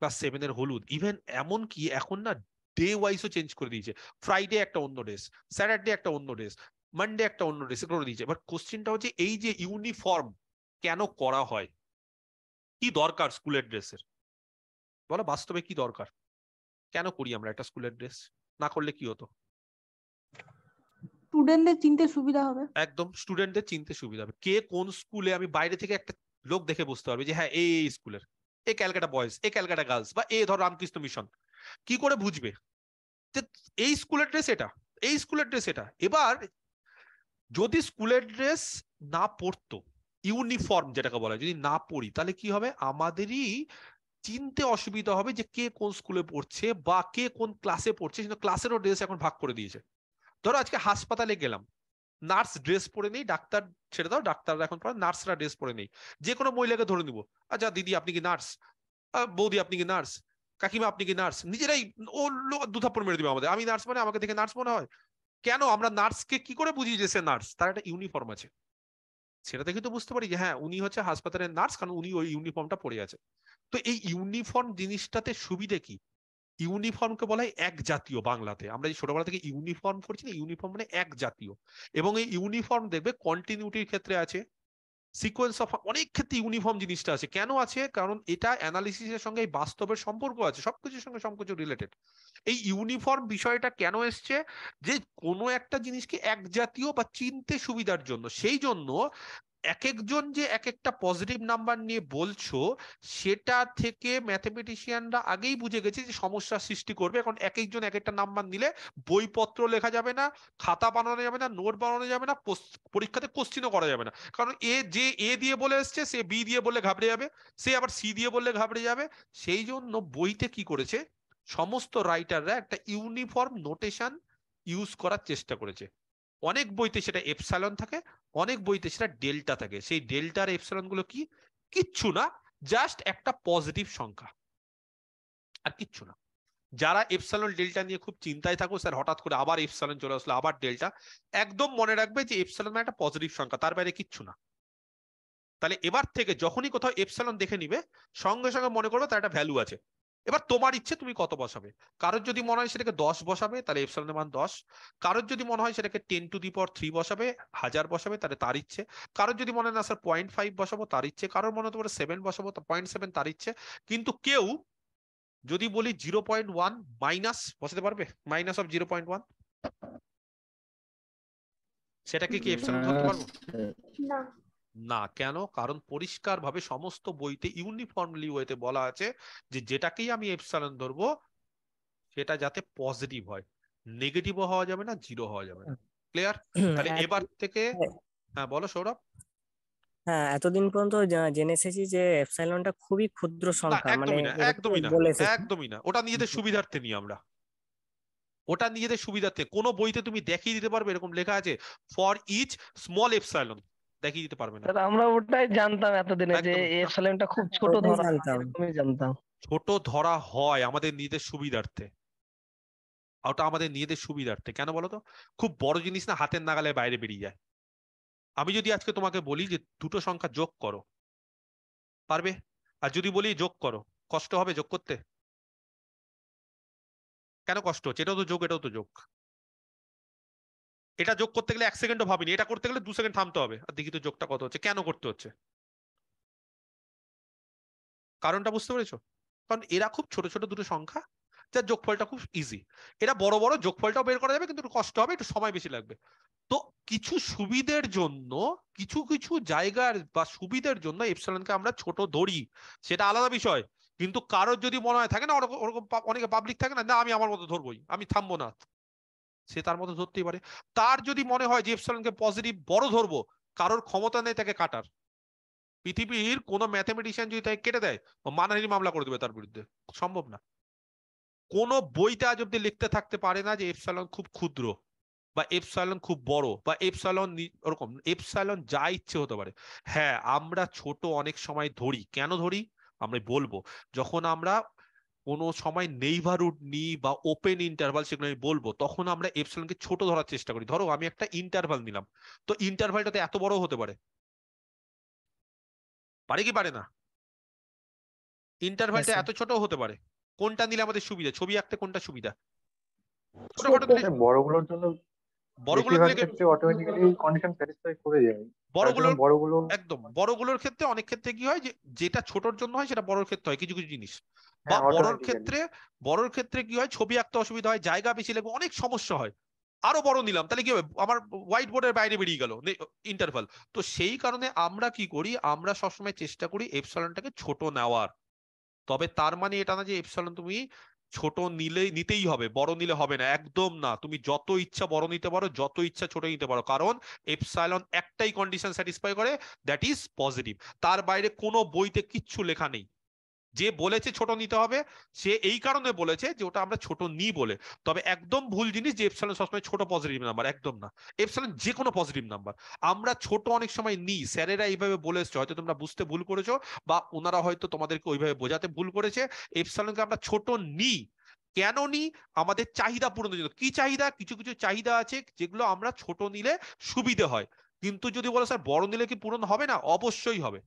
ক্লাস সেভেন এর হলুদ। ইভেন এমন কি এখন না ডে ওয়াইজও চেঞ্জ করে দিয়েছে। ফ্রাইডে একটা অন্য ড্রেস স্যাটারডে একটা অন্য ড্রেস মানডে একটা অন্য ড্রেস করে দিয়েছে। এবার কোশ্চেনটা হচ্ছে এই যে ইউনিফর্ম কেন করা হয়? কি দরকার স্কুলের ড্রেসের বলো বাস্তবে কি দরকার? কেন করি আমরা একটা স্কুলের ড্রেস না করলে কি হতো? স্টুডেন্টদের চিনতে সুবিধা হবে। একদম স্টুডেন্টদের চিনতে সুবিধা হবে। কে কোন স্কুলে আমি বাইরে থেকে একটা লোক দেখে বুঝতে পারবে যে হ্যাঁ এই এই স্কুলের এ ক্যালকাটা বয়েজ এ ক্যালকাটা গার্লস বা এ ধর রামকৃষ্ণ মিশন কি করে বুঝবে? যে এই স্কুলের ড্রেস এটা, এই স্কুলের ড্রেস এটা। এবার যদি স্কুলের ড্রেস না পরতো ইউনিফর্ম যেটাকে বলা, যদি না পড়ি, তাহলে কি হবে? আমাদেরই চিনতে অসুবিধা হবে যে কে কোন স্কুলে পড়ছে বা কে কোন ক্লাসে পড়ছে ক্লাসেরও ড্রেস এখন ভাগ করে দিয়েছে। ধরো আজকে হাসপাতালে গেলাম নার্স ড্রেস পরে নেই, ডাক্তার ছেড়ে দাও, ডাক্তাররা এখন পরে নার্সরা ড্রেস পরে নেই। যে কোনো মহিলাকে ধরে নিব আচ্ছা দিদি, আপনি কি নার্স বৌদি, আপনি কি নার্স কাকিমা, আপনি কি নার্স? নিজেরাই ও দু থাপ্পড় মেরে দিবে আমাদের। আমি নার্স মানে আমাকে দেখে নার্স মনে হয়। কেন? আমরা নার্সকে কি করে বুঝি যে সে নার্স? তার একটা ইউনিফর্ম আছে। সেটা দেখে তো বুঝতে পারি যে হ্যাঁ উনি হচ্ছে হাসপাতালের নার্স, কারণ উনি ওই ইউনিফর্মটা পরে আছে। তো এই ইউনিফর্ম জিনিসটাতে সুবিধে কি? ইউনিফর্মকে বলা হয় এক জাতীয় বাংলাতে। আমরা যে ছোটবেলা থেকে ইউনিফর্ম করছি না, ইউনিফর্ম মানে এক জাতীয় এবং এই ইউনিফর্ম দেখবে কন্টিনিউটির ক্ষেত্রে আছে। সিকোয়েন্স অফ অনেক ক্ষেত্রে ইউনিফর্ম জিনিসটা আছে। কেন আছে? কারণ এটা অ্যানালিসিসের সঙ্গে বাস্তবের সম্পর্ক আছে। সবকিছুর সঙ্গে সবকিছু রিলেটেড এই ইউনিফর্ম বিষয়টা কেন এসছে? যে কোনো একটা জিনিসকে এক জাতীয় বা চিনতে সুবিধার জন্য। সেই জন্য এক একজন যে এক একটা পজিটিভ নাম্বার নিয়ে বলছো, সেটা থেকে ম্যাথমেটিশিয়ানরা আগেই বুঝে গেছে যে সমস্যার সৃষ্টি করবে। এখন এক একজন এক একটা নাম্বার নিলে বইপত্র লেখা যাবে না, খাতা বানানো যাবে না নোট বানানো যাবে না পরীক্ষাতে কোশ্চিনও করা যাবে না। কারণ এ যে এ দিয়ে বলে এসছে, সে বি দিয়ে বললে ঘাবড়ে যাবে, সে আবার সি দিয়ে বললে ঘাবড়ে যাবে। সেই জন্য বইতে কি করেছে, সমস্ত রাইটাররা একটা ইউনিফর্ম নোটেশন ইউজ করার চেষ্টা করেছে। অনেক বইতে সেটা এপসালন থাকে, অনেক বইতে সেটা ডেল্টা থাকে। সেই ডেল্টা আর এপসালনগুলো কি? কিচ্ছু না, জাস্ট একটা পজিটিভ সংখ্যা। আর কিচ্ছু না। যারা এপসালন ডেল্টা নিয়ে খুব চিন্তায় থাকো, স্যার, হঠাৎ করে আবার এপসালন চলে আসলো, আবার ডেল্টা, একদম মনে রাখবে যে এপসালন মানে একটা পজিটিভ সংখ্যা, তার বাইরে কিচ্ছু না। তাহলে এবার থেকে যখনই কোথাও এপসালন দেখে নিবে, সঙ্গে সঙ্গে মনে করবে তার একটা ভ্যালু আছে। এবার তোমার ইচ্ছে তুমি কত বসাবে? কারোর যদি মনে হয় সেটাকে দশ বসাবে তাহলে এপসালনের মান দশ। কারোর যদি মনে হয় সেটাকে টেন টু দি পর থ্রি বসাবে হাজার বসাবে তাহলে তার ইচ্ছে। কারোর যদি মনে হয় না স্যার পয়েন্ট ফাইভ বসাবো তার ইচ্ছে। কারোর মনে হতে পারে সেভেন বসাবো পয়েন্ট সেভেন তার ইচ্ছে। কিন্তু কেউ যদি বলি জিরো পয়েন্ট ওয়ান মাইনাস বসাতে পারবে? Minus of zero point one সেটাকে কি এপসালন ধরতে পারব? না। না কেন? কারণ পরিষ্কারভাবে সমস্ত বইতে ইউনিফর্মলি ওয়েতে বলা আছে যে যেটাকেই আমি এপসালন ধরবো সেটা যাতে পজিটিভ হয়। নেগেটিভও হওয়া যাবে না জিরো হওয়া যাবে না। ক্লিয়ার তাহলে এবার থেকে হ্যাঁ। বলো সৌরভ। হ্যাঁ এতদিন পর্যন্ত জেনে এসেছি যে এপসাইলনটা খুবই ক্ষুদ্র সংখ্যা মানে একদমই না একদমই না একদমই না। ওটা নিজেদের সুবিধার্থে নিই আমরা। ওটা নিজেদের সুবিধার্থে। কোনো বইতে তুমি দেখিয়ে দিতে পারবে এরকম লেখা আছে ফর ইচ স্মল এপসাইলন দেখিয়ে দিতে পারবে না। স্যার আমরা ওটাই জানতাম এতদিনে যে। এপসাইলনটা খুব ছোট ধরা হয়, জানতাম। ছোট ধরা হয় আমাদের নিজেদের সুবিধার্থে। ওটা আমাদের নিজেদের সুবিধার্থে। কেন বলো তো? খুব বড় জিনিস না হাতের নাগালে বাইরে বেরিয়ে যায়। আমি যদি আজকে তোমাকে বলি যে দুটো সংখ্যা যোগ করো পারবে? আর যদি বলি যোগ করো কষ্ট হবে যোগ করতে? কেন কষ্ট হচ্ছে? এটাও তো যোগ এটাও তো যোগ। এটা যোগ করতে গেলে এক সেকেন্ডও ভাবিনি। এটা করতে গেলে দু সেকেন্ড থামতে হবে। আর দেখি তো যোগটা কত হচ্ছে, কেন করতে হচ্ছে? কারণটা বুঝতে পেরেছ? কারণ এরা খুব ছোট ছোট দুটো সংখ্যা, যার যোগফলটা খুব ইজি এটা বড় বড় যোগফলটাও বের করা যাবে, কিন্তু কষ্ট হবে, একটু সময় বেশি লাগবে। তো কিছু সুবিধের জন্য, কিছু কিছু জায়গার বা সুবিধের জন্য এপসালনকে আমরা ছোট ধরি, সেটা আলাদা বিষয়। কিন্তু কারোর যদি মনে হয় থাকে না, ওরকম অনেকে পাবলিক থাকে না না, আমি আমার মতো ধরবোই, আমি থামবো না। সে তার মতো ধরতেই পারে। তার যদি মনে হয় যে এপসালনকে পজিটিভ বড় ধরবো, কারোর ক্ষমতা নেই তাকে কাটার। পৃথিবীর কোনো ম্যাথমেটিশিয়ান যদি তাকে কেটে দেয়, ও মানহানি মামলা করে দেবে তার বিরুদ্ধে। সম্ভব না। কোনো বইতে আজ অব্দি লিখতে থাকতে পারে না যে এপসালন খুব ক্ষুদ্র বা এপসালন খুব বড় বা এপসালন নি- ওরকম এপসালন যা ইচ্ছে হতে পারে। হ্যাঁ আমরা ছোট অনেক সময় ধরি। কেন ধরি? আমরা বলব। যখন আমরা কোনো সময় নেইভারহুড নিই বা ওপেন ইন্টারভাল সেগুলো আমি বলব তখন আমরা এপসালনকে ছোট ধরার চেষ্টা করি। ধরো আমি একটা ইন্টারভাল নিলাম তো ইন্টারভালটা তো এত বড় হতে পারে। পারে কি পারে না? ইন্টারভালটা এত ছোট হতে পারে। কোনটা নিলে আমাদের সুবিধা? ছবি আঁকতে কোনটা সুবিধা? ছোট ছোট স্যার, বড়গুলোর জন্য বড়গুলো বেশিরভাগ নিলে কি- ক্ষেত্রে অটোমেটিক্যালি কন্ডিশন স্যাটিসফাই করে যায়। তার বড়গুলোর বড়গুলো একদম বড়গুলোর ক্ষেত্রে অনেক ক্ষেত্রে কি হয় যে যেটা ছোটর জন্য হয় সেটা বড়র ক্ষেত্রে হয় কিছু কিছু জিনিস। বা হ্যাঁ বড়র ক্ষেত্রে বড়র ক্ষেত্রে কি হয় ছবি আঁকতে অসুবিধা হয় জায়গা বেশি লাগবে অনেক সমস্যা হয়। আরও বড় নিলাম তাহলে কি হবে? আমার হোয়াইট বোর্ডের বাইরে বেরিয়ে গেল ইন্টারভাল তো সেই কারণে আমরা কি করি আমরা সবসময় চেষ্টা করি এপসালনটাকে ছোট নেওয়ার। তবে তার মানে এটা না যে এপসালন তুমি ছোট নিলে নিতেই হবে, বড় নিলে হবে না, একদম না। তুমি যত ইচ্ছা বড় নিতে পারো, যত ইচ্ছা ছোট নিতে পারো। কারণ এপসাইলন একটাই কন্ডিশন স্যাটিসফাই করে দ্যাট ইজ পজিটিভ তার বাইরে কোনো বইতে কিচ্ছু লেখা নেই। যে বলেছে ছোট নিতে হবে, সে এই কারণে বলেছে যে ওটা আমরা ছোট নিই বলে। তবে একদম ভুল জিনিস যে এপসাইলন সবসময় ছোট পজিটিভ নাম্বার একদম না। এপসাইলন যে কোনো পজিটিভ নাম্বার আমরা ছোট অনেক সময় নিই স্যারেরা এইভাবে বলে এসছে, হয়তো তোমরা বুঝতে ভুল করেছ বা ওনারা হয়তো তোমাদেরকে ওইভাবে বোঝাতে ভুল করেছে। এপসাইলনকে আমরা ছোট নিই কেন নিই আমাদের চাহিদা পূরণের জন্য। কি চাহিদা? কিছু কিছু চাহিদা আছে যেগুলো আমরা ছোট নিলে সুবিধে হয়। কিন্তু যদি বলো, স্যার, বড় নিলে কি পূরণ হবে না? অবশ্যই হবে।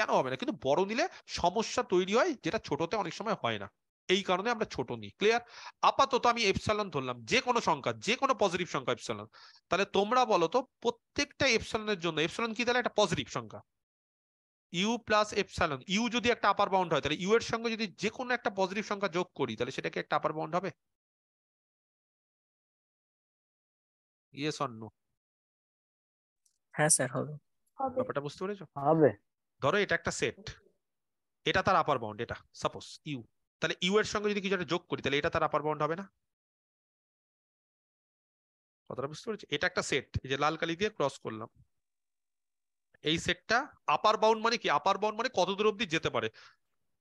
কেন হবে না? কিন্তু বড় নিলে সমস্যা তৈরি হয় যেটা ছোটতে অনেক সময় হয় না। এই কারণে আমরা ছোট নিই। ক্লিয়ার আপাতত আমি এপসালন ধরলাম যে কোনো সংখ্যা যে কোনো পজিটিভ সংখ্যা এপসালন তাহলে তোমরা বলো তো প্রত্যেকটা এপসালনের জন্য এপসালন কি তাহলে একটা পজিটিভ সংখ্যা? ইউ প্লাস এপসাইলন ইউ যদি একটা আপার বাউন্ড হয় তাহলে ইউ এর সঙ্গে যদি যে কোনো একটা পজিটিভ সংখ্যা যোগ করি তাহলে সেটাকে একটা আপার বাউন্ড হবে? ইয়েস অর নো হ্যাঁ স্যার হবে। হবে। ব্যাপারটা বুঝতে পেরেছ? হবে। ধরো এটা একটা সেট এটা তার আপার বাউন্ড এটা সাপোজ ইউ তাহলে ইউ এর সঙ্গে যদি কিছু একটা যোগ করি, তাহলে এটা তার আপার বাউন্ড হবে না? কথাটা বুঝতে পেরেছি? এটা একটা সেট এই যে লাল কালি দিয়ে ক্রস করলাম। এই সেটটা আপার বাউন্ড মানে কি? আপার বাউন্ড মানে কত দূর অব্দি যেতে পারে?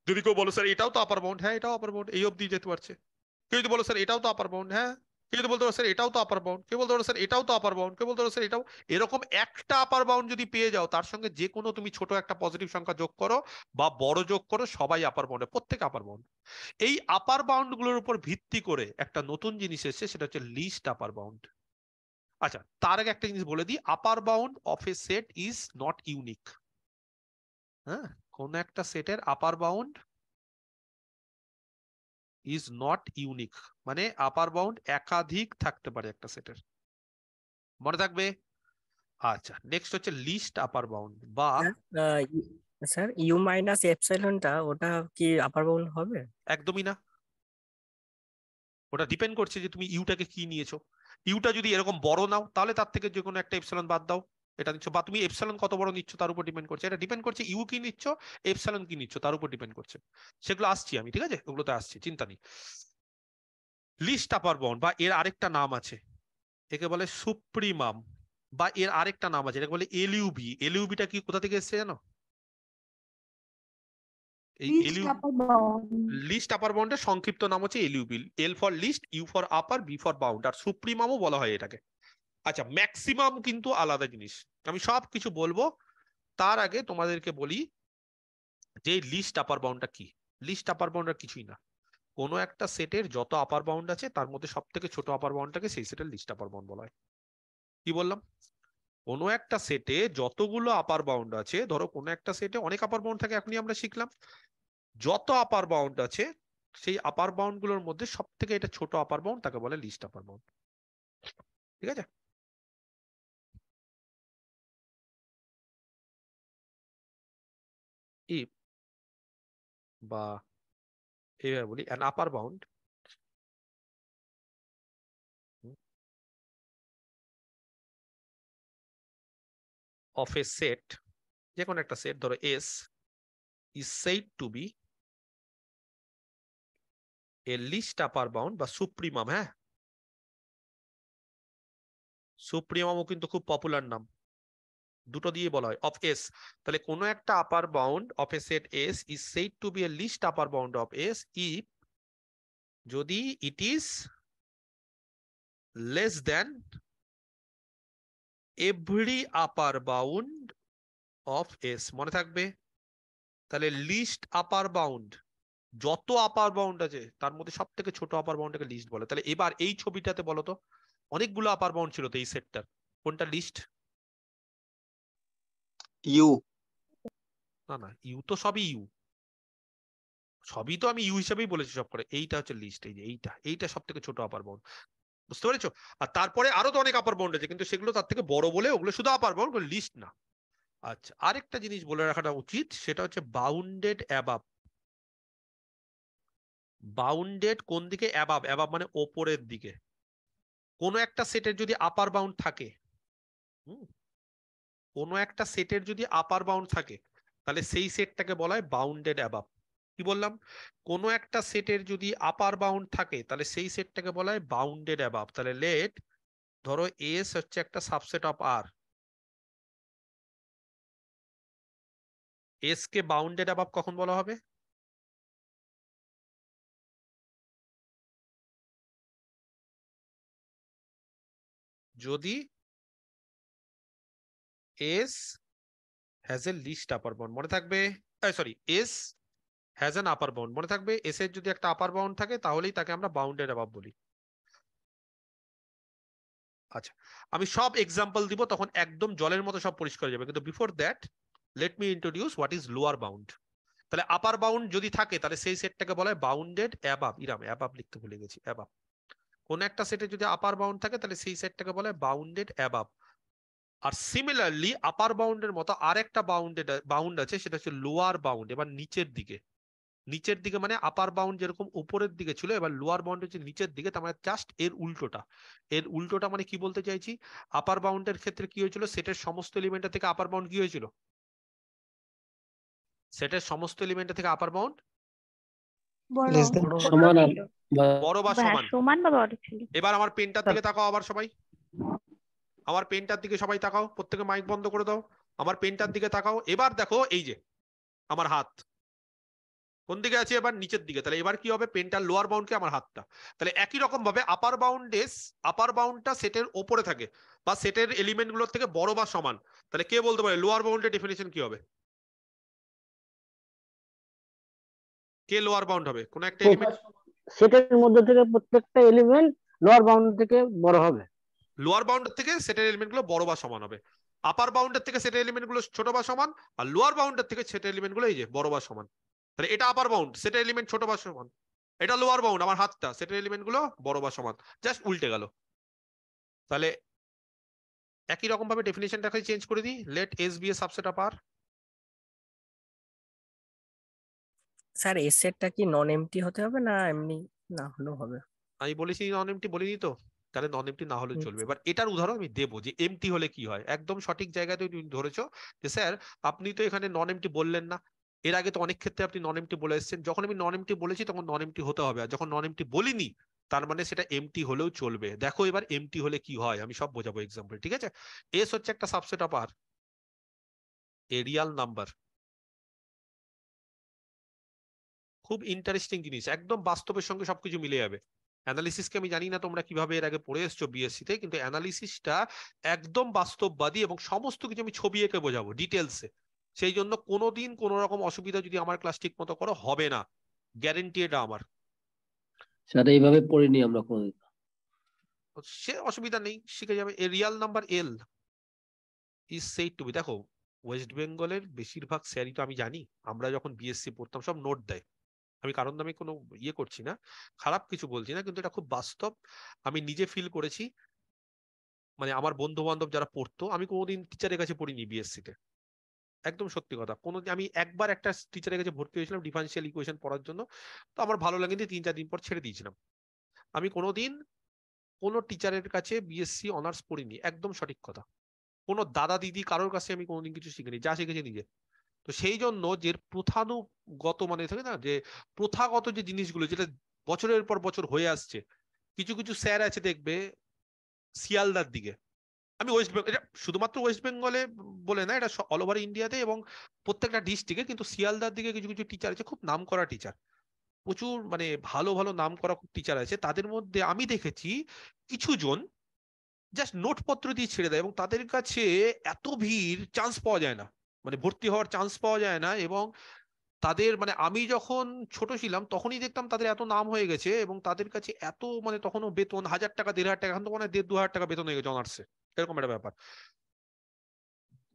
যদি কেউ বলো, স্যার, এটাও তো আপার বাউন্ড হ্যাঁ এটাও আপার বাউন্ড এই অব্দি যেতে পারছে। কেউ যদি বলো, স্যার, এটাও তো আপার বাউন্ড হ্যাঁ কেউ বলতে পারো স্যার, এটাও তো আপার বাউন্ড কেউ বলতে পারো স্যার, এটাও তো আপার বাউন্ড কেউ বলতে পারো স্যার, এটাও এরকম একটা আপার বাউন্ড যদি পেয়ে যাও, তার সঙ্গে যে কোনো তুমি ছোট একটা পজিটিভ সংখ্যা যোগ করো বা বড় যোগ করো, সবাই আপার বাউন্ডে প্রত্যেক আপার বাউন্ড এই আপার বাউন্ডগুলোর উপর ভিত্তি করে একটা নতুন জিনিস এসেছে, সেটা হচ্ছে লিস্ট আপার বাউন্ড আচ্ছা তার আগে একটা জিনিস বলে দিই upper bound of a set is not unique হ্যাঁ কোন একটা সেটের upper bound is not unique মানে আপার বাউন্ড একাধিক থাকতে পারে একটা সেটের মনে থাকবে? আচ্ছা নেক্সট হচ্ছে লিস্ট আপার বাউন্ড বা স্যার ইউ মাইনাস এপসাইলনটা ওটা কি আপার বাউন্ড হবে? একদমই না। ওটা ডিপেন্ড করছে যে তুমি ইউটাকে কি নিয়েছো। ইউটা যদি এরকম বড় নাও তাহলে তার থেকে যে কোনো একটা এপসালন বাদ দাও। এটা নিচ্ছ বা তুমি এপসালন কত বড় নিচ্ছ তার উপর ডিপেন্ড করছে। এটা ডিপেন্ড করছে ইউ কি নিচ্ছ এপসালন কি নিচ্ছ তার উপর ডিপেন্ড করছে। সেগুলো আসছি আমি ঠিক আছে? ওগুলোতে আসছি চিন্তা নেই। লিস্ট আপার বন্ড বা এর আরেকটা নাম আছে একে বলে সুপ্রিমাম বা এর আরেকটা নাম আছে এটাকে বলে এলইউবি এলইউবিটা কি কোথা থেকে এসেছে জানো? এই লিস্ট আপার বাউন্ডের সংক্ষিপ্ত নাম হচ্ছে LUB L for least U for upper B for bound আর সুপ্রিমামও বলা হয় এটাকে। আচ্ছা ম্যাক্সিমাম কিন্তু আলাদা জিনিস আমি সব কিছু বলব তার আগে তোমাদেরকে বলি যে লিস্ট আপার বাউন্ডটা কি লিস্ট আপার বাউন্ড কিছুই না কোনো একটা সেটের যত আপার বাউন্ড আছে তার মধ্যে সব থেকে ছোট আপার বাউন্ডটাকে সেই সেটের লিস্ট আপার বাউন্ড বলা হয় কি বললাম কোনো একটা সেটে যতগুলো আপার বাউন্ড আছে ধরো কোনো একটা সেটে অনেক আপার বাউন্ড থাকে এখনই আমরা শিখলাম যত আপার বাউন্ড আছে সেই আপার বাউন্ডগুলোর মধ্যে সব থেকে এটা ছোট আপার বাউন্ড তাকে বলে লিস্ট আপার বাউন্ড ঠিক আছে বা এইভাবে বলি an upper bound of a set যে কোনো একটা সেট ধরো S is said to be a least upper bound বা সুপ্রিমাম হ্যাঁ? সুপ্রিমামও কিন্তু খুব পপুলার নাম। দুটো দিয়ে বলা হয় অফ এস তাহলে কোনো একটা upper bound of a set S is said to be a least upper bound of S if যদি it is less than every upper bound of S মনে থাকবে? তাহলে লিস্ট আপার বাউন্ড যত আপার বাউন্ড আছে, তার মধ্যে সব থেকে ছোট আপার বাউন্ডটাকে লিস্ট বলে। তাহলে এবার এই ছবিটাতে বলো তো, অনেকগুলো আপার বাউন্ড ছিল তো এই সেটটার কোনটা লিস্ট ইউ। না না, ইউ তো সবই ইউ। সবই তো আমি ইউ হিসাবেই বলেছি সব করে। এইটা হচ্ছে লিস্ট এই যে এইটা এইটা সব থেকে ছোট আপার বাউন্ড বুঝতে পেরেছ? আর তারপরে আরও তো অনেক আপার বাউন্ড আছে, কিন্তু সেগুলো তার থেকে বড় বলে ওগুলো শুধু আপার বাউন্ড লিস্ট না। আচ্ছা আরেকটা জিনিস বলে রাখাটা উচিত, সেটা হচ্ছে বাউন্ডেড অ্যাবাব বাউন্ডেড কোন দিকে? অ্যাবাব অ্যাবাব মানে ওপরের দিকে। কোনো একটা সেটের যদি আপার বাউন্ড থাকে, হুম কোনো একটা সেটের যদি আপার বাউন্ড থাকে, তাহলে সেই সেটটাকে বলা হয় বাউন্ডেড অ্যাবাব কি বললাম? কোনো একটা সেটের যদি আপার বাউন্ড থাকে, তাহলে সেই সেটটাকে বলা হয় বাউন্ডেড অ্যাবাব তাহলে লেট ধরো এস হচ্ছে একটা সাবসেট অফ আর এস কে বাউন্ডেড অ্যাবাব কখন বলা হবে? যদি S has a least upper bound মনে থাকবে sorry S has an upper bound মনে থাকবে এস এর যদি একটা আপার বাউন্ড থাকে, তাহলেই তাকে আমরা বাউন্ডেড অ্যাবাব বলি। আচ্ছা আমি সব এক্সাম্পল দিব, তখন একদম জলের মতো সব পরিষ্কার যাবে। কিন্তু before that let me introduce what is lower bound তাহলে আপার বাউন্ড যদি থাকে, তাহলে সেই সেটটাকে বলা হয় বাউন্ডেড অ্যাবাব ইরাম অ্যাবাব লিখতে ভুলে গেছি অ্যাবাব কোন একটা সেটে যদি আপার বাউন্ড থাকে, তাহলে সেই সেটটাকে বলা হয় বাউন্ডেড অ্যাবাব আর সিমিলারলি আপার বাউন্ডের মতো আর একটা বাউন্ড বাউন্ড আছে সেটা হচ্ছে লোয়ার বাউন্ড এবার নিচের দিকে। নিচের দিকে মানে আপার বাউন্ড যেরকম উপরের দিকে ছিল এবার লোয়ার বাউন্ড হচ্ছে নিচের দিকে তার মানে জাস্ট এর উল্টোটা। এর উল্টোটা মানে কি বলতে চাইছি? আপার বাউন্ডের ক্ষেত্রে কি হয়েছিল? সেটের সমস্ত এলিমেন্টের থেকে আপার বাউন্ড কি হয়েছিল? সেটের সমস্ত এলিমেন্টের থেকে আপার বাউন্ড বড়। বা- বড় বা বা সমান? সমান বা বড় ছিল। এবার আমার পেনটার দিকে তাকাও আবার সবাই। আমার পেনটার দিকে সবাই তাকাও, প্রত্যেকে মাইক বন্ধ করে দাও। আমার পেনটার দিকে তাকাও। এবার দেখো এই যে, আমার হাত। কোন দিকে আছে? এবার নিচের দিকে। তাহলে এবার কি হবে? পেনটার লোয়ার বাউন্ডকে আমার হাতটা। তাহলে একই রকম ভাবে আপার বাউন্ডে আপার বাউন্ডটা সেটের ওপরে থাকে বা সেটের এলিমেন্টগুলোর থেকে বড় বা সমান। তাহলে কে বলতে পারে? লোয়ার বাউন্ডের ডেফিনেশন কি হবে? কে লোয়ার বাউন্ড হবে? কোন একটা এলিমেন্ট সেটের মধ্যে থেকে প্রত্যেকটা এলিমেন্ট লোয়ার বাউন্ড থেকে বড় হবে। লোয়ার বাউন্ডার থেকে সেটের এলিমেন্টগুলো বড় বা সমান হবে। আপার বাউন্ডার থেকে সেটের এলিমেন্টগুলো ছোট বা সমান আর লোয়ার বাউন্ডার থেকে সেটের এলিমেন্টগুলো এই যে বড় বা সমান। তাহলে এটা আপার বাউন্ড সেটের এলিমেন্ট ছোট বা সমান। এটা লোয়ার বাউন্ড আমার হাতটা সেটের এলিমেন্টগুলো বড় বা সমান। জাস্ট উল্টে গেল। তাহলে একই রকম ভাবে ডেফিনেশনটাকে চেঞ্জ করে দিই। Let S be a subset of R sir S সেটটা কি নন এমটি হতে হবে না এমনি না হলেও হবে? আমি বলেছি নন এমটি বলিনি তো। তাহলে নন এমটি না হলেও হুম। চলবে। এবার এটার উদাহরণ আমি দেবো যে এমটি হলে কি হয়? একদম সঠিক জায়গাতে তুমি ধরেছো যে স্যার আপনি তো এখানে নন এমটি বললেন না। এর আগে তো অনেক ক্ষেত্রে আপনি নন এমটি বলে এসেছেন। যখন আমি নন এমটি বলেছি তখন নন এমটি হতে হবে। আর যখন নন এমটি বলিনি তার মানে সেটা এমটি হলেও চলবে। দেখো এবার এমটি হলে কি হয়? আমি সব বোঝাবো এক্সাম্পল ঠিক আছে? এস হচ্ছে একটা subset of R a real number খুব ইন্টারেস্টিং জিনিস। একদম বাস্তবের সঙ্গে সবকিছু মিলে যাবে। অ্যানালিসিসকে আমি জানি না তোমরা কীভাবে এর আগে পড়ে এসছো বিএসসি তে কিন্তু অ্যানালিসিসটা একদম বাস্তববাদী এবং সমস্ত কিছু আমি ছবি এঁকে বোঝাবো ডিটেলসে সেই জন্য কোনোদিন কোনো রকম অসুবিধা যদি আমার ক্লাস ঠিক মতো করো হবে না। গ্যারেন্টি এটা আমার। স্যার এইভাবে পড়িনি আমরা কোনোদিন। সে অসুবিধা নেই শিখে যাবে। A real number L is said to be দেখো ওয়েস্ট বেঙ্গলের বেশিরভাগ স্যারই তো আমি জানি। আমরা যখন বিএসসি পড়তাম সব নোট দেয়। আমি কারণ আমি কোনো ইয়ে করছি না, খারাপ কিছু বলছি না, কিন্তু এটা খুব বাস্তব। আমি নিজে ফিল করেছি। মানে আমার বন্ধু বান্ধব যারা পড়তো, আমি কোনোদিন টিচারের কাছে পড়িনি বিএসসি তে। একদম সত্যি কথা। কোনো আমি একবার একটা টিচারের কাছে ভর্তি হয়েছিলাম ডিফারেন্সিয়াল ইকুয়েশন পড়ার জন্য, তো আমার ভালো লাগেনি, তিন চার দিন পর ছেড়ে দিয়েছিলাম। আমি কোনোদিন কোনো টিচারের কাছে বিএসসি অনার্স পড়িনি, একদম সঠিক কথা। কোনো দাদা দিদি কারোর কাছে আমি কোনোদিন কিছু শিখিনি, যা শিখেছি নিজে। তো সেই জন্য যে প্রথানুগত মানে থাকে না, যে প্রথাগত যে জিনিসগুলো যেটা বছরের পর বছর হয়ে আসছে, কিছু কিছু স্যার আছে দেখবে শিয়ালদার দিকে। আমি ওয়েস্ট বেঙ্গল এটা শুধুমাত্র ওয়েস্ট বেঙ্গলে বলে না, এটা অল ওভার ইন্ডিয়াতে এবং প্রত্যেকটা ডিস্ট্রিক্টে, কিন্তু শিয়ালদার দিকে কিছু কিছু টিচার আছে, খুব নাম করা টিচার প্রচুর মানে ভালো ভালো নাম করা টিচার আছে। তাদের মধ্যে আমি দেখেছি কিছু জন জাস্ট নোটপত্র দিয়ে ছেড়ে দেয় এবং তাদের কাছে এত ভিড় চান্স পাওয়া যায় না। মানে ভর্তি হওয়ার চান্স পাওয়া যায় না এবং তাদের মানে আমি যখন ছোট ছিলাম তখনই দেখতাম তাদের এত নাম হয়ে গেছে এবং তাদের কাছে এত মানে তখনও বেতন হাজার টাকা, দেড় হাজার টাকা, এখন তো মনে দেড়, দু হাজার টাকা বেতন হয়ে গেছে অনার্সে এরকম একটা ব্যাপার।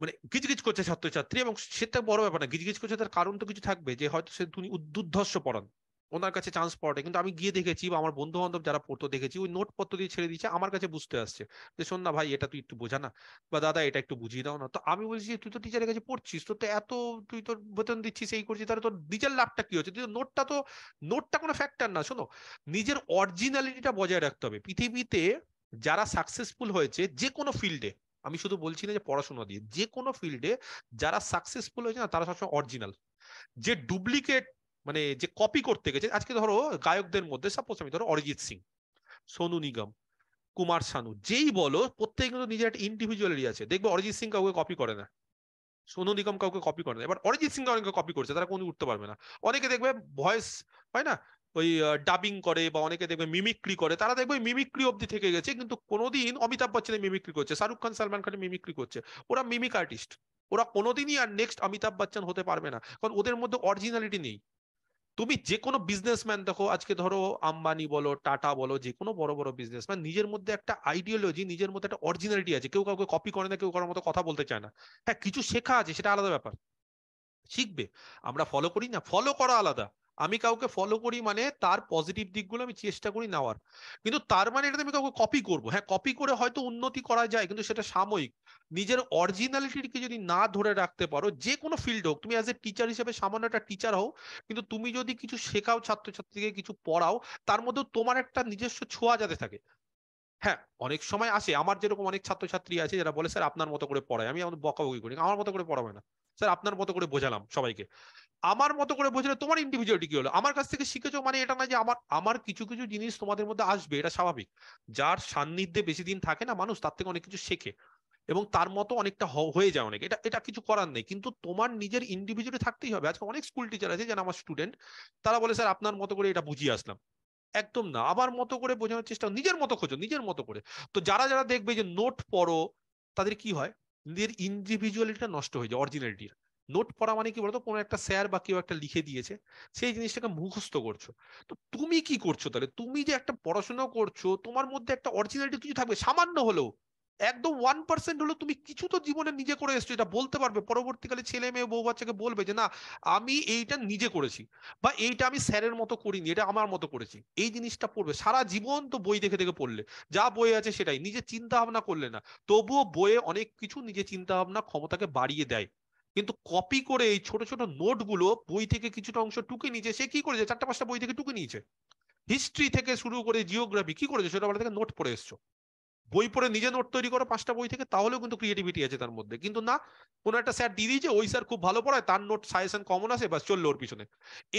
মানে গিজগিজ করছে ছাত্রছাত্রী এবং সেটা বড় ব্যাপার না, গিজগিজ করছে তার কারণ তো কিছু থাকবে যে হয়তো সে দুর্ধর্ষ পড়ান ওনার কাছে চান্স পাওয়াটা কিন্তু আমি গিয়ে দেখেছি বা আমার বন্ধু বান্ধব যারা পড়তো, দেখেছি, ওই নোট পত্র দিয়ে ছেড়ে দিয়েছে, আমার কাছে বুঝতে আসছে যে, শোন না ভাই, এটা তুই একটু বোঝা না বা দাদা, এটা একটু বুঝিয়ে দাও না। তো আমি বলছি, তুই তো টিচারের কাছে পড়ছিস, তোর তো এত, তুই তোর বেতন দিচ্ছিস এই করছিস, তাহলে তোর নিজের লাভটা কি হচ্ছে? তুই নোটটা তো নোটটা কোনো ফ্যাক্টর না, শোনো। নিজের অরিজিনালিটিটা বজায় রাখতে হবে। পৃথিবীতে যারা সাকসেসফুল হয়েছে, যে কোনো ফিল্ডে আমি শুধু বলছি না যে পড়াশোনা দিয়ে, যে কোনো ফিল্ডে যারা সাকসেসফুল হয়েছে না, তারা সবসময় অরিজিনাল যে ডুপ্লিকেট মানে যে কপি করতে গেছে, আজকে ধরো গায়কদের মধ্যে সাপোজ আমি ধরো অরিজিৎ সিং, সোনু নিগম, কুমার শানু, যেই বলো, প্রত্যেকে কিন্তু নিজের একটা ইন্ডিভিজুয়ালি আছে। দেখবে অরিজিৎ সিং কাউকে কপি করে না, সোনু নিগম কাউকে কপি করে না। এবার অরিজিৎ সিং অনেকে কপি করছে, তারা কোনো উঠতে পারবে না। অনেকে দেখবে ভয়েস হয় না? ওই ডাবিং করে বা অনেকে দেখবে মিমিক্রি করে। তারা দেখবে মিমিক্রি অব্দি থেকে গেছে, কিন্তু কোনোদিন অমিতাভ বচ্চনের মিমিক্রি করছে, শাহরুখ খান, সালমান খানের মিমিক্রি করছে। ওরা মিমিক আর্টিস্ট ওরা কোনোদিনই আর নেক্সট অমিতাভ বচ্চন হতে পারবে না, কারণ ওদের মধ্যে অরিজিনালিটি নেই। তুমি যে কোনো বিজনেসম্যান দেখো, আজকে ধরো আম্বানি বলো, টাটা বলো যে কোনো বড় বড় বিজনেসম্যান নিজের মধ্যে একটা আইডিওলজি নিজের মধ্যে একটা অরিজিনালিটি আছে। কেউ কাউকে কপি করে না, কেউ কারোর মতো কথা বলতে চায় না। হ্যাঁ কিছু শেখা আছে, সেটা আলাদা ব্যাপার। শিখবে। আমরা ফলো করি না ফলো করা আলাদা। আমি কাউকে ফলো করি মানে তার পজিটিভ দিকগুলো আমি চেষ্টা করি নেওয়ার। কিন্তু তার মানে এটা আমি কাউকে কপি করব। হ্যাঁ কপি করে হয়তো উন্নতি করা যায়, কিন্তু সেটা সাময়িক। নিজের অরিজিনালিটিকে যদি না ধরে রাখতে পারো, যে কোনো ফিল্ড হোক, তুমি অ্যাজ এ টিচার হিসেবে সামান্য একটা টিচার হও, কিন্তু তুমি যদি কিছু শেখাও ছাত্রছাত্রীকে, কিছু পড়াও, তার মধ্যে তোমার একটা নিজস্ব ছোঁয়া যাতে থাকে। হ্যাঁ অনেক সময় আসে, আমার যেরকম অনেক ছাত্রছাত্রী আছে, যারা বলে, স্যার, আপনার মতো করে পড়ায়, আমি আমাদের বকাবকি করি, আমার মতো করে পড়াবে না। স্যার আপনার মতো করে বোঝালাম সবাইকে। আমার মতো করে বোঝালে তোমার ইন্ডিভিজুয়ালিটি কি হলো? আমার কাছ থেকে শিখেছো মানে এটা না যে আমার আমার কিছু কিছু জিনিস তোমাদের মধ্যে আসবে, এটা স্বাভাবিক। যার সান্নিধ্যে বেশি দিন থাকে না মানুষ, তার থেকে অনেক কিছু শেখে এবং তার মতো অনেকটা হয়ে যায় অনেক। এটা এটা কিছু করার নেই। কিন্তু তোমার নিজের ইন্ডিভিজুয়ালি থাকতেই হবে। আজকে অনেক স্কুল টিচার আছে, যারা আমার স্টুডেন্ট তারা বলে স্যার আপনার মতো করে এটা বুঝিয়ে আসলাম। একদম না। আমার মতো করে বোঝানোর চেষ্টা, নিজের মতো খোঁজো, নিজের মতো করে। তো যারা যারা দেখবে যে নোট পড়ো, তাদের কি হয়? ইন্ডিভিজুয়ালিটিটা নষ্ট হয়ে যায় অরিজিনালিটির নোট পড়া মানে কি বলতো? কোনো একটা স্যার বা কেউ একটা লিখে দিয়েছে, সেই জিনিসটাকে মুখস্থ করছ। তো তুমি কি করছ তাহলে? তুমি যে একটা পড়াশোনা করছ, তোমার মধ্যে একটা অরিজিনালিটি কিছু থাকবে, সামান্য হলেও। একদম ওয়ান পার্সেন্ট হলেও তুমি কিছু তো জীবনে নিজে করে এসছো, এটা বলতে পারবে। পরবর্তীকালে ছেলে মেয়ে, বউ বাচ্চাকে বলবে যে, না, আমি এইটা নিজে করেছি বা এইটা আমি স্যারের মতো করিনি, এটা আমার মতো করেছি। এই জিনিসটা পড়বে। সারা জীবন তো বই দেখে দেখে পড়লে। যা বই আছে সেটাই। নিজে চিন্তা ভাবনা করলে না। তবুও বইয়ে অনেক কিছু নিজে চিন্তা ভাবনা ক্ষমতাকে বাড়িয়ে দেয়। কিন্তু কপি করে এই ছোট ছোট নোটগুলো বই থেকে কিছুটা অংশ টুকে নিয়েছে, সে কি করেছে? চারটা পাঁচটা বই থেকে টুকে নিয়েছে। হিস্ট্রি থেকে শুরু করে জিওগ্রাফি কি করেছে? সেটা ছোটবেলা থেকে নোট পড়ে এসছো। বই পড়ে নিজে নোট তৈরি করো, পাঁচটা বই থেকে, তাহলেও কিন্তু ক্রিয়েটিভিটি আছে তার মধ্যে। কিন্তু না, কোনো একটা স্যার দিয়ে দিয়েছে ওই স্যার খুব ভালো পড়ায়, তার নোট সাজেশন কমন আছে বাস চলল ওর পিছনে।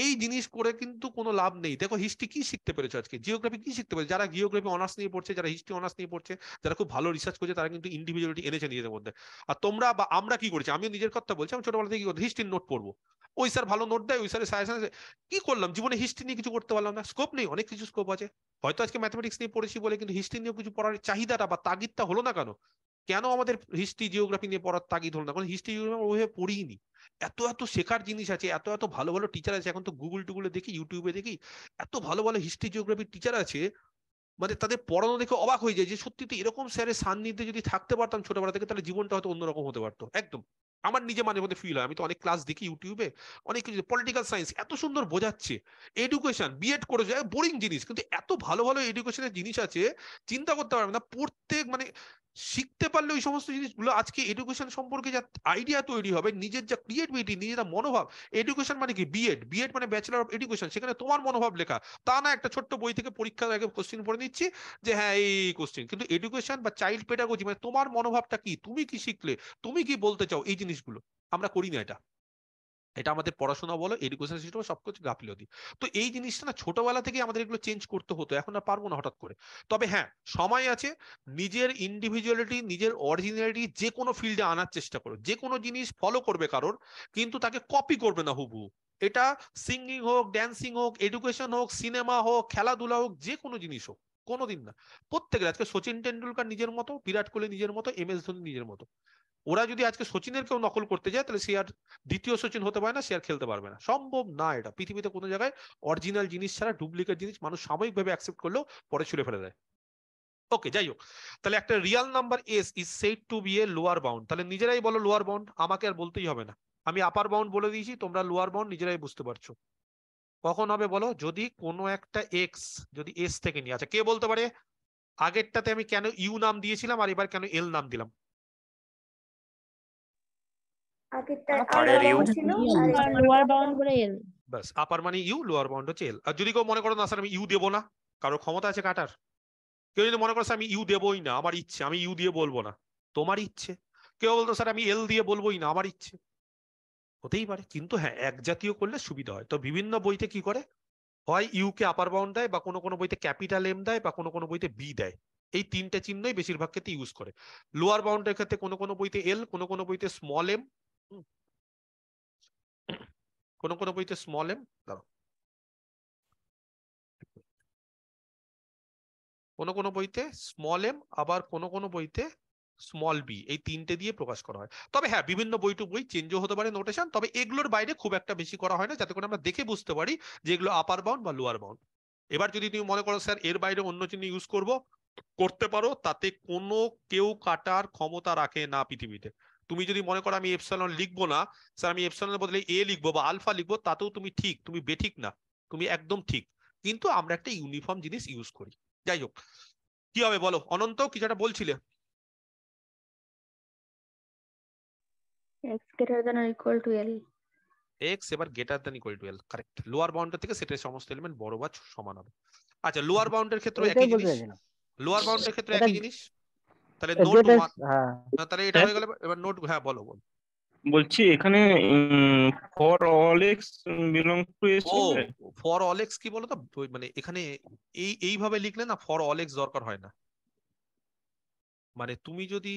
এই জিনিস করে কিন্তু কোনো লাভ নেই। দেখো হিস্ট্রি কি শিখতে পেরেছ আজকে? জিওগ্রাফি কি শিখতে পেরেছ? যারা জিওগ্রাফি অনার্স নিয়ে পড়ছে, যারা হিস্ট্রি অনার্স নিয়ে পড়ছে, যারা খুব ভালো রিসার্চ করছে, তারা কিন্তু ইন্ডিভিজুয়ালিটি এনেছে নিজেদের মধ্যে। আর তোমরা বা আমরা কি করেছি? আমিও নিজের কথা বলছি, আমি ছোটবেলা থেকে কি করছি? হিস্ট্রির নোট পড়ব। ওই স্যার ভালো নোট দেয়, ওই স্যারের সাজেশন কি করলাম? জীবনে হিস্ট্রি নিয়ে কিছু করতে পারলাম না। স্কোপ নেই, অনেক কিছু স্কোপ আছে। হয়তো আজকে ম্যাথমেটিক্স নিয়ে পড়েছি বলে, কিন্তু হিস্ট্রি নিয়েও কিছু পড়ার চাহিদাটা বা তাগিদটা হলো না কেন? কেন আমাদের হিস্ট্রি জিওগ্রাফি নিয়ে পড়ার তাগিদ হলো না? কারণ হিস্ট্রি জিওগ্রাফি ওইভাবে পড়িনি এত এত শেখার জিনিস আছে, এত এত ভালো ভালো টিচার আছে। এখন তো গুগল টুগুলে দেখি ইউটিউবে দেখি, এত ভালো ভালো হিস্ট্রি জিওগ্রাফির টিচার আছে মানে তাদের পড়ানো দেখে অবাক হয়ে যায় যে সত্যি তো এরকম স্যারের সান্নিধ্যে যদি থাকতে পারতাম ছোটবেলা থেকে, তাহলে জীবনটা হয়তো অন্যরকম হতে পারতো। একদম। আমার নিজে মাঝে মধ্যে ফিল হয়। আমি তো অনেক ক্লাস দেখি ইউটিউবে অনেক কিছু পলিটিক্যাল সায়েন্স এত সুন্দর বোঝাচ্ছে। এডুকেশন বিএড করে যায় বোরিং জিনিস। কিন্তু এত ভালো ভালো এডুকেশনের জিনিস আছে, চিন্তা করতে পারবে না। প্রত্যেক মানে শিখতে পারলে ওই সমস্ত জিনিসগুলো আজকে এডুকেশন সম্পর্কে যা আইডিয়া তৈরি হবে, নিজের যা ক্রিয়েটিভিটি নিজের মনোভাব এডুকেশন মানে কি? বিএড বিএড মানে ব্যাচেলার অফ এডুকেশন সেখানে তোমার মনোভাব লেখা। তা না একটা ছোট্ট বই থেকে পরীক্ষার আগে কোশ্চেন পড়ে নিচ্ছি যে হ্যাঁ এই কোশ্চেন কিন্তু এডুকেশন বা চাইল্ড পেডাগোজি মানে তোমার মনোভাবটা কি? তুমি কি শিখলে? তুমি কি বলতে চাও? এই জিনিসগুলো। আমরা করি না এটা। এটা আমাদের পড়াশোনা বলো এডুকেশন সিস্টেম সবকিছু গাফিলতি। তো এই জিনিসটা না ছোটবেলা থেকে আমাদের এগুলো চেঞ্জ করতে হতো, এখন আর পারব না হঠাৎ করে। তবে হ্যাঁ সময় আছে, নিজের ইন্ডিভিজুয়ালিটি নিজের অরিজিনালিটি যে কোনো ফিল্ডে আনার চেষ্টা করো। যে কোনো জিনিস ফলো করবে কারোর, কিন্তু তাকে কপি করবে না হুবহু। এটা সিঙ্গিং হোক ড্যান্সিং হোক এডুকেশন হোক সিনেমা হোক, খেলাধুলা হোক যে কোনো জিনিস হোক, কোনোদিন না। প্রত্যেকের আজকে সচিন টেন্ডুলকার নিজের মতো, বিরাট কোহলি নিজের মতো এম এস ধোনি নিজের মতো। ওরা যদি আজকে সচিনের কেউ নকল করতে যায়, তাহলে সে আর দ্বিতীয় সচিন হতে পারে না, সে আর খেলতে পারবে না। সম্ভব না এটা। পৃথিবীতে কোনো জায়গায় অরিজিনাল জিনিস ছাড়া ডুপ্লিকেট জিনিস মানুষ সাময়িকভাবে অ্যাকসেপ্ট করলেও পরে ছুড়ে ফেলে দেয়। ওকে যাই হোক। তাহলে একটা real number S is said to be a lower bound তাহলে নিজেরাই বলো লোয়ার বাউন্ড আমাকে আর বলতেই হবে না। আমি আপার বাউন্ড বলে দিয়েছি, তোমরা লোয়ার বাউন্ড নিজেরাই বুঝতে পারছ। কখন হবে বলো? যদি কোনো একটা এক্স যদি এস থেকে নিয়ে। আচ্ছা কে বলতে পারে? আগেরটাতে আমি কেন ইউ নাম দিয়েছিলাম আর এবার কেন এল নাম দিলাম? পরের ইউ? লোয়ার বাউন্ড করে এল। ব্যাস আপার মানে ইউ লোয়ার বাউন্ড হচ্ছে এল আর যদি কেউ মনে করো না স্যার আমি ইউ দেবো না কারোর ক্ষমতা আছে কাটার। কেউ যদি মনে করো স্যার আমি ইউ দেবোই না আমার ইচ্ছে আমি ইউ দিয়ে বলব না তোমার ইচ্ছে। কেউ বলতো স্যার আমি এল দিয়ে বলবোই না আমার ইচ্ছে। হতেই পারে কিন্তু হ্যাঁ এক জাতীয় করলে সুবিধা হয়। তো বিভিন্ন বইতে কি করে? হয় ইউ কে আপার বাউন্ড দেয় বা কোনো কোনো বইতে ক্যাপিটাল এম দেয় বা কোনো কোনো বইতে বি দেয়। এই তিনটে চিহ্নই বেশিরভাগ ক্ষেত্রে ইউজ করে। লোয়ার বাউন্ডের ক্ষেত্রে কোনো কোনো বইতে এল কোনো কোনো বইতে স্মল এম <coughs> কোনো কোনো বইতে স্মল এম দাঁড়াও। কোনো কোনো বইতে স্মল এম আবার কোনো কোনো বইতে স্মল বি এই তিনটে দিয়ে প্রকাশ করা হয়। তবে হ্যাঁ বিভিন্ন বই টু বই চেঞ্জও হতে পারে নোটেশন তবে এগুলোর বাইরে খুব একটা বেশি করা হয় না, যাতে করে আমরা দেখে বুঝতে পারি যে এগুলো আপার বাউন্ড বা লোয়ার বাউন্ড এবার যদি তুমি মনে করো, স্যার, এর বাইরে অন্য চিহ্ন ইউজ করব, করতে পারো, তাতে কোনো কেউ কাটার ক্ষমতা রাখে না পৃথিবীতে। তুমি যদি মনে করো আমি এপসালন লিখব না স্যার আমি এপসালনের বদলে এ লিখব বা আলফা লিখব তাতেও তুমি ঠিক তুমি বেঠিক না তুমি একদম ঠিক। কিন্তু আমরা একটা ইউনিফর্ম জিনিস ইউজ করি। যাই হোক কি হবে বলো? অনন্ত কিছু একটা বলছিলে? X greater than or equal to L x এবার greater than equal to L correct lower বাউন্ডার থেকে সেটের সমস্ত এলিমেন্ট বড় বা সমান হবে। আচ্ছা লোয়ার বাউন্ডের ক্ষেত্রে একই জিনিস। লোয়ার বাউন্ডের ক্ষেত্রে একই জিনিস? তাহলে নোট হ্যাঁ। তাহলে এটা হয়ে গেল এবার নোট হ্যাঁ বলো বলো। বলছি এখানে for all x belong to S for all x কি বলো তো মানে এখানে এই এইভাবে লিখলে না ফর অল এক্স দরকার হয় না। মানে তুমি যদি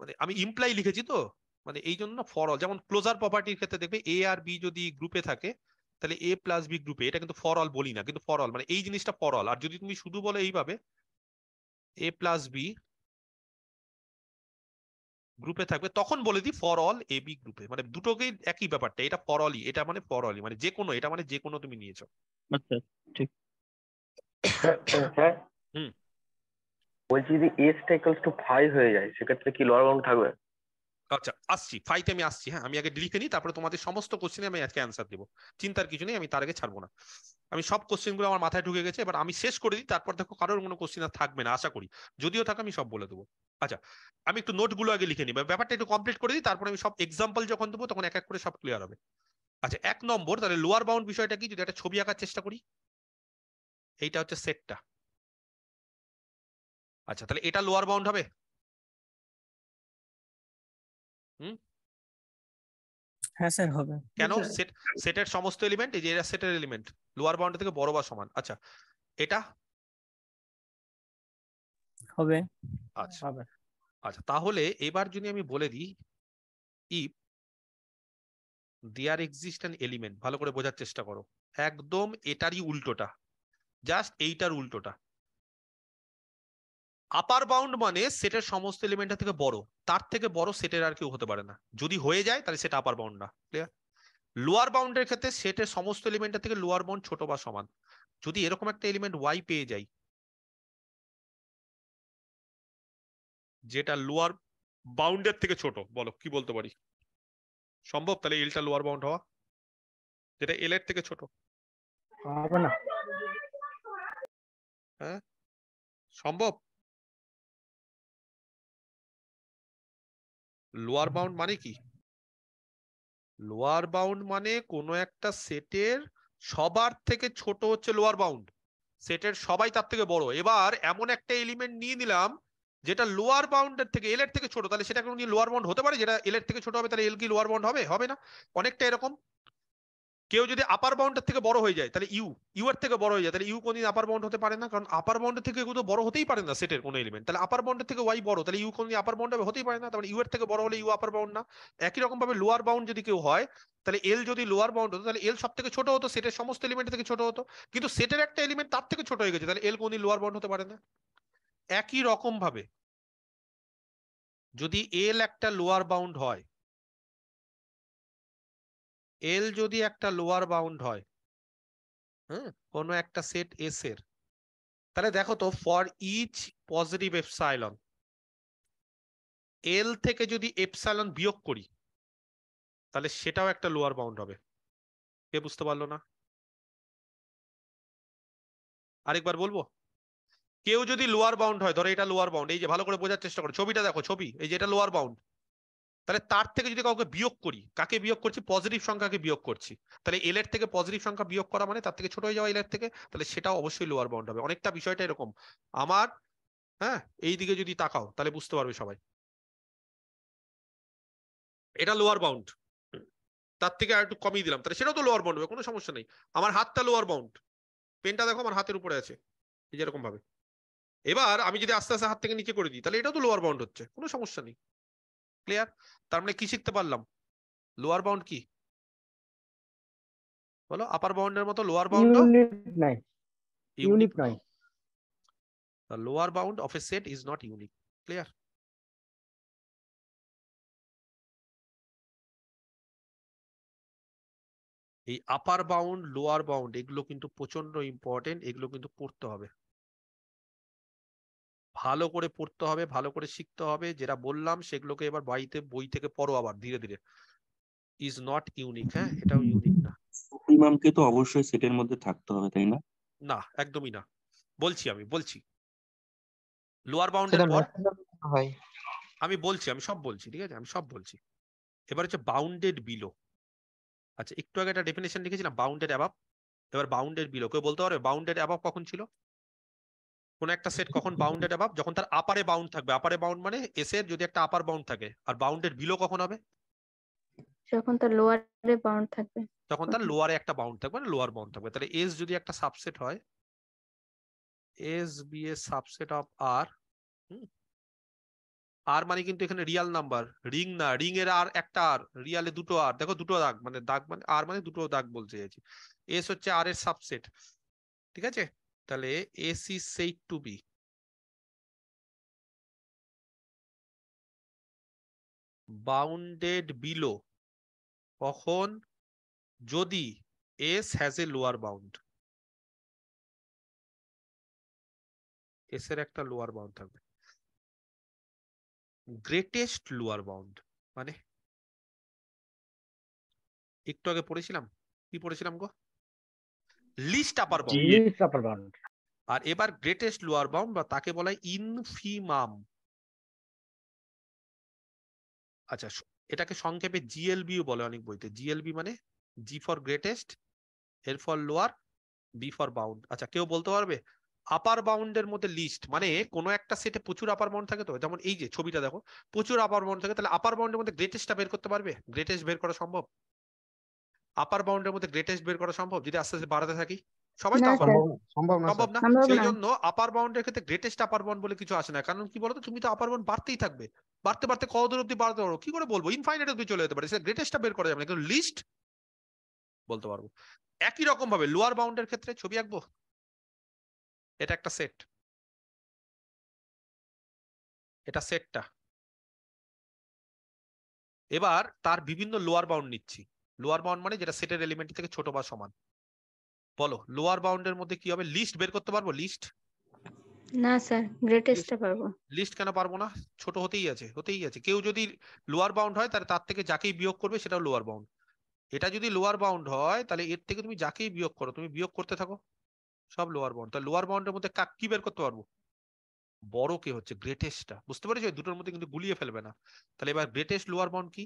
মানে আমি ইমপ্লাই লিখেছি তো মানে এই জন্য ফর অল যেমন ক্লোজার প্রপার্টির ক্ষেত্রে দেখবে এ আর বি যদি গ্রুপে থাকে তাহলে এ প্লাস বি গ্রুপে এটা কিন্তু ফর অল বলি না কিন্তু ফর অল মানে এই জিনিসটা ফর অল আর যদি তুমি শুধু বলো এইভাবে এ প্লাস বি গ্রুপে থাকবে তখন বলে দিই ফর অল এ বি গ্রুপে মানে দুটোকেই একই ব্যাপারটা এটা ফর অলই এটা মানে ফর অলই মানে যে কোনো এটা মানে যে কোনো তুমি নিয়েছো। আচ্ছা ঠিক। হ্যাঁ <coughs> হুম। বলছি যদি এস টা ইকুয়ালস টু ফাইভ হয়ে যায় সেক্ষেত্রে কি লোয়ার বাউন্ড থাকবে? আচ্ছা আসছি ফাইতে আমি আসছি হ্যাঁ? আমি আগে লিখে নিই, তারপরে তোমাদের সমস্ত কোশ্চেনে আমি আজকে অ্যান্সার দেবো। চিন্তার কিছু নেই, আমি তার আগে ছাড়বো না। আমি সব কোশ্চেনগুলো আমার মাথায় ঢুকে গেছে, এবার আমি শেষ করে দিই, তারপর দেখো কারোর কোনো কোশ্চেন আর থাকবে না, আশা করি। যদিও থাকে, আমি সব বলে দেবো। আচ্ছা আমি একটু নোটগুলো আগে লিখে নিই ব্যাপারটা একটু কমপ্লিট করে দিই, তারপর আমি সব এক্সাম্পল যখন দেবো, তখন এক এক করে সব ক্লিয়ার হবে। আচ্ছা এক নম্বর, তাহলে লোয়ার বাউন্ড বিষয়টা কি? যদি একটা ছবি আঁকার চেষ্টা করি। এইটা হচ্ছে সেটটা আচ্ছা তাহলে এটা লোয়ার বাউন্ড হবে? হ্যাঁ স্যার হবে। কেন? সেট সেটের সমস্ত এলিমেন্ট এই যে এরা সেটের এলিমেন্ট লোয়ার বাউন্ড থেকে বড় বা সমান। আচ্ছা এটা? হবে। আচ্ছা। হবে। আচ্ছা তাহলে এবার যদি আমি বলে দিই if there exist an element ভালো করে বোঝার চেষ্টা করো। একদম এটারই উল্টোটা। জাস্ট এইটার উল্টোটা। আপার বাউন্ড মানে সেটের সমস্ত এলিমেন্টের থেকে বড়। তার থেকে বড় সেটের আর কেউ হতে পারে না। যদি হয়ে যায় তাহলে সেটা আপার বাউন্ড না ক্লিয়ার লোয়ার বাউন্ডের ক্ষেত্রে সেটের সমস্ত এলিমেন্টের থেকে লোয়ার বাউন্ড ছোট বা সমান। যদি এরকম একটা এলিমেন্ট ওয়াই পেয়ে যাই যেটা লোয়ার বাউন্ডের থেকে ছোট বলো কি বলতে পারি? সম্ভব? তাহলে এলটা লোয়ার বাউন্ড হওয়া। যেটা এল এর থেকে ছোট। হবে না। হ্যাঁ? সম্ভব? লোয়ার বাউন্ড মানে কি? লোয়ার বাউন্ড মানে কোনো একটা সেটের সবার থেকে ছোট হচ্ছে লোয়ার বাউন্ড সেটের সবাই তার থেকে বড়। এবার এমন একটা এলিমেন্ট নিয়ে নিলাম, যেটা লোয়ার বাউন্ডের থেকে এল এর থেকে ছোট। তাহলে সেটা কোনো লোয়ার বাউন্ড হতে পারে। যেটা এল এর থেকে ছোট হবে, তাহলে এল কি লোয়ার বাউন্ড হবে? হবে না। অনেকটা এরকম। কেউ যদি আপার বাউন্ডের থেকে বড় হয়ে যায়, তাহলে ইউ ইউ এর থেকে বড় হয়ে যায়, তাহলে ইউ কোনদিন আপার বাউন্ড হতে পারে না, কারণ আপার বাউন্ডের থেকে এগুলো বড় হতেই পারে না সেটের কোনো এলিমেন্ট তাহলে আপার বাউন্ডের থেকে ওয়াই বড়, তাহলে ইউ কোনদিন আপার বাউন্ড হতেই পারে না তাহলে ইউ এর থেকে বড় হলে ইউ আপার বাউন্ড না। একই রকম ভাবে লোয়ার বাউন্ড যদি কেউ হয়, তাহলে এল যদি লোয়ার বাউন্ড হতো, তাহলে এল সব থেকে ছোট হতো সেটের সমস্ত এলিমেন্ট থেকে ছোট হতো। কিন্তু সেটের একটা এলিমেন্ট তার থেকে ছোট হয়ে গেছে, তাহলে এল কোনদিন লোয়ার বাউন্ড হতে পারে না। একই রকম ভাবে যদি এল একটা লোয়ার বাউন্ড হয় এল যদি একটা লোয়ার বাউন্ড হয় হ্যাঁ কোনো একটা সেট এস এর, তাহলে দেখো তো for each positive epsilon L থেকে যদি এপসাইলন বিয়োগ করি, তাহলে সেটাও একটা লোয়ার বাউন্ড হবে। কে বুঝতে পারল না? আরেকবার বলব? কেউ যদি লোয়ার বাউন্ড হয়, ধরো এটা লোয়ার বাউন্ড এই যে ভালো করে বোঝার চেষ্টা করো, ছবিটা দেখো, ছবি, এই যে এটা লোয়ার বাউন্ড তাহলে তার থেকে যদি কাউকে বিয়োগ করি, কাকে বিয়োগ করছি? পজিটিভ সংখ্যাকে বিয়োগ করছি। তাহলে এল এর থেকে পজিটিভ সংখ্যা বিয়োগ করা মানে তার থেকে ছোট হয়ে যাওয়া এল এর থেকে? তাহলে সেটাও অবশ্যই লোয়ার বাউন্ড হবে। অনেকটা বিষয়টা এরকম। আমার হ্যাঁ এই দিকে যদি তাকাও, তাহলে বুঝতে পারবে সবাই। এটা লোয়ার বাউন্ড তার থেকে আর একটু কমিয়ে দিলাম। তাহলে সেটাও তো লোয়ার বাউন্ড হবে, কোনো সমস্যা নেই। আমার হাতটা লোয়ার বাউন্ড পেনটা দেখো, আমার হাতের উপরে আছে। এই যেরকম ভাবে। এবার আমি যদি আস্তে আস্তে হাত থেকে নিচে করে দিই, তাহলে এটাও তো লোয়ার বাউন্ড হচ্ছে, কোনো সমস্যা নেই। ক্লিয়ার তার মানে কি শিখতে পারলাম? লোয়ার বাউন্ড কি? বলো আপার বাউন্ডের মতো লোয়ার বাউন্ড নাই। ইউনিক নয় The lower bound of a set is not unique. Clear? এই আপার বাউন্ড লোয়ার বাউন্ড এগুলো কিন্তু প্রচণ্ড ইম্পর্টেন্ট এগুলো কিন্তু পড়তে হবে। ভালো করে পড়তে হবে ভালো করে শিখতে হবে। যেটা বললাম সেগুলোকে এবার বাড়িতে বই থেকে পড়ো আবার ধীরে ধীরে। ইজ নট ইউনিক হ্যাঁ? এটাও ইউনিক না। মিনিমামকে তো অবশ্যই সেটের মধ্যে থাকতে হবে তাই না? না একদমই না। বলছি আমি বলছি। লোয়ার বাউন্ডের পর হয়। আমি বলছি আমি সব বলছি ঠিক আছে? আমি সব বলছি। এবার হচ্ছে বাউন্ডেড বিলো আচ্ছা একটু আগে একটা ডেফিনেশন লিখেছিলাম বাউন্ডেড অ্যাবাব এবার বাউন্ডেড বিলো কেউ বলতে পারবে? বাউন্ডেড অ্যাবাব কখন ছিল? কোন একটা সেট কখন বাউন্ডেড অ্যাবাব যখন তার আপারে বাউন্ড থাকবে। আপারে বাউন্ড মানে এস এর যদি একটা আপার বাউন্ড থাকে আর বাউন্ডেড বিলো কখন হবে? যখন তার লোয়ারে বাউন্ড থাকবে। তখন তার লোয়ারে একটা বাউন্ড থাকবে মানে লোয়ার বাউন্ড থাকবে। তাহলে এস যদি একটা সাবসেট হয় S be a subset of R R মানে কিন্তু এখানে রিয়াল নাম্বার রিং না রিং এর আর একটা আর রিয়ালে দুটো আর দেখো দুটো দাগ মানে দাগ মানে আর মানে দুটো দাগ বলতে চাইছি এস হচ্ছে আর এর সাবসেট ঠিক আছে? তাহলে S said to B bounded below কখন? যদি S has a lower bound S এর একটা লোয়ার বাউন্ড থাকবে। গ্রেটেস্ট লোয়ার বাউন্ড মানে? একটু আগে পড়েছিলাম? কি পড়েছিলাম গো? Least upper bound least upper bound আর এবার গ্রেটেস্ট লোয়ার বাউন্ড বা তাকে বলা হয় ইনফিমাম আচ্ছা এটাকে সংক্ষেপে জিএলবিও বলে অনেক বইতে। জিএলবি মানে G for greatest L for lower B for bound আচ্ছা কেউ বলতে পারবে? আপার বাউন্ডের মধ্যে লিস্ট মানে কোনো একটা সেটে প্রচুর আপার বাউন্ড থাকে তো? যেমন এই যে ছবিটা দেখো প্রচুর আপার বাউন্ড থাকে তাহলে আপার বাউন্ডের মধ্যে গ্রেটেস্টটা বের করতে পারবে? গ্রেটেস্ট বের করা সম্ভব? আপার বাউন্ডের মধ্যে গ্রেটেস্ট বের করা সম্ভব? যদি আস্তে আস্তে বাড়াতে থাকি? সবাই তা সম্ভব না সম্ভব না? সেই জন্য আপার বাউন্ডের ক্ষেত্রে গ্রেটেস্ট আপার বাউন্ড বলে কিছু আসে না। কারণ কি বলতো? তুমি তো আপার বাউন্ড বাড়তেই থাকবে। বাড়তে বাড়তে কত দূর অব্দি বাড়তে পারো কি করে বলব? ইনফাইনাইট অব্দি চলে যেতে পারে। সেটা গ্রেটেস্টটা বের করা যাবে না। কিন্তু লিস্ট বলতে পারব। একই রকম ভাবে লোয়ার বাউন্ডের ক্ষেত্রে ছবি আঁকবো? এটা একটা সেট এটা সেটটা এবার তার বিভিন্ন লোয়ার বাউন্ড নিচ্ছি। লোয়ার বাউন্ড মানে যেটা সেটের এলিমেন্ট থেকে ছোট বা সমান। বলো লোয়ার বাউন্ডের মধ্যে কি হবে? লিস্ট বের করতে পারব? লিস্ট না স্যার গ্রেটেস্টটা পারব। লিস্ট কেন পারব না? ছোট হতেই আছে হতেই আছে। কেউ যদি লোয়ার বাউন্ড হয় তাহলে তার থেকে যাকেই বিয়োগ করবে সেটাও লোয়ার বাউন্ড এটা যদি লোয়ার বাউন্ড হয় তাহলে এর থেকে তুমি যাকেই বিয়োগ করো তুমি বিয়োগ করতে থাকো। সব লোয়ার বাউন্ড তাহলে লোয়ার বাউন্ডের মধ্যে কাক কি বের করতে পারব? বড় কে হচ্ছে? গ্রেটেস্টটা বুঝতে পেরেছ? দুটোর মধ্যে কিন্তু গুলিয়ে ফেলবে না। তাহলে এবার গ্রেটেস্ট লোয়ার বাউন্ড কি?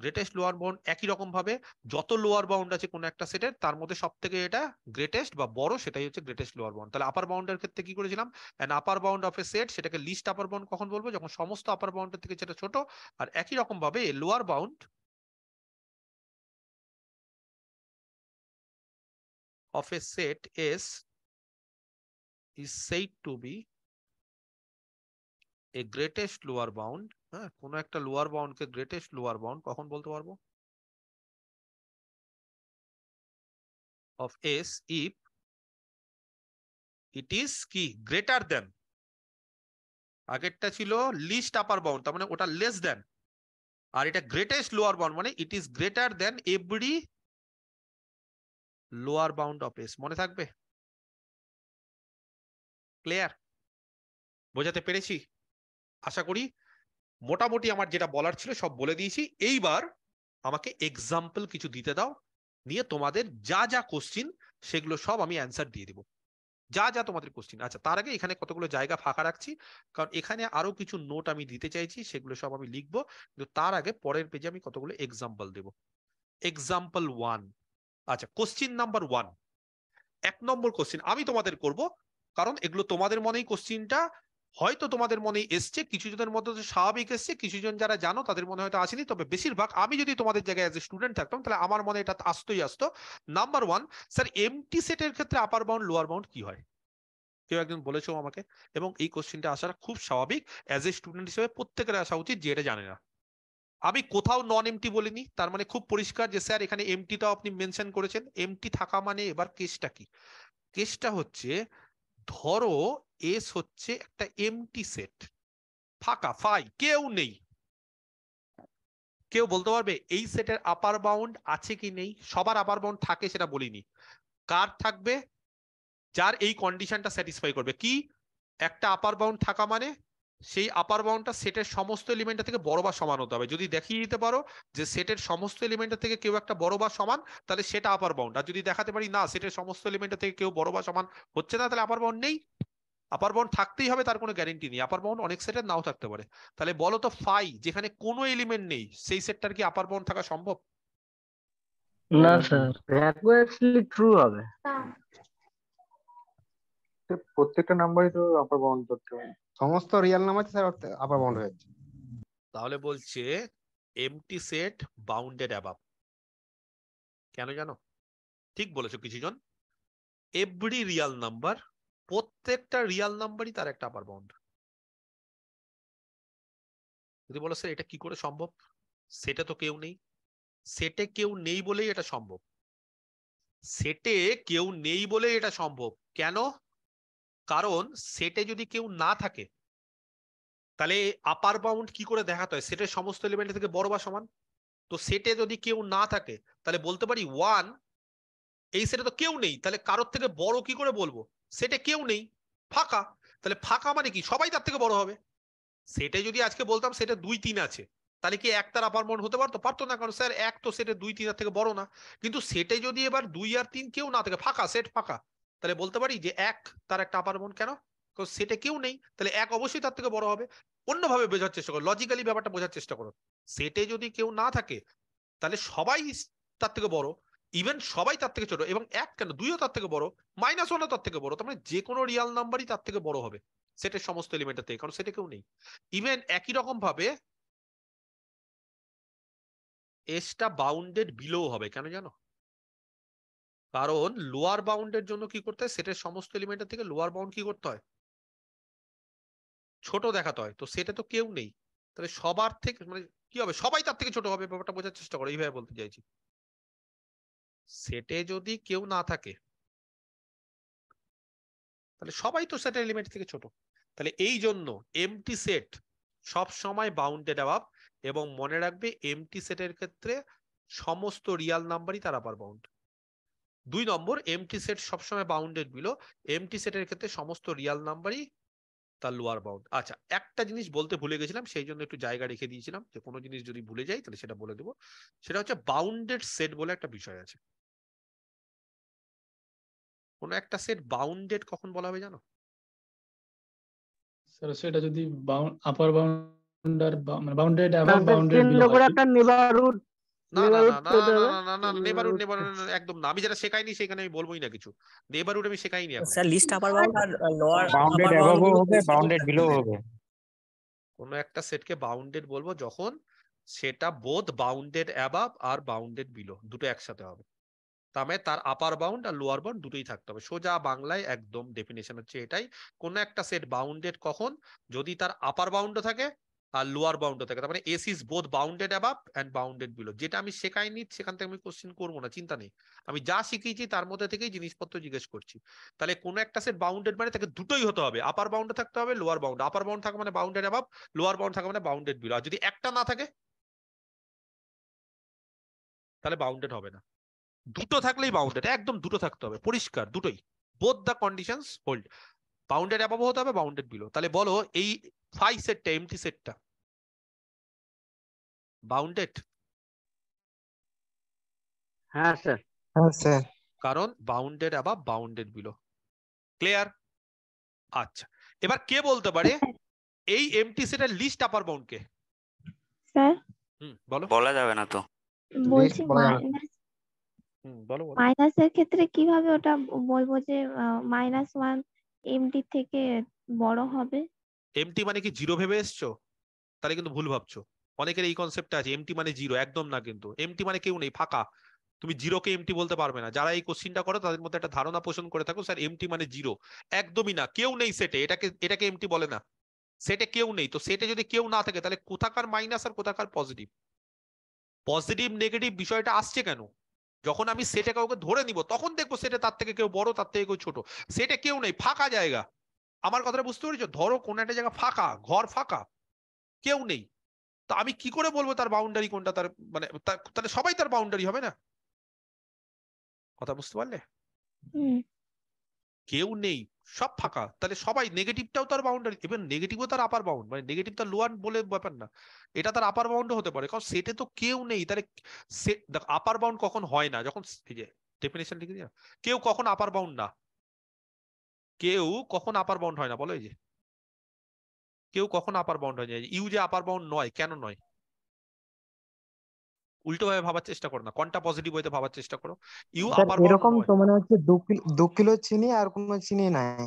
গ্রেটেস্ট লোয়ার বাউন্ড একই রকম ভাবে। যত লোয়ার বাউন্ড আছে কোন একটা সেটের তার মধ্যে সব থেকে এটা গ্রেটেস্ট বা বড় সেটাই হচ্ছে গ্রেটেস্ট লোয়ার বাউন্ড তাহলে আপার বাউন্ডের ক্ষেত্রে কি করেছিলাম? An upper bound of a set সেটাকে লিস্ট আপার বাউন্ড কখন বলব? যখন সমস্ত আপার বাউন্ডের থেকে যেটা ছোট, আর একই রকম ভাবে lower bound of a set S is said to be a greatest lower bound হ্যাঁ কোনো একটা লোয়ার বাউন্ড কে গ্রেটেস্ট লোয়ার বাউন্ড কখন বলতে পারব? Of S if it is কি? গ্রেটার দেন আগেরটা ছিল লিস্ট আপার বাউন্ড তার মানে ওটা লেস দেন আর এটা গ্রেটেস্ট লোয়ার বাউন্ড মানে it is greater than every lower bound of S মনে থাকবে? ক্লিয়ার বোঝাতে পেরেছি? আশা করি মোটামুটি আমার যেটা বলার ছিল সব বলে দিয়েছি। এইবার আমাকে এক্সাম্পল কিছু দিতে দাও, নিয়ে তোমাদের যা যা কোশ্চিন সেগুলো সব আমি অ্যান্সার দিয়ে দিব। যা যা তোমাদের কোশ্চিন আচ্ছা তার আগে এখানে কতগুলো জায়গা ফাঁকা রাখছি, কারণ এখানে আরও কিছু নোট আমি দিতে চাইছি, সেগুলো সব আমি লিখব। কিন্তু তার আগে পরের পেজে আমি কতগুলো এক্সাম্পল দেব। এক্সাম্পল ওয়ান আচ্ছা কোশ্চিন নাম্বার ওয়ান এক নম্বর কোশ্চিন আমি তোমাদের করব, কারণ এগুলো তোমাদের মনেই কোশ্চিনটা হয়তো তোমাদের মনে এসছে কিছু জনের মধ্যে স্বাভাবিক এসছে কিছু জন যারা জানো তাদের মনে হয়তো আসেনি, তবে বেশিরভাগ আমি যদি তোমাদের জায়গায় অ্যাজ এ স্টুডেন্ট থাকতাম, তাহলে আমার মনে এটা আসতোই আসতো। নাম্বার ওয়ান স্যার এমটি সেটের ক্ষেত্রে আপার বাউন্ড লোয়ার বাউন্ড কি হয়? কেউ একজন বলেছ আমাকে, এবং এই কোশ্চিনটা আসাটা খুব স্বাভাবিক অ্যাজ এ স্টুডেন্ট হিসেবে প্রত্যেকের আসা উচিত যে এটা জানে না। আমি কোথাও নন এমটি বলিনি, তার মানে খুব পরিষ্কার যে স্যার এখানে এমটিটাও আপনি মেনশন করেছেন এমটি থাকা মানে এবার কেসটা কি? কেসটা হচ্ছে, ধরো এস হচ্ছে একটা এমটি সেট ফাঁকা ফাই কেউ নেই। কেউ বলতে পারবে এই সেটের আপার বাউন্ড আছে কি নেই? সবার আপার বাউন্ড থাকে সেটা বলিনি। কার থাকবে? যার এই কন্ডিশনটা স্যাটিসফাই করবে। কি? একটা আপার বাউন্ড থাকা মানে সেই আপার বাউন্ডটা সেটের সমস্ত এলিমেন্টের থেকে বড় বা সমান হতে হবে। যদি দেখিয়ে দিতে পারো যে সেটের সমস্ত এলিমেন্টের থেকে কেউ একটা বড় বা সমান, তাহলে সেটা আপার বাউন্ড আর যদি দেখাতে পারি না সেটের সমস্ত এলিমেন্টের থেকে কেউ বড় বা সমান হচ্ছে না, তাহলে আপার বাউন্ড নেই। আপার বাউন্ড থাকতেই হবে তার কোনো গ্যারেন্টি নেই। আপার বাউন্ড অনেক সেটের নাও থাকতে পারে। তাহলে বলো তো ফাই যেখানে কোনো এলিমেন্ট নেই সেই সেটটার কি আপার বাউন্ড থাকা সম্ভব? না স্যার ভ্যাকুয়াসলি ট্রু হবে। প্রত্যেকটা নাম্বারই তো আপার বাউন্ড করতে হবে। সমস্ত real number sir upper bound হয়ে যাচ্ছে তাহলে বলছে এমটি সেট বাউন্ডেড অ্যাবাভ কেন জানো? ঠিক বলেছ কিছুজন এভরি রিয়াল নাম্বার প্রত্যেকটা রিয়াল নাম্বারই তার একটা আপার বাউন্ড যদি বলো, স্যার, এটা কি করে সম্ভব? সেটা তো কেউ নেই। সেটে কেউ নেই বলেই এটা সম্ভব। সেটে কেউ নেই বলেই এটা সম্ভব। কেন? কারণ সেটে যদি কেউ না থাকে, তাহলে আপার বাউন্ড কি করে দেখাতে হয়? সেটের সমস্ত এলিমেন্ট থেকে বড় বা সমান। তো সেটে যদি কেউ না থাকে, তাহলে বলতে পারি ওয়ান এই সেটে তো কেউ নেই। তাহলে কারোর থেকে বড় কি করে বলব? সেটে কেউ নেই, ফাঁকা। তাহলে ফাঁকা মানে কি? সবাই তার থেকে বড় হবে। সেটে যদি আজকে বলতাম সেটে দুই তিন আছে, তাহলে কি এক তার আপার বাউন্ড হতে পারতো? পারতো না, কারণ স্যার এক তো সেটে দুই তিন থেকে বড় না। কিন্তু সেটে যদি এবার দুই আর তিন কেউ না থাকে, ফাঁকা, সেট ফাঁকা, তাহলে বলতে পারি যে এক তার একটা আপার বাউন্ড কেন? কারণ সেটে কেউ নেই, তাহলে এক অবশ্যই তার থেকে বড় হবে। অন্যভাবে বোঝার চেষ্টা করো লজিক্যালি ব্যাপারটা বোঝার চেষ্টা করো। সেটে যদি কেউ না থাকে, তাহলে সবাই তার থেকে বড়। ইভেন সবাই তার থেকে ছোট এবং এক কেন? দুইও তার থেকে বড় মাইনাস ওয়ানও তার থেকে বড়, তার মানে যে কোনো রিয়াল নাম্বারই তার থেকে বড় হবে। সেটের সমস্ত এলিমেন্টের থেকে, কারণ সেটা কেউ নেই। ইভেন একই রকম ভাবে এসটা বাউন্ডেড বিলো হবে, কেন জানো? কারণ লোয়ার বাউন্ডের জন্য কি করতে হয়? সেটের সমস্ত এলিমেন্টের থেকে লোয়ার বাউন্ড কি করতে হয়? ছোট দেখাতে হয়। তো সেটা তো কেউ নেই। তাহলে সবার থেকে মানে কি হবে? সবাই তার থেকে ছোট হবে, ব্যাপারটা বোঝার চেষ্টা করো, এইভাবে বলতে চাইছি। সেটে যদি কেউ না থাকে, তাহলে সবাই তো সেটের এলিমেন্ট থেকে ছোট। তাহলে এই জন্য এমটি সেট সব সময় বাউন্ডেড অ্যাবাভ এবং মনে রাখবে এমটি সেটের ক্ষেত্রে সমস্ত রিয়াল নাম্বারই তার আপার বাউন্ড দুই নম্বর এমটি সেট সবসময় বাউন্ডেড বিলো এমটি সেটের ক্ষেত্রে সমস্ত রিয়াল নাম্বারই তার লোয়ার বাউন্ড আচ্ছা একটা জিনিস বলতে ভুলে গেছিলাম, সেই জন্য একটু জায়গা রেখে দিয়েছিলাম যে কোনো জিনিস যদি ভুলে যাই তাহলে সেটা বলে দেবো। সেটা হচ্ছে বাউন্ডেড সেট বলে একটা বিষয় আছে। কোনো একটা সেট বাউন্ডেড কখন বলা হবে জানো? স্যার সেটা যদি আপার বাউন্ডার মানে বাউন্ডেড অ্যাবাভ বাউন্ডেড করে একটা নেবারহুড না না না না না না না নেবারহুড নেবারহুড একদম না। আমি যেটা শেখাইনি সেখানে আমি বলবোই না কিছু। নেবারহুড আমি শেখাইনি এখন। স্যার লিস্ট আপার বাউন্ড আর লোয়ার বাউন্ডেড আপার অ্যাবাভও বাউন্ড হবে বাউন্ডেড বিলো হবে। কোনো একটা সেটকে বাউন্ডেড বলব যখন সেটা বোধ বাউন্ডেড অ্যাবাভ আর বাউন্ডেড বিলো দুটো একসাথে হবে। তার মানে তার আপার বাউন্ড আর লোয়ার বাউন্ড দুটোই থাকতে হবে। সোজা বাংলায় একদম ডেফিনেশন হচ্ছে এটাই। কোন একটা সেট বাউন্ডেড কখন? যদি তার আপার বাউন্ডও থাকে আর লোয়ার বাউন্ডও থাকে। তার মানে S is both bounded above and bounded below যেটা আমি শেখাইনি, সেখান থেকে আমি কোশ্চেন করব না, চিন্তা নেই। আমি যা শিখিয়েছি তার মধ্যে থেকেই জিনিসপত্র জিজ্ঞেস করছি। তাহলে কোন একটা সেট বাউন্ডেড মানে তাকে দুটোই হতে হবে। আপার বাউন্ডে থাকতে হবে লোয়ার বাউন্ড আপার বাউন্ড থাকা মানে বাউন্ডেড অ্যাবাভ লোয়ার বাউন্ড থাকা মানে বাউন্ডেড বিলো আর যদি একটা না থাকে, তাহলে বাউন্ডেড হবে না। দুটো থাকলেই বাউন্ডেড একদম দুটো থাকতে হবে পরিষ্কার দুটোই। Both the conditions hold bounded above হতে হবে বাউন্ডেড বিলো তাহলে বলো এই ফাই সেটটা এমটি সেটটা বাউন্ডেড হ্যাঁ স্যার হ্যাঁ স্যার কারণ bounded above bounded below clear আচ্ছা। এবার কে বলতে পারে এই এমটি সেটের লিস্ট আপার বাউন্ড কে? স্যার হুম বলো। বলা যাবে না তো। বলছি। মাইনাস হুম বলো বলো। মাইনাসের ক্ষেত্রে কীভাবে ওটা বলব যে মাইনাস ওয়ান এমডি থেকে বড় হবে? এমটি মানে কি জিরো ভেবে এসছো? তাহলে কিন্তু ভুল ভাবছ। অনেকের এই কনসেপ্ট আছে এমটি মানে জিরো একদম না কিন্তু। এমটি মানে কেউ নেই ফাঁকা। তুমি জিরোকে এমটি বলতে পারবে না। যারা এই কোশ্চিনটা করো তাদের মধ্যে একটা ধারণা পোষণ করে থাকো স্যার এমটি মানে জিরো। একদমই না কেউ নেই সেটে এটাকে এটাকে এমটি বলে না। সেটে কেউ নেই। তো সেটে যদি কেউ না থাকে তাহলে কোথাকার মাইনাস আর কোথাকার পজিটিভ পজিটিভ নেগেটিভ বিষয়টা আসছে কেন? যখন আমি সেটে কাউকে ধরে নিব তখন দেখব সেটা তার থেকে কেউ বড় তার থেকে কেউ ছোট। সেটা কেউ নেই ফাঁকা জায়গা। আমার কথাটা বুঝতে পেরেছ? ধরো কোন একটা জায়গা ফাঁকা ঘর ফাঁকা কেউ নেই। তা আমি কি করে বলব তার বাউন্ডারি কোনটা তার মানে তাহলে সবাই তার বাউন্ডারি হবে না? কথা বুঝতে পারলে? কেউ নেই। সব ফাঁকা। তাহলে সবাই নেগেটিভটাও তার বাউন্ডারি ইভেন নেগেটিভও তার আপার বাউন্ড মানে নেগেটিভ তার লোয়ার বলে ব্যাপার না। এটা তার আপার বাউন্ডও হতে পারে কারণ সেটে তো কেউ নেই তাহলে সেট আপার বাউন্ড কখন হয় না যখন ডেফিনেশন লিখে না, কেউ কখন আপার বাউন্ড না। কেউ কখন আপার বাউন্ড হয় না বলো এই যে। কেউ কখন আপার বাউন্ড হয় না ইউ যে আপার বাউন্ড নয় কেন নয়? উল্টো ভাবে ভাবার চেষ্টা করো না কোনটা পজিটিভ হইতে ভাবার চেষ্টা করো। ইউ বাউন্ড এরকম তো মানে হচ্ছে দু কিলো দু কিলো চিনি আর কোনো চিনি নাই।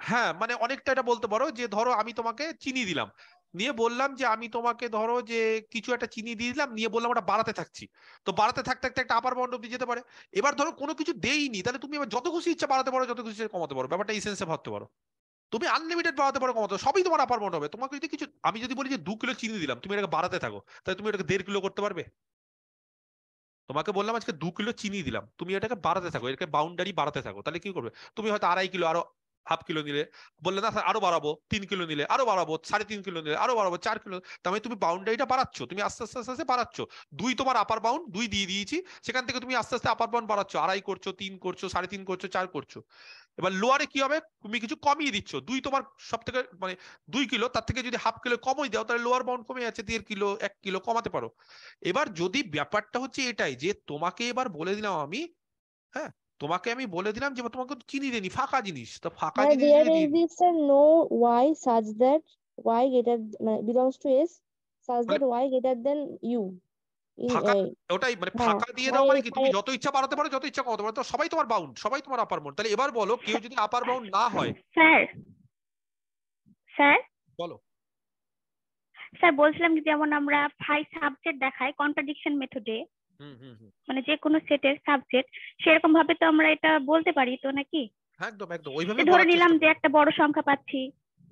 হ্যাঁ মানে অনেকটা এটা বলতে পারো যে ধরো আমি তোমাকে চিনি দিলাম। নিয়ে বললাম যে আমি তোমাকে ধরো যে কিছু একটা চিনি দিয়ে দিলাম নিয়ে বললাম ওটা বাড়াতে থাকছি। তো বাড়াতে থাকতে থাকতে একটা আপার বাউন্ড অব্দি যেতে পারে। এবার ধরো কোনো কিছু দেইনি তাহলে তুমি এবার যত খুশি ইচ্ছা বাড়াতে পারো যত খুশি কমাতে পারো। ব্যাপারটা এই সেন্সে ভাবতে পারো। তুমি আনলিমিটেড বাড়াতে পারো কমাতে সবই তোমার আপার মনে হবে। তোমাকে যদি কিছু, আমি যদি বলি যে দু কিলো চিনি দিলাম, তুমি এটাকে বাড়াতে থাকো, তাহলে তুমি এটাকে দেড় কিলো করতে পারবে? তোমাকে বললাম আজকে দু কিলো চিনি দিলাম, তুমি এটাকে বাড়াতে থাকো, এটাকে বাউন্ডারি বাড়াতে থাকো, তাহলে কি করবে? তুমি হয়তো আড়াই কিলো আরও হাফ কিলো নিলে, বললে, না আরও বাড়াবো, তিন কিলো নিলে, আরও বাড়াবো, সাড়ে তিন কিলো নিলে, আরও বাড়াবো, চার কিলো তার মানে তুমি বাউন্ডারিটা বাড়াচ্ছ, তুমি আস্তে আস্তে আস্তে আস্তে বাড়াচ্ছ। দুই তোমার আপার বাউন্ড দুই দিয়ে দিয়েছি, সেখান থেকে তুমি আস্তে আস্তে আপার বাউন্ড বাড়াচ্ছ। আড়াই করছ, তিন করছ, সাড়ে তিন করছ, চার করছ। এবার লোয়ারে কি হবে? তুমি কিছু কমিয়ে দিচ্ছ। দুই তোমার সব থেকে মানে দুই কিলো, তার থেকে যদি হাফ কিলো কমই দাও, তাহলে লোয়ার বাউন্ড কমে যাচ্ছে, দেড় কিলো, এক কিলো কমাতে পারো। এবার যদি ব্যাপারটা হচ্ছে এটাই, যে তোমাকে এবার বলে দিলাম আমি হ্যাঁ তোমাকে আমি বলে দিলাম যে তোমাকে চিনি দেনি ফাঁকা জিনিস তো ফাঁকা জিনিস there is this uh, no y such that y greater uh, belongs to s such মানে that y greater than u. A, ওটাই মানে হ্যাঁ, ফাঁকা দিয়ে দাও মানে মানে কি তুমি মানে- যত ইচ্ছা বাড়াতে পারো যত ইচ্ছা কমাতে পারো তো সবাই তোমার বাউন্ড সবাই তোমার আপার বাউন্ড তাহলে এবার বলো কেউ যদি আপার বাউন্ড না হয়। Sir sir? বলো। স্যার বলছিলাম যে যেমন আমরা ফাইভ সাবজেক্ট দেখাই কন্ট্রাডিকশন মেথডে মানে যে কোনো সেটের সাবজেক্ট সেরকম ভাবে তো আমরা এটা বলতে পারি তো নাকি? একদম একদম। ওইভাবে ধরে নিলাম যে একটা বড় সংখ্যা পাচ্ছি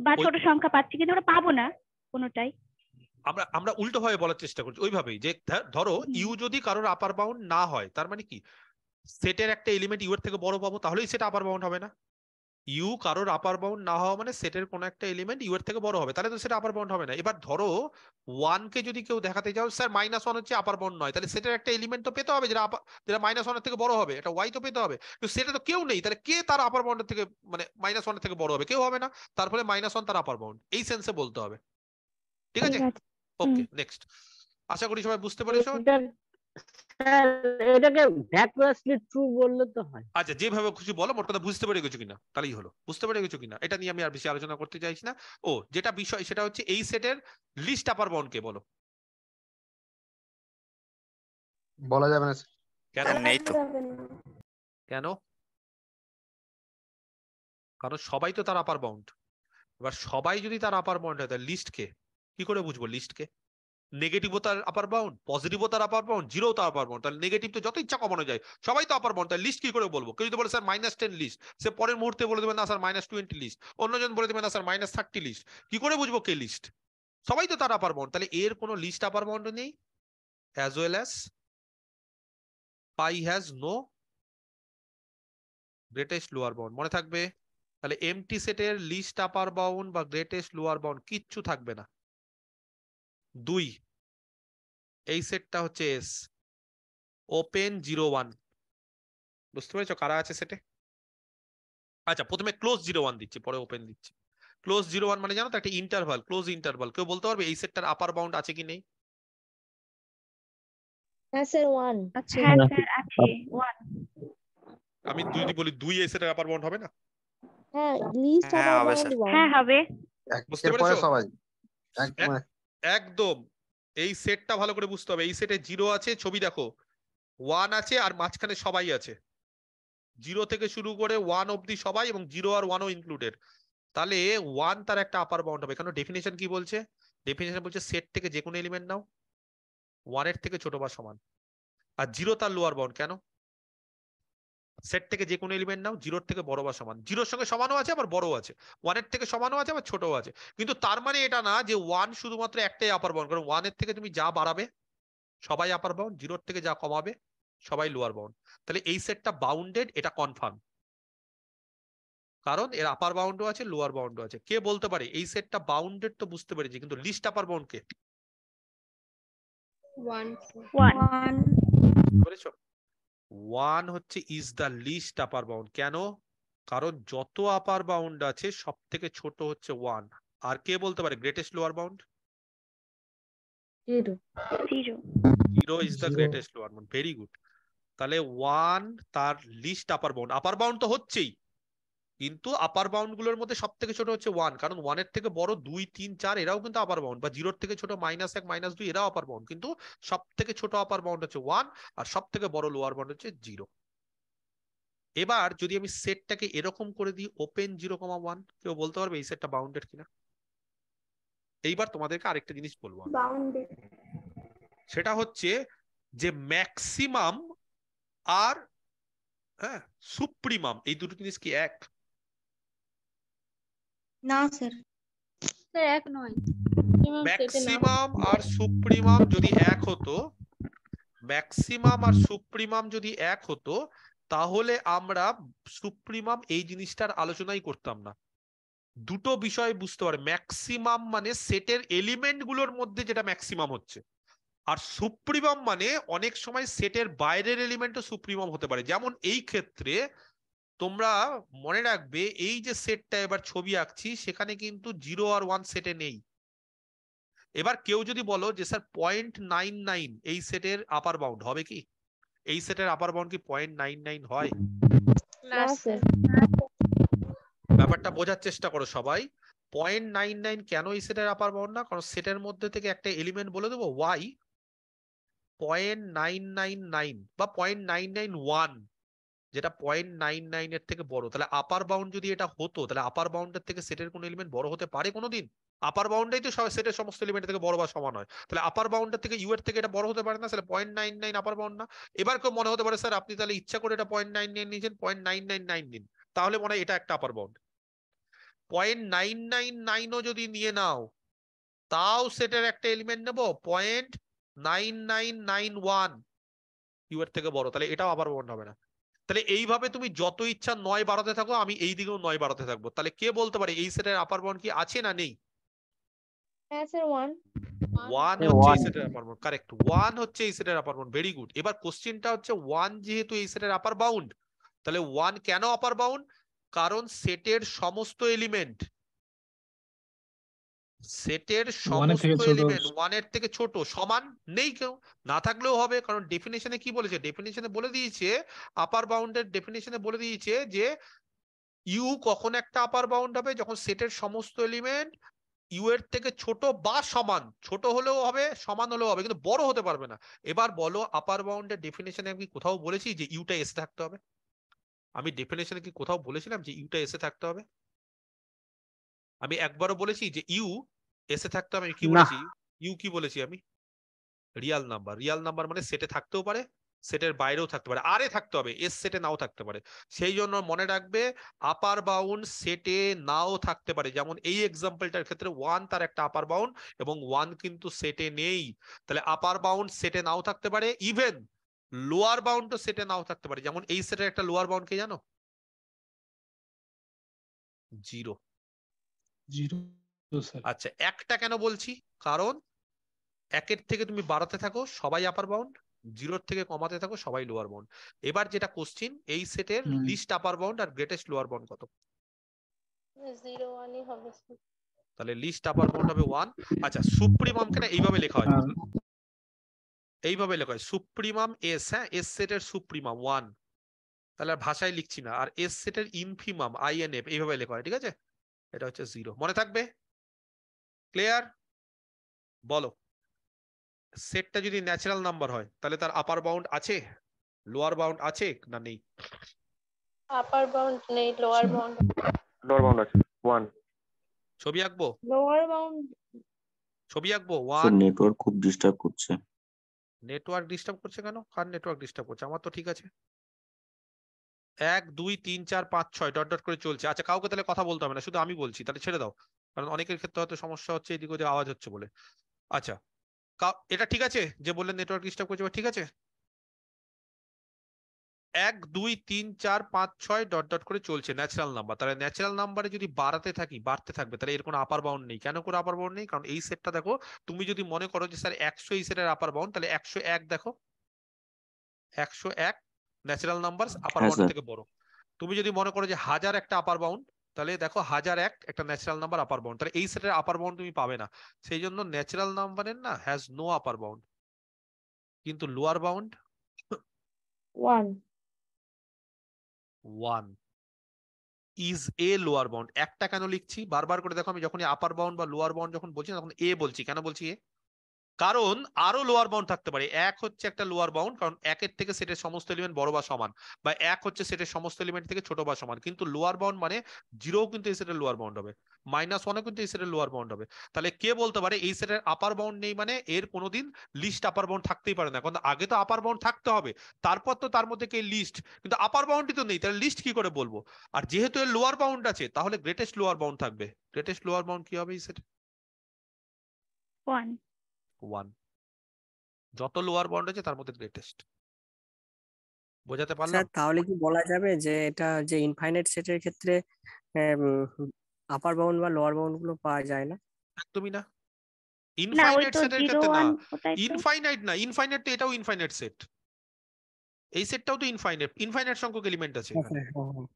বা ছোট সংখ্যা পাচ্ছি কিন্তু আমরা পাবো না কোনোটাই। আমরা আমরা উল্টো ভাবে বলার চেষ্টা করছি ওইভাবেই যে ধরো ইউ যদি কারোর আপার বাউন্ড না হয় তার মানে কি? সেটের একটা এলিমেন্ট ইউ এর থেকে বড় পাবো তাহলেই সেটা আপার বাউন্ড হবে না? ইউ কারোর আপার বাউন্ড না হওয়া মানে সেটের কোনো একটা এলিমেন্ট ইউ এর থেকে বড় হবে। তাহলে তো সেটা আপার বাউন্ড হবে না। এবার ধরো ওয়ান কে যদি কেউ দেখাতে যাও স্যার মাইনাস ওয়ান হচ্ছে আপার বাউন্ড নয়। তাহলে সেটার একটা এলিমেন্ট তো পেতে হবে যেটা যেটা মাইনাস ওয়ানের থেকে বড় হবে। এটা ওয়াই তো পেতে হবে। কিন্তু সেটা তো কেউ নেই। তাহলে কে তার আপার বাউন্ডের থেকে মানে মাইনাস ওয়ানের থেকে বড় হবে? কেউ হবে না। তার ফলে মাইনাস ওয়ান তার আপার বাউন্ড এই সেন্সে বলতে হবে। ঠিক আছে? ওকে নেক্সট আশা করি সবাই বুঝতে পেরেছ। স্যার এটাকে ভ্যাকুয়াসলি ট্রু বললে তো হয়। আচ্ছা যেভাবে খুশি বলো মোট কথা বুঝতে পেরে গেছো কিনা? তাহলেই হলো। বুঝতে পেরে গেছো কিনা? এটা নিয়ে আমি আর বেশি আলোচনা করতে চাইছি না। ও যেটা বিষয় সেটা হচ্ছে এই সেটের লিস্ট আপার বাউন্ড কে বলো। বলা যাবে না কেন? নেই তো। কেন? কারণ সবাই তো তার আপার বাউন্ড এবার সবাই যদি তার আপার বাউন্ড হয় তাহলে লিস্ট কে? কি করে বুঝব লিস্ট কে? নেগেটিভও তার আপার বাউন্ড পজিটিভও তার আপার বাউন্ড জিরো তার আপার বাউন্ড তাহলে নেগেটিভ তো যত ইচ্ছা কমানো যায় সবাই তো আপার বাউন্ড তাহলে লিস্ট কি করে বলব? কেউ যদি বলে, স্যার মাইনাস টেন লিস্ট সে পরের মুহূর্তে বলে দেবে, না, স্যার মাইনাস টোয়েন্টি লিস্ট অন্যজন বলে দেবে, না, স্যার মাইনাস থার্টি লিস্ট কি করে বুঝব কে লিস্ট সবাই তো তার আপার বাউন্ড তাহলে এর কোনো লিস্ট আপার বাউন্ড নেই? As well as phi has no greatest lower bound মনে থাকবে? তাহলে এমটি সেটের লিস্ট আপার বাউন্ড বা গ্রেটেস্ট লোয়ার বাউন্ড কিচ্ছু থাকবে না। দুই। এই সেটটা হচ্ছে এস ওপেন জিরো ওয়ান বুঝতে পেরেছ কারা আছে সেটে? আচ্ছা প্রথমে ক্লোজ জিরো ওয়ান দিচ্ছি পরে ওপেন দিচ্ছি। ক্লোজ জিরো ওয়ান মানে জানো তো একটা ইন্টারভাল ক্লোজ ইন্টারভাল কেউ বলতে পারবে এই সেটটার আপার বাউন্ড আছে কি নেই? হ্যাঁ ওয়ান আচ্ছা। হ্যাঁ আমি দুই যদি বলি দুই এই সেটের আপার বাউন্ড হবে না? হ্যাঁ লিস্ট আপার বাউন্ড। হ্যাঁ হবে। বুঝতে পেরেছ? সবাই একদম। এই সেটটা ভালো করে বুঝতে হবে। এই সেটে জিরো আছে, ছবি দেখো। ওয়ান আছে আর মাঝখানে সবাই আছে। জিরো থেকে শুরু করে ওয়ান অব্দি সবাই এবং জিরো আর ওয়ানও ইনক্লুডেড তাহলে ওয়ান তার একটা আপার বাউন্ড হবে। এখানে ডেফিনেশন কি বলছে? ডেফিনেশন বলছে সেট থেকে যে কোনো এলিমেন্ট নাও ওয়ানের থেকে ছোট বা সমান। আর জিরো তার লোয়ার বাউন্ড কেন? সেট থেকে যে কোনো এলিমেন্ট নাও জিরোর থেকে বড় বা সমান। জিরোর সঙ্গে সমানও আছে আবার বড়ও আছে। ওয়ানের থেকে সমানও আছে আবার ছোটও আছে। কিন্তু তার মানে এটা না যে ওয়ান শুধুমাত্র একটাই আপার বাউন্ড কারণ ওয়ানের থেকে তুমি যা বাড়াবে সবাই আপার বাউন্ড জিরোর থেকে যা কমাবে সবাই লোয়ার বাউন্ড তাহলে এই সেটটা বাউন্ডেড এটা কনফার্ম কারণ এর আপার বাউন্ডও আছে লোয়ার বাউন্ডও আছে। কে বলতে পারে? এই সেটটা বাউন্ডেড তো বুঝতে পেরেছি কিন্তু লিস্ট আপার বাউন্ড কে? ওয়ান বুঝতে পেরেছ ওয়ান হচ্ছে is the least upper bound কেন? কারণ যত আপার বাউন্ড আছে সব থেকে ছোট হচ্ছে ওয়ান আর কে বলতে পারে? Greatest lower bound zero is the greatest lower bound very good তাহলে ওয়ান তার least upper bound upper bound তো হচ্ছেই। কিন্তু আপার বাউন্ডগুলোর মধ্যে সব থেকে ছোট হচ্ছে ওয়ান কারণ ওয়ানের থেকে বড় দুই তিন চার এরাও কিন্তু আপার বাউন্ড বা জিরোর থেকে ছোট মাইনাস এক মাইনাস দুই এরাও আপার বাউন্ড কিন্তু সব থেকে ছোট আপার বাউন্ড হচ্ছে ওয়ান আর সব থেকে বড় লোয়ার বাউন্ড হচ্ছে জিরো এবার যদি আমি সেটটাকে এরকম করে দিই ওপেন জিরো কমা ওয়ান কেউ বলতে পারবে এই সেটটা বাউন্ডেড কিনা? এইবার তোমাদেরকে আরেকটা জিনিস বলব সেটা হচ্ছে যে ম্যাক্সিমাম আর হ্যাঁ সুপ্রিমাম এই দুটো জিনিস কি এক? না স্যার। স্যার এক নয়। ম্যাক্সিমাম আর সুপ্রিমাম যদি এক হতো ম্যাক্সিমাম আর সুপ্রিমাম যদি এক হতো তাহলে আমরা সুপ্রিমাম এই জিনিসটার আলোচনাই করতাম না। দুটো বিষয় বুঝতে পারে। ম্যাক্সিমাম মানে সেটের এলিমেন্টগুলোর মধ্যে যেটা ম্যাক্সিমাম হচ্ছে। আর সুপ্রিমাম মানে অনেক সময় সেটের বাইরের এলিমেন্টও সুপ্রিমাম হতে পারে। যেমন এই ক্ষেত্রে তোমরা মনে রাখবে এই যে সেটটা এবার ছবি আঁকছি সেখানে কিন্তু জিরো আর ওয়ান সেটে নেই। এবার কেউ যদি বলো যে স্যার পয়েন্ট নাইন নাইন এই সেটের আপার বাউন্ড হবে কি? এই সেটের আপার বাউন্ড কি পয়েন্ট নাইন নাইন হয়? ব্যাপারটা বোঝার চেষ্টা করো সবাই। পয়েন্ট নাইন নাইন কেন এই সেটের আপার বাউন্ড না? কারণ সেটের মধ্যে থেকে একটা এলিমেন্ট বলে দেবো y point nine nine nine বা পয়েন্ট নাইন নাইন ওয়ান যেটা পয়েন্ট নাইন নাইন এর থেকে বড়, তাহলে আপার বাউন্ড যদি এটা হতো, তাহলে আপার বাউন্ডের থেকে সেটের কোনো এলিমেন্ট বড় হতে পারে কোনোদিন? আপার বাউন্ডেই তো সেটের সমস্ত এলিমেন্ট থেকে বড় বা সমান হয়। তাহলে আপার বাউন্ডের থেকে ইউ এর থেকে এটা বড় হতে পারে না, তাহলে point nine nine upper bound না। এবার কেউ মনে হতে পারে, স্যার, আপনি তাহলে ইচ্ছা করে এটা পয়েন্ট নাইন নাইন নিয়েছেন পয়েন্ট নাইন নাইন নাইন নিন তাহলে মনে হয় এটা একটা upper bound point nine nine নাইনও যদি নিয়ে নাও, তাও সেটের একটা এলিমেন্ট নেব point nine nine nine one you এর থেকে বড়, তাহলে এটাও আপার বাউন্ড হবে না। তাহলে এইভাবে তুমি যত ইচ্ছা নয় বাড়াতে থাকো আমি এই দিকেও নয় বাড়াতে থাকব। তাহলে কে বলতে পারে এই সেটের আপার বাউন্ড কি আছে না নেই? হ্যাঁ ওয়ান ওয়ান হচ্ছে এই সেটের আপার বাউন্ড কারেক্ট ওয়ান হচ্ছে এই সেটের আপার বাউন্ড ভেরি গুড এবার কোশ্চেনটা হচ্ছে ওয়ান যেহেতু এই সেটের আপার বাউন্ড তাহলে ওয়ান কেন আপার বাউন্ড কারণ সেটের সমস্ত এলিমেন্ট সেটের সমস্ত এলিমেন্ট ওয়ানের থেকে ছোট সমান নেই কেউ। না থাকলেও হবে কারণ ডেফিনেশনে কি বলেছে? ডেফিনেশনে বলে দিয়েছে আপার বাউন্ডের ডেফিনেশনে বলে দিয়েছে যে ইউ কখন একটা আপার বাউন্ড হবে? যখন সেটের সমস্ত এলিমেন্ট ইউ এর থেকে ছোট বা সমান ছোট হলেও হবে সমান হলেও হবে কিন্তু বড় হতে পারবে না। এবার বলো আপার বাউন্ডের ডেফিনেশনে আমি কোথাও বলেছি যে ইউটা এসে থাকতে হবে? আমি ডেফিনেশনে কি কোথাও বলেছিলাম যে ইউটা এসে থাকতে হবে? আমি একবারও বলেছি যে ইউ এসে থাকতে আমি কি বলেছি? ইউ কি বলেছি আমি? রিয়াল নাম্বার রিয়াল নাম্বার মানে সেটে থাকতেও পারে সেটের বাইরেও থাকতে পারে। আরে থাকতে হবে এস সেটে নাও থাকতে পারে। সেই জন্য মনে রাখবে আপার বাউন্ড সেটে নাও থাকতে পারে। যেমন এই এক্সাম্পলটার ক্ষেত্রে ওয়ান তার একটা আপার বাউন্ড এবং ওয়ান কিন্তু সেটে নেই। তাহলে আপার বাউন্ড সেটে নাও থাকতে পারে ইভেন লোয়ার বাউন্ড তো সেটে নাও থাকতে পারে। যেমন এই সেটের একটা লোয়ার বাউন্ড কে জানো? জিরো জিরো আচ্ছা একটা কেন বলছি? কারণ একের থেকে তুমি বাড়াতে থাকো সবাই আপার বাউন্ড জিরোর থেকে কমাতে থাকো সবাই লোয়ার বাউন্ড এবার যেটা কোশ্চিন এই সেটের লিস্ট আপার বাউন্ড আর গ্রেটেস্ট লোয়ার বাউন্ড কত? তাহলে লিস্ট আপার বাউন্ড হবে ওয়ান আচ্ছা সুপ্রিমামকে না এইভাবে লেখা হয়? এইভাবে লেখা হয় সুপ্রিমাম এস হ্যাঁ? এস সেটের সুপ্রিমাম ওয়ান তাহলে আর ভাষায় লিখছি না। আর এস সেটের ইনফিমাম আই এন এফ এইভাবে লেখা হয় ঠিক আছে? এটা হচ্ছে জিরো মনে থাকবে? ক্লিয়ার বলো। সেটটা যদি ন্যাচারাল নাম্বার হয় তাহলে তার আপার বাউন্ড আছে? লোয়ার বাউন্ড আছে না নেই? আপার বাউন্ড নেই লোয়ার বাউন্ড লোয়ার বাউন্ড আছে। ওয়ান ছবি আঁকবো? লোয়ার বাউন্ড ছবি আঁকবো? স্যার ওয়ান নেটওয়ার্ক খুব ডিস্টার্ব করছে। নেটওয়ার্ক ডিস্টার্ব করছে কেন? কার নেটওয়ার্ক ডিস্টার্ব করছে? আমার তো ঠিক আছে। এক দুই তিন চার পাঁচ ছয় ডট ডট করে চলছে। আচ্ছা কাউকে তাহলে কথা বলতে হবে না শুধু আমি বলছি তাহলে ছেড়ে দাও। কারণ অনেকের ক্ষেত্রে হয়তো সমস্যা হচ্ছে এদিক ওদিক আওয়াজ হচ্ছে বলে। আচ্ছা এটা ঠিক আছে যে বললেন নেটওয়ার্ক ডিস্টার্ব করছে ঠিক আছে? এক দুই তিন চার পাঁচ ছয় ডট ডট করে চলছে ন্যাচারাল নাম্বার তাহলে ন্যাচারাল নাম্বারে যদি বাড়াতে থাকি বাড়তে থাকবে তাহলে এর কোনো আপার বাউন্ড নেই। কেন করে আপার বাউন্ড নেই? কারণ এই সেটটা দেখো তুমি যদি মনে করো যে স্যার একশো এই সেটের আপার বাউন্ড তাহলে একশো এক দেখো। একশো এক ন্যাচারাল নাম্বার আপার বাউন্ড থেকে বড়। তুমি যদি মনে করো যে হাজার একটা আপার বাউন্ড তাহলে দেখো হাজার এক একটা ন্যাচারাল নাম্বার আপার বাউন্ড তাহলে এই সেটের আপার বাউন্ড তুমি পাবে না। সেই জন্য ন্যাচারাল নাম্বারের না হ্যাজ নো আপার বাউন্ড কিন্তু lower bound one one is a lower bound একটা কেন লিখছি? বারবার করে দেখো আমি যখনই আপার বাউন্ড বা লোয়ার বাউন্ড যখন বলছি তখন এ বলছি। কেন বলছি এ কারণ আরও লোয়ার বাউন্ড থাকতে পারে। এক হচ্ছে একটা লোয়ার বাউন্ড কারণ একের থেকে সেটের সমস্ত এলিমেন্ট বড় বা সমান, বা এক হচ্ছে সেটের সমস্ত এলিমেন্ট থেকে ছোট বা সমান। কিন্তু লোয়ার বাউন্ড মানে জিরো কিন্তু এই সেটের লোয়ার বাউন্ড হবে মাইনাস ওয়ানও কিন্তু এই সেটের লোয়ার বাউন্ড হবে। তাহলে কে বলতে পারে এই সেটের আপার বাউন্ড নেই মানে এর কোনোদিন লিস্ট আপার বাউন্ড থাকতেই পারে না। কারণ আগে তো আপার বাউন্ড থাকতে হবে, তারপর তো তার মধ্যে কে লিস্ট কিন্তু আপার বাউন্ডই তো নেই, তাহলে লিস্ট কি করে বলব? আর যেহেতু এর লোয়ার বাউন্ড আছে, তাহলে গ্রেটেস্ট লোয়ার বাউন্ড থাকবে। গ্রেটেস্ট লোয়ার বাউন্ড কি হবে এই সেট? ওয়ান ওয়ান যত লোয়ার বাউন্ড আছে তার মধ্যে গ্রেটেস্ট বোঝাতে পারলাম? স্যার তাহলে কি বলা যাবে যে এটা যে ইনফাইনাইট সেটের ক্ষেত্রে আপার বাউন্ড বা লোয়ার বাউন্ডগুলো পাওয়া যায় না? একদমই না। ইনফাইনাইট সেটের ক্ষেত্রে না। ইনফাইনাইট না ইনফাইনাইট তো এটাও ইনফাইনাইট সেট এই সেটটাও তো ইনফাইনাইট ইনফাইনাইট সংখ্যক এলিমেন্ট আছে হ্যাঁ, এখানে। হ্যাঁ, হ্যাঁ।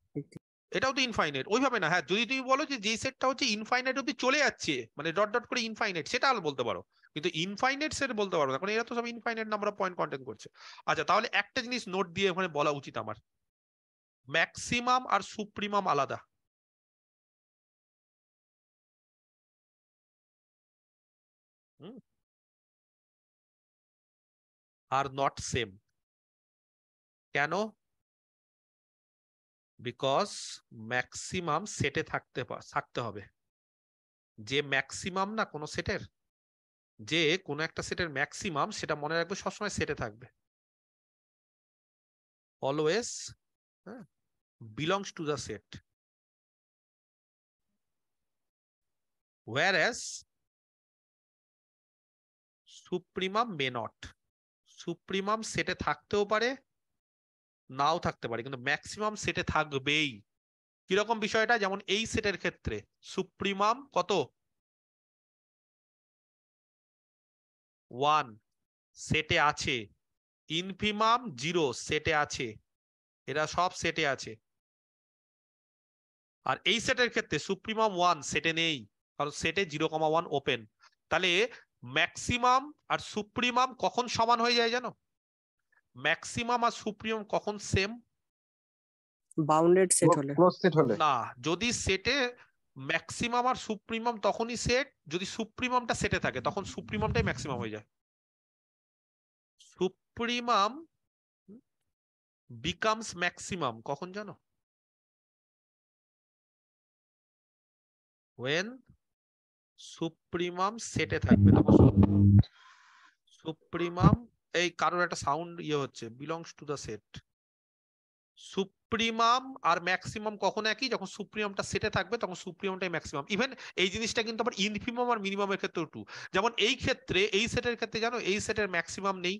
এটাও তো ইনফাইনাইট ওইভাবে না। হ্যাঁ যদি তুমি বলো যে যেই সেটটা হচ্ছে ইনফাইনাইট অব্দি চলে যাচ্ছে মানে ডট ডট করে ইনফাইনাইট সেটা আলো বলতে পারো। কিন্তু ইনফাইনাইট সেট বলতে পারো না, কারণ এরা তো সব infinite number of point content করছে। আচ্ছা তাহলে একটা জিনিস নোট দিয়ে ওখানে বলা উচিত আমার। ম্যাক্সিমাম আর সুপ্রিমাম আলাদা। আর নট সেম কেন? বিকজ ম্যাক্সিমাম সেটে থাকতে থাকতে হবে। যে ম্যাক্সিমাম না কোনো সেটের যে কোনো একটা সেটের ম্যাক্সিমাম সেটা মনে রাখবে সবসময় সেটে থাকবে। Always belongs to the set whereas supremum may not supremum সেটে থাকতেও পারে, নাও থাকতে পারে, কিন্তু ম্যাক্সিমাম সেটে থাকবেই। কীরকম বিষয়টা? যেমন এই সেটের ক্ষেত্রে সুপ্রিমাম কত? ওয়ান সেটে আছে। ইনফিমাম জিরো সেটে আছে। এরা সব সেটে আছে। আর এই সেটের ক্ষেত্রে সুপ্রিমাম ওয়ান সেটে নেই কারণ সেটে জিরো কমা ওয়ান ওপেন। তাহলে ম্যাক্সিমাম আর সুপ্রিমাম কখন সমান হয়ে যায় জানো? ম্যাক্সিমাম আর সুপ্রিমাম কখন সেম? বাউন্ডেড সেট হলে। ক্লোজ সেট হলে। না যদি সেটে ম্যাক্সিমাম আর সুপ্রিমাম তখনই সেট যদি সুপ্রিমামটা সেটে থাকে, তখন সুপ্রিমামটাই ম্যাক্সিমাম হয়ে যায়। সুপ্রিমাম বিকামস ম্যাক্সিমাম কখন জানো? ওয়েন সুপ্রিমাম সেটে থাকবে তখন সুপ্রিমাম এই কারোর একটা সাউন্ড ইয়ে হচ্ছে belongs to the set supremum R maximum কখন একই? যখন সুপ্রিমামটা সেটে থাকবে, তখন সুপ্রিমামটাই ম্যাক্সিমাম ইভেন এই জিনিসটা কিন্তু আবার ইনফিমাম আর মিনিমামের ক্ষেত্রেও টু যেমন এই ক্ষেত্রে, এই সেটের ক্ষেত্রে জানো, এই সেটের ম্যাক্সিমাম নেই।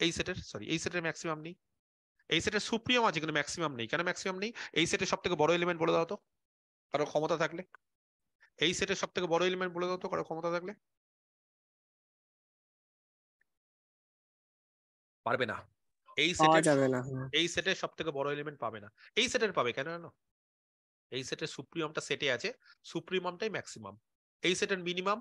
এই সেটের সরি এই সেটের ম্যাক্সিমাম নেই। এই সেটের সুপ্রিমাম আছে, কিন্তু ম্যাক্সিমাম নেই। কেন ম্যাক্সিমাম নেই? এই সেটের সব থেকে বড় এলিমেন্ট বলে দাও তো, কারও ক্ষমতা থাকলে। এই সেটের সব থেকে বড় এলিমেন্ট বলে দাও তো, কারও ক্ষমতা থাকলে। পারবে না। এই সেটের যাবে না হ্যাঁ। এই সেটের সব থেকে বড় এলিমেন্ট পাবে না। এই সেটের পাবে কেন জানো? এই সেটের সুপ্রিমটা সেটে আছে সুপ্রিমামটাই ম্যাক্সিমাম এই সেটের মিনিমাম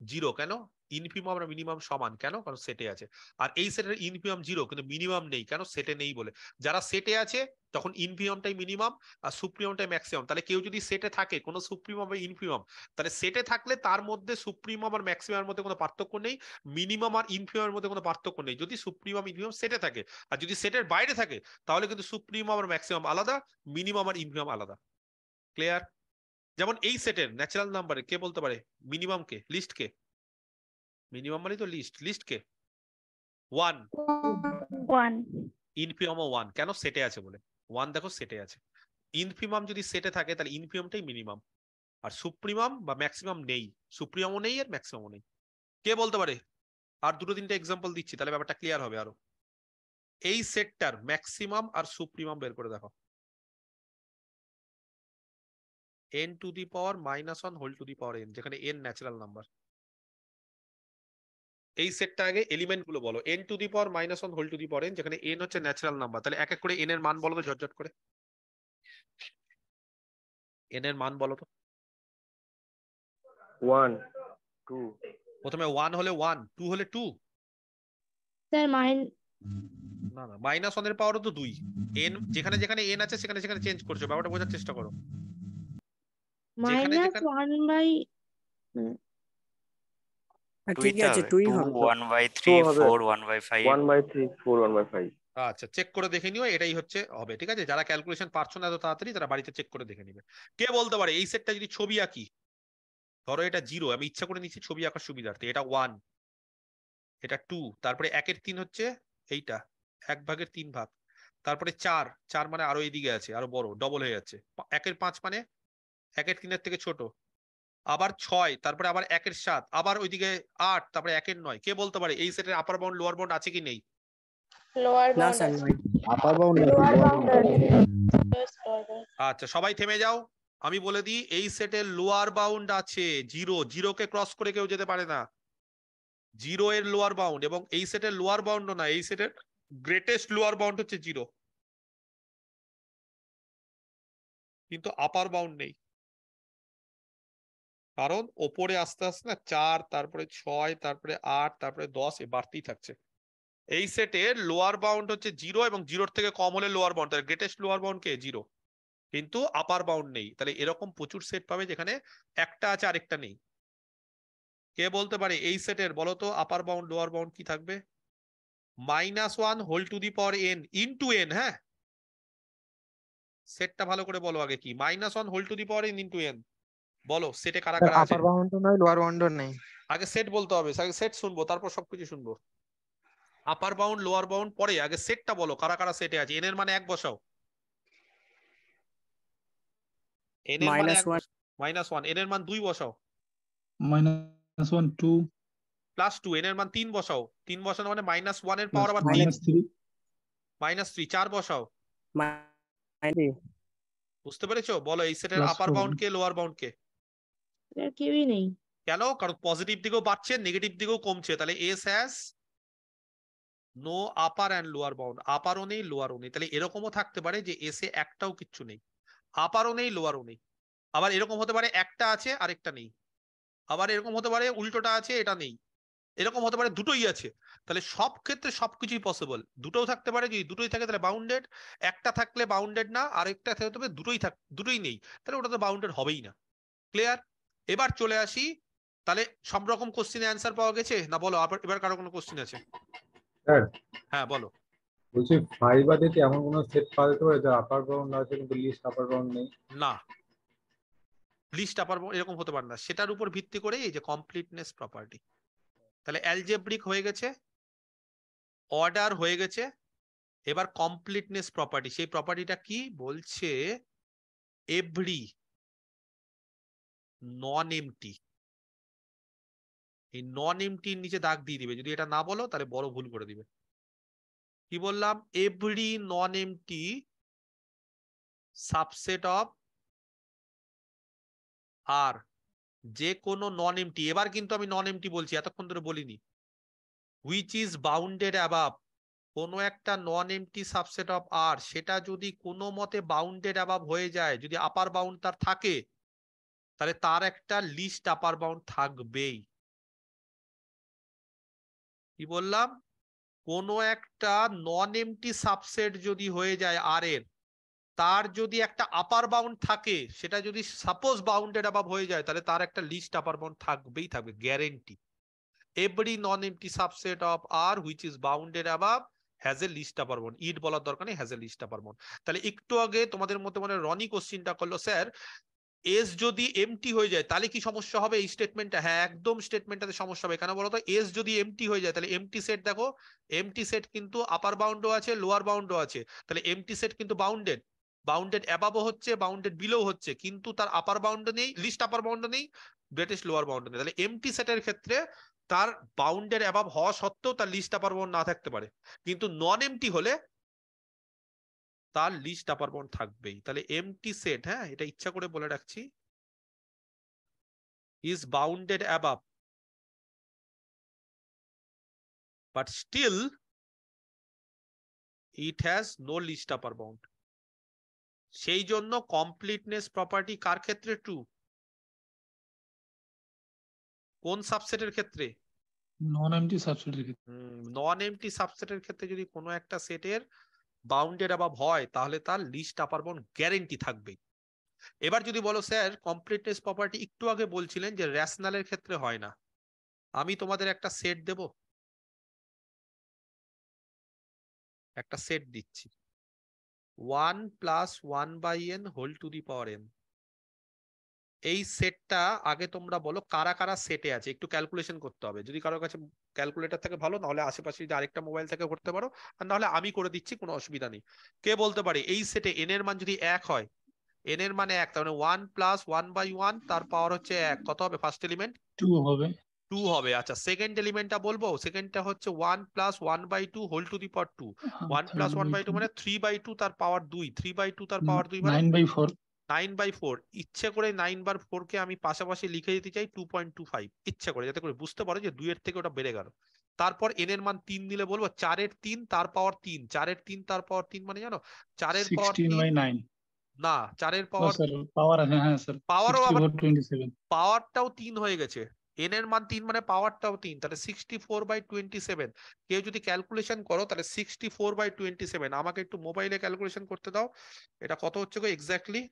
জিরো কেন? ইনফিমাম আর মিনিমাম সমান কেন? কারণ সেটে আছে। আর এই সেটের ইনফিমাম জিরো কিন্তু মিনিমাম নেই কেন? সেটে নেই বলে। যারা সেটে আছে, তখন ইনফিমামটাই মিনিমাম আর সুপ্রিমামটাই ম্যাক্সিমাম তাহলে কেউ যদি সেটে থাকে, কোনো সুপ্রিমাম বা ইনফিমাম তাহলে সেটে থাকলে তার মধ্যে সুপ্রিমাম আর ম্যাক্সিমামের মধ্যে কোনো পার্থক্য নেই মিনিমাম আর ইনফিমামের মধ্যে কোনো পার্থক্য নেই। যদি সুপ্রিমাম ইনফিমাম সেটে থাকে, আর যদি সেটের বাইরে থাকে, তাহলে কিন্তু সুপ্রিমাম আর ম্যাক্সিমাম আলাদা মিনিমাম আর ইনফিমাম আলাদা। ক্লিয়ার যেমন এই সেটের ন্যাচারাল নাম্বারে কে বলতে পারে? মিনিমাম কে? লিস্ট কে? মিনিমাম মানে তো লিস্ট লিস্ট কে? ওয়ান ওয়ান ইনফিমাম ওয়ান কেন সেটে আছে বলে? ওয়ান দেখো সেটে আছে। ইনফিমাম যদি সেটে থাকে তাহলে ইনফিমামটাই মিনিমাম আর সুপ্রিমাম বা ম্যাক্সিমাম নেই। সুপ্রিমামও নেই আর ম্যাক্সিমামও নেই। কে বলতে পারে? আর দুটো তিনটে এক্সাম্পল দিচ্ছি তাহলে ব্যাপারটা ক্লিয়ার হবে আরও। এই সেটটার ম্যাক্সিমাম আর সুপ্রিমাম বের করে দেখো। N to the power minus one whole to the power n যেখানে n ন্যাচারাল নাম্বার এই সেটটা আগে এলিমেন্টগুলো বলো। N to the power minus one whole to the power n যেখানে এন হচ্ছে ন্যাচারাল নাম্বার তাহলে এক এক করে এন এর মান বলো তো ঝটঝট করে। এন এর মান বলো তো। ওয়ান টু প্রথমে ওয়ান হলে ওয়ান টু হলে টু স্যার মাইন না না মাইনাস ওয়ানের পাওয়ারও তো দুই। এন যেখানে যেখানে এন আছে সেখানে সেখানে চেঞ্জ করছ। ব্যাপারটা বোঝার চেষ্টা করো। মাইনাস যেখানে ওয়ান বাই ঠিক টুইতে আছে হবে। টুই হবে। One by three four one by five one by three four one by five আচ্ছা চেক করে দেখে নিও এটাই হচ্ছে হবে ঠিক আছে? যারা ক্যালকুলেশন পারছ না এত তাড়াতাড়ি তারা বাড়িতে চেক করে দেখে নিবে। কে বলতে পারে এই সেটটা যদি ছবি আঁকি ধরো এটা জিরো আমি ইচ্ছা করে নিচ্ছি ছবি আঁকার সুবিধার্থে এটা ওয়ান এটা টু তারপরে একের তিন হচ্ছে এইটা এক ভাগের তিন ভাগ। তারপরে চার চার মানে আরও এদিকে আছে আরও বড় ডবল হয়ে যাচ্ছে। একের পাঁচ মানে একের তিনের থেকে ছোট। আবার ছয় তারপরে আবার একের সাত আবার ওইদিকে আট তারপরে একের নয়। কে বলতে পারে? এই সেটের আপার বাউন্ড লোয়ার বাউন্ড আছে কি নেই? Bound bound bound. আচ্ছা সবাই থেমে যাও। আমি বলে দিই এই সেটের লোয়ার বাউন্ড আছে জিরো জিরোকে ক্রস করে কেউ যেতে পারে না। জিরো এর লোয়ার বাউন্ড এবং এই সেটের লোয়ার বাউন্ডও না এই সেটের গ্রেটেস্ট লোয়ার বাউন্ড হচ্ছে জিরো কিন্তু আপার বাউন্ড নেই। কারণ ওপরে আস্তে আস্তে না চার, তারপরে ছয়, তারপরে আট, তারপরে দশ এ বাড়তেই থাকছে। এই সেটের লোয়ার বাউন্ড হচ্ছে জিরো এবং জিরোর থেকে কম হলে লোয়ার বাউন্ড তাহলে গ্রেটেস্ট লোয়ার বাউন্ড কে? জিরো কিন্তু আপার বাউন্ড নেই। তাহলে এরকম প্রচুর সেট পাবে যেখানে একটা আছে আরেকটা নেই। কে বলতে পারে? এই সেটের বলো তো আপার বাউন্ড লোয়ার বাউন্ড কি থাকবে? Minus one whole to the power n in to n হ্যাঁ সেটটা ভালো করে বলো আগে কি? Minus one whole to the power n in to n বলো সেটে কারা কারা আছে? আপার বাউন্ডও নয় লোয়ার বাউন্ডও নেই। আগে সেট বলতে হবে আগে সেট শুনব তারপর সবকিছু শুনব। আপার বাউন্ড লোয়ার বাউন্ড পরে আগে সেটটা বলো কারা কারা সেটে আছে? এন এর মানে এক বসাও। এন এর মানে minus one minus one n এর মান দুই বসাও। Minus one two plus two n এর মান তিন বসাও। তিন বসানো মানে মাইনাস ওয়ানের পাওয়ার আবার তিন মাইনাস থ্রি চার বসাও। বুঝতে পেরেছ? বলো এই সেটের আপার বাউন্ড কে লোয়ার বাউন্ড কে? এর কেউই নেই কেন কারণ পজিটিভ দিকেও বাড়ছে নেগেটিভ দিকেও কমছে তাহলে S has no upper and lower bound আপারও নেই লোয়ারও নেই তাহলে এরকমও থাকতে পারে যে এসে একটাও কিচ্ছু নেই আপারও নেই লোয়ারও নেই আবার এরকম হতে পারে একটা আছে আরেকটা নেই আবার এরকম হতে পারে উল্টোটা আছে এটা নেই এরকম হতে পারে দুটোই আছে তাহলে সব ক্ষেত্রে সবকিছুই পসিবল দুটোও থাকতে পারে যদি দুটোই থাকে তাহলে বাউন্ডেড একটা থাকলে বাউন্ডেড না আরেকটা থাকতে হবে দুটোই থাক দুটোই নেই তাহলে ওটা তো বাউন্ডেড হবেই না ক্লিয়ার এবার চলে আসি। তাহলে সব রকম কোশ্চিনে অ্যান্সার পাওয়া গেছে? না বলো আবার এবার কারও কোনো কোশ্চিন আছে? স্যার। হ্যাঁ বলো। বলছি ফাইভ বাদে কি এমন কোনো সেট পাওয়া যেতে পারে যার আপার বাউন্ড আছে কিন্তু লিস্ট আপার বাউন্ড নেই। না। লিস্ট আপার এরকম হতে পারে না। সেটার উপর ভিত্তি করে এই যে কমপ্লিটনেস প্রপার্টি তাহলে অ্যালজেব্রিক হয়ে গেছে অর্ডার হয়ে গেছে এবার কমপ্লিটনেস প্রপার্টি সেই প্রপার্টিটা কি? বলছে এভরি নন এমটি এই নন এমটির নিচে দাগ দিয়ে দিবে। যদি এটা না বলো, তাহলে বড় ভুল করে দিবে। কি বললাম? Every non empty subset of R যে কোনো নন এমটি এবার কিন্তু আমি নন এমটি বলছি, এতক্ষণ ধরে বলিনি। হুইচ ইজ বাউন্ডেড অ্যাবাভ কোনো একটা non empty subset of R সেটা যদি কোনো মতে বাউন্ডেড অ্যাবাভ হয়ে যায়, যদি আপার বাউন্ড তার থাকে তাহলে তার একটা লিস্ট আপার বাউন্ড থাকবেই। কি বললাম? কোনো একটা নন এমটি সাবসেট যদি হয়ে যায় আর এর, তার যদি একটা আপার বাউন্ড থাকে, সেটা যদি সাপোজ বাউন্ডেড অ্যাবাভ হয়ে যায়, তাহলে তার একটা লিস্ট আপার বাউন্ড থাকবেই থাকবে guarantee every non empty subset of R which is bounded above has a least upper bound it বলার দরকার নেই has a least upper bound তাহলে একটু আগে তোমাদের মধ্যে মানে রনি কোশ্চিনটা করল স্যার এস যদি এমটি হয়ে যায়, তাহলে কি সমস্যা হবে? এই স্টেটমেন্টটা হ্যাঁ একদম স্টেটমেন্টটাতে সমস্যা হবে। কেন বলতো? এস যদি এমটি হয়ে যায়, তাহলে এমটি সেট দেখো এমটি সেট কিন্তু আপার বাউন্ডও আছে লোয়ার বাউন্ডও আছে। তাহলে এমটি সেট কিন্তু বাউন্ডেড বাউন্ডেড অ্যাবাবও হচ্ছে বাউন্ডেড বিলো হচ্ছে। কিন্তু তার আপার বাউন্ড নেই লিস্ট আপার বাউন্ড নেই গ্রেটেস্ট লোয়ার বাউন্ড নেই। তাহলে এমটি সেটের ক্ষেত্রে তার বাউন্ডের অ্যাবাব হওয়া সত্ত্বেও তার লিস্ট আপার বাউন্ড না থাকতে পারে। কিন্তু নন এমটি হলে তার লিস্ট আপার বাউন্ড থাকবেই। তাহলে এমটি সেট হ্যাঁ? এটা ইচ্ছা করে বলে রাখছি। Is bounded above but still it has no least upper bound সেই জন্য কমপ্লিটনেস প্রপার্টি কার ক্ষেত্রে ট্রু কোন সাবসেটের ক্ষেত্রে? নন এমটি সাবসেটের ক্ষেত্রে। নন এমটি সাবসেটের ক্ষেত্রে যদি কোনো একটা সেটের বাউন্ডেড অ্যাবাভ হয়, তাহলে তার লিস্ট আপার বাউন্ড গ্যারেন্টি থাকবে। এবার যদি বলো, স্যার কমপ্লিটনেস প্রপার্টি একটু আগে বলছিলেন যে র্যাশনালের ক্ষেত্রে হয় না। আমি তোমাদের একটা সেট দেব। একটা সেট দিচ্ছি। One plus one by n whole to the power n এই সেটটা আগে তোমরা বলো, কারা কারা সেটে আছে? একটু ক্যালকুলেশন করতে হবে। যদি কারোর কাছে ক্যালকুলেটর থাকে ভালো নাহলে আশেপাশে যদি আরেকটা মোবাইল থেকে করতে পারো আর নাহলে আমি করে দিচ্ছি কোনো অসুবিধা নেই। কে বলতে পারে এই সেটে এন এর মান যদি এক হয় এন এর মানে এক তার মানে one plus one by one তার পাওয়ার হচ্ছে এক। কত হবে ফার্স্ট এলিমেন্ট টু হবে। টু হবে আচ্ছা। সেকেন্ড এলিমেন্টটা বলব সেকেন্ডটা হচ্ছে one plus one by two whole to the power two one plus one by two মানে থ্রি বাই টু তার পাওয়ার দুই থ্রি বাই টু তার পাওয়ার দুই মানে nine by four nine by four ইচ্ছে করে নাইন বার ফোর কে আমি পাশাপাশি লিখে দিতে চাই টু পয়েন্ট টু ফাইভ ইচ্ছে করে যাতে করে বুঝতে পারো যে দুইয়ের থেকে ওটা বেড়ে গেল। তারপর এন এর মান তিন দিলে বলব চারের তিন তার পাওয়ার তিন চারের তিন তার পাওয়ার তিন মানে জানো? চারের পাওয়ার না চারের পাওয়ার স্যার পাওয়ার হ্যাঁ পাওয়ারও আবার পাওয়ারটাও তিন হয়ে গেছে। এন এর মান তিন মানে পাওয়ারটাও তিন তাহলে sixty four by twenty seven কেউ যদি ক্যালকুলেশন করো তাহলে sixty four by twenty seven আমাকে একটু মোবাইলে ক্যালকুলেশন করতে দাও। এটা কত হচ্ছে গো এক্স্যাক্টলি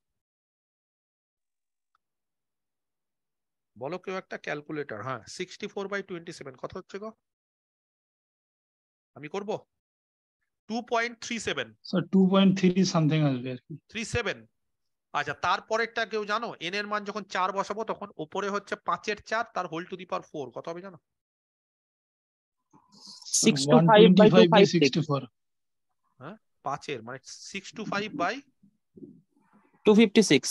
বলো কেউ একটা ক্যালকুলেটর হ্যাঁ sixty four by twenty seven কত হচ্ছে গো? আমি করব? Two point three seven two point three something আসবে আর কি। থ্রি সেভেন আচ্ছা তারপরেরটা কেউ জানো? এন এর মান যখন চার বসাবো তখন উপরে হচ্ছে পাঁচের চার তার whole to the power four কত হবে জানো? হ্যাঁ পাঁচের মানে six two five by two fifty six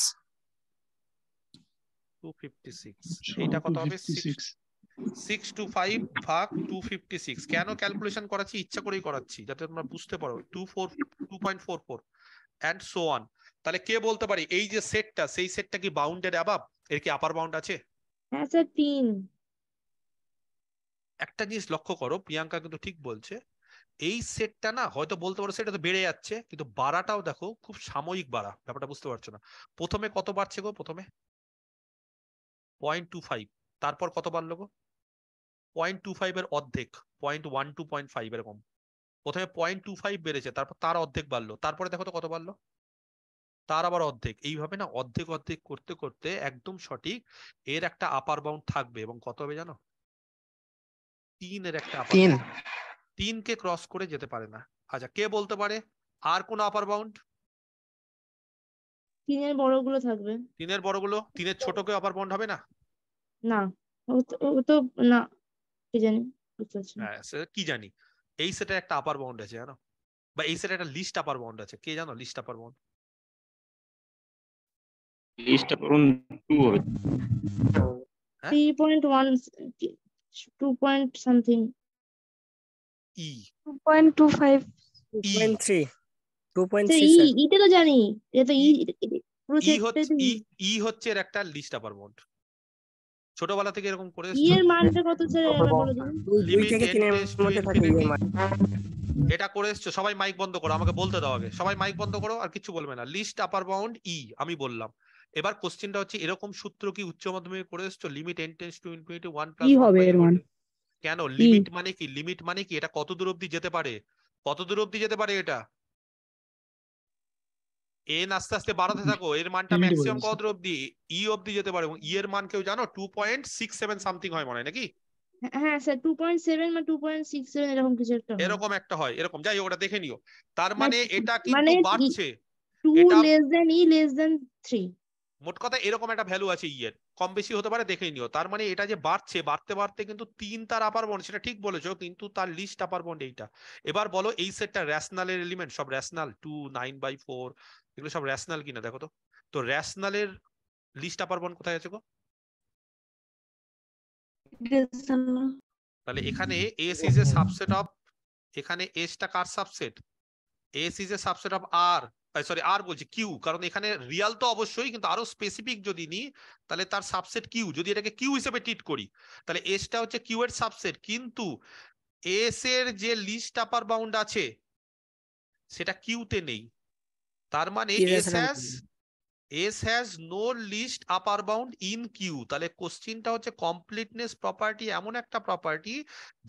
কত হবে? টু ভাগ কেন ক্যালকুলেশন করাচ্ছি? ইচ্ছা করেই করাচ্ছি যাতে তোমরা বুঝতে পারো। সো অন তাহলে কে বলতে পারি? এই যে সেটটা সেই সেটটা কি বাউন্ডেড অ্যাবাব এর কি আপার বাউন্ড আছে? হ্যাঁ স্যার একটা জিনিস লক্ষ্য করো প্রিয়াঙ্কা কিন্তু ঠিক বলছে এই সেটটা না হয়তো বলতে পারো সেটা তো বেড়ে যাচ্ছে কিন্তু বাড়াটাও দেখো খুব সাময়িক বাড়া ব্যাপারটা বুঝতে পারছ না। প্রথমে কত বাড়ছে গো? প্রথমে? পয়েন্ট টু ফাইভ তারপর কত বাড়লো গো? পয়েন্ট টু ফাইভ এর অর্ধেক point one two point five এরকম। প্রথমে পয়েন্ট টু ফাইভ বেড়েছে তারপর তার অর্ধেক বাড়লো। তারপরে দেখো তো কত বাড়লো? তার আবার অর্ধেক। এইভাবে না অর্ধেক অর্ধেক করতে করতে একদম সঠিক এর একটা আপার বাউন্ড থাকবে। এবং কত হবে জানো? তিনের একটা তিন। তিনকে ক্রস করে যেতে পারে না। আচ্ছা কে বলতে পারে? আর কোন আপার বাউন্ড তিনের বড়গুলো থাকবে। তিনের বড়গুলো? তিনের ছোটকে অপার বন্ড হবে না? না ও তো না কি জানি হ্যাঁ, কি জানি। এই সেটের একটা আপার বন্ড আছে জানো? বা এই সেটের একটা লিস্ট আপার বন্ড আছে। কে জানো least upper bound least upper bound 2 হবে। 3.1 2 পয়েন্ট সামথিং ই 2.25 2.3 ইটা তো জানি। এটা তো ই ই হচ্ছে এর একটা লিস্ট আপার বাউন্ড ছোটবেলা থেকে এরকম করে ই এর মানটা কত স্যার বলে দিন থেকে মধ্যে থাকে এটা করে এসছো সবাই মাইক বন্ধ করো আমাকে বলতে দাও আগে। সবাই মাইক বন্ধ করো আর কিছু বলবে না। লিস্ট আপার বাউন্ড ই আমি বললাম। এবার কোশ্চেনটা হচ্ছে এরকম সূত্র কি উচ্চ মাধ্যমিকে করে এসছো? Limit n tends to infinity 1 plus কি হবে এর মান? কেন? লিমিট মানে কি? লিমিট মানে কি? এটা কত দূর অবধি যেতে পারে? কত দূর অবধি যেতে পারে এটা? এন আস্তে আস্তে বাড়াতে থাকো এর মানটা ম্যাক্সিমাম কত অবধি? ই অবধি যেতে পারে এবং ই এর মান কেউ জানো? Two point six seven something হয় মনে হয় নাকি? হ্যাঁ স্যার টু পয়েন্ট সেভেন বা টু পয়েন্ট সিক্স সেভেন এরকম কিছু একটা হয়। এরকম একটা হয় এরকম। যাই ওটা দেখে নিও। তার মানে এটা মানে কিন্তু বাড়ছে। টু এটা less than e less than three মোট কথা এরকম একটা ভ্যালু আছে ই এর। কম বেশি হতে পারে দেখে নিও। তার মানে এটা যে বাড়ছে বাড়তে বাড়তে কিন্তু তিন তার আপার বন্ড সেটা ঠিক বলেছ কিন্তু তার লিস্ট আপার বন্ড এইটা। এবার বলো এই সেটটা র্যাশনালের এলিমেন্ট সব rational two nine by four এগুলো সব র্যাশনাল কিনা দেখো তো। তো র্যাশনালের লিস্ট আপার বন্ড কোথায় আছে গো? তাহলে এখানে S is a subset of এখানে এসটা কার subset S is a subset of R sorry R বলছি কিউ কারণ এখানে রিয়াল তো অবশ্যই কিন্তু আরও স্পেসিফিক যদি নিই তাহলে তার সাবসেট কিউ যদি এটাকে কিউ হিসেবে ট্রিট করি তাহলে এসটা হচ্ছে কিউ এর সাবসেট কিন্তু এস এর যে লিস্ট আপার বাউন্ড আছে সেটা কিউতে নেই। তার মানে S has S has no least upper bound in Q তাহলে কোশ্চিনটা হচ্ছে কমপ্লিটনেস প্রপার্টি এমন একটা প্রপার্টি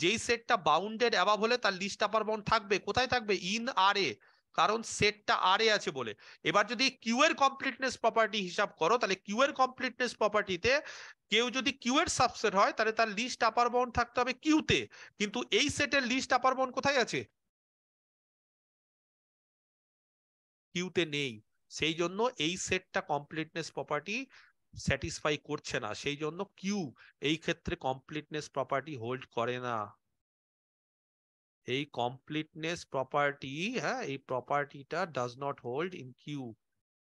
যেই সেটটা বাউন্ডেড অ্যাবাভ হলে তার লিস্ট আপার বাউন্ড থাকবে। কোথায় থাকবে? ইন আর এ কারণ সেটটা আর এ আছে বলে। এবার যদি কিউ এর কমপ্লিটনেস প্রপার্টি হিসাব করো তাহলে কিউ এর কমপ্লিটনেস প্রপার্টিতে কেউ যদি কিউ এর সাবসেট হয় তাহলে তার লিস্ট আপার বাউন্ড থাকতে হবে কিউতে কিন্তু এই সেটের লিস্ট আপার বাউন্ড কোথায় আছে? কিউতে নেই। সেই জন্য এই সেটটা কমপ্লিটনেস প্রপার্টি স্যাটিসফাই করছে না। সেই জন্য কিউ এই ক্ষেত্রে কমপ্লিটনেস প্রপার্টি হোল্ড করে না। এই কমপ্লিটনেস প্রপার্টি হ্যাঁ এই প্রপার্টিটা does not hold in Q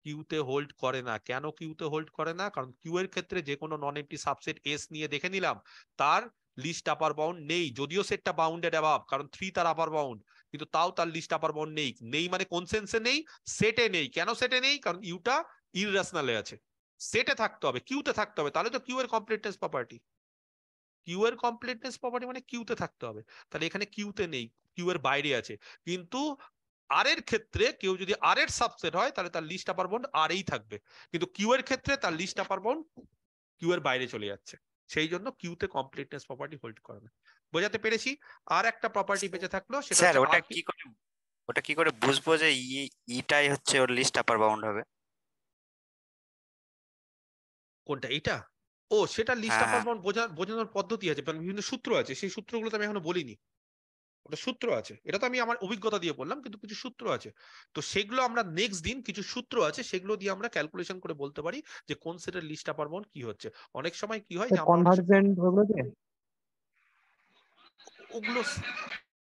কিউতে hold করে না। কেন কিউতে হোল্ড করে না? কারণ কিউ এর ক্ষেত্রে যে কোনো নন এমটি সাবসেট এস নিয়ে দেখে নিলাম, তার লিস্ট আপার বাউন্ড নেই। যদিও সেটটা বাউন্ডেড অ্যাবাভ কারণ থ্রি তার আপার বাউন্ড কিন্তু তাও তার লিস্ট আপার বাউন্ড নেই। নেই মানে কোন সেন্সে নেই? সেটে নেই। কেন সেটে নেই? কারণ ইউটা ইররাশনালে আছে। সেটে থাকতে হবে কিউতে থাকতে হবে। তাহলে তো কিউ এর কমপ্লিটনেস প্রপার্টি কিউ এর কমপ্লিটনেস প্রপার্টি মানে কিউতে থাকতে হবে। তাহলে এখানে কিউতে নেই। কিউ এর বাইরে আছে। কিন্তু আর এর ক্ষেত্রে কেউ যদি আর এর সাবসেট হয়, তাহলে তার লিস্ট আপার বাউন্ড আর এই থাকবে। কিন্তু কিউ এর ক্ষেত্রে তার লিস্ট আপার বাউন্ড কিউ এর বাইরে চলে যাচ্ছে। সেই জন্য কিউতে কমপ্লিটনেস প্রপার্টি হোল্ড করে না। বোঝাতে পেরেছি। আর একটা প্রপার্টি বেঁচে থাকল সেটা স্যার ওটা কি করে ওটা কি করে বুঝব যে ইটাই হচ্ছে ওর লিস্ট আপার বাউন্ড হবে? কোনটা এটা ও সেটা লিস্ট আপার। বাউন্ড বোঝানোর পদ্ধতি আছে মানে বিভিন্ন সূত্র আছে সেই সূত্রগুলো তো আমি এখনও বলিনি। ওটা সূত্র আছে। এটা তো আমি আমার অভিজ্ঞতা দিয়ে বললাম কিন্তু কিছু সূত্র আছে। তো সেগুলো আমরা নেক্সট দিন কিছু সূত্র আছে সেগুলো দিয়ে আমরা ক্যালকুলেশন করে বলতে পারি যে কোন সেটের লিস্ট আপার বাউন্ড কি হচ্ছে। অনেক সময় কি হয় কনভার্জেন্ট ওগুলো দিয়ে ওগুলো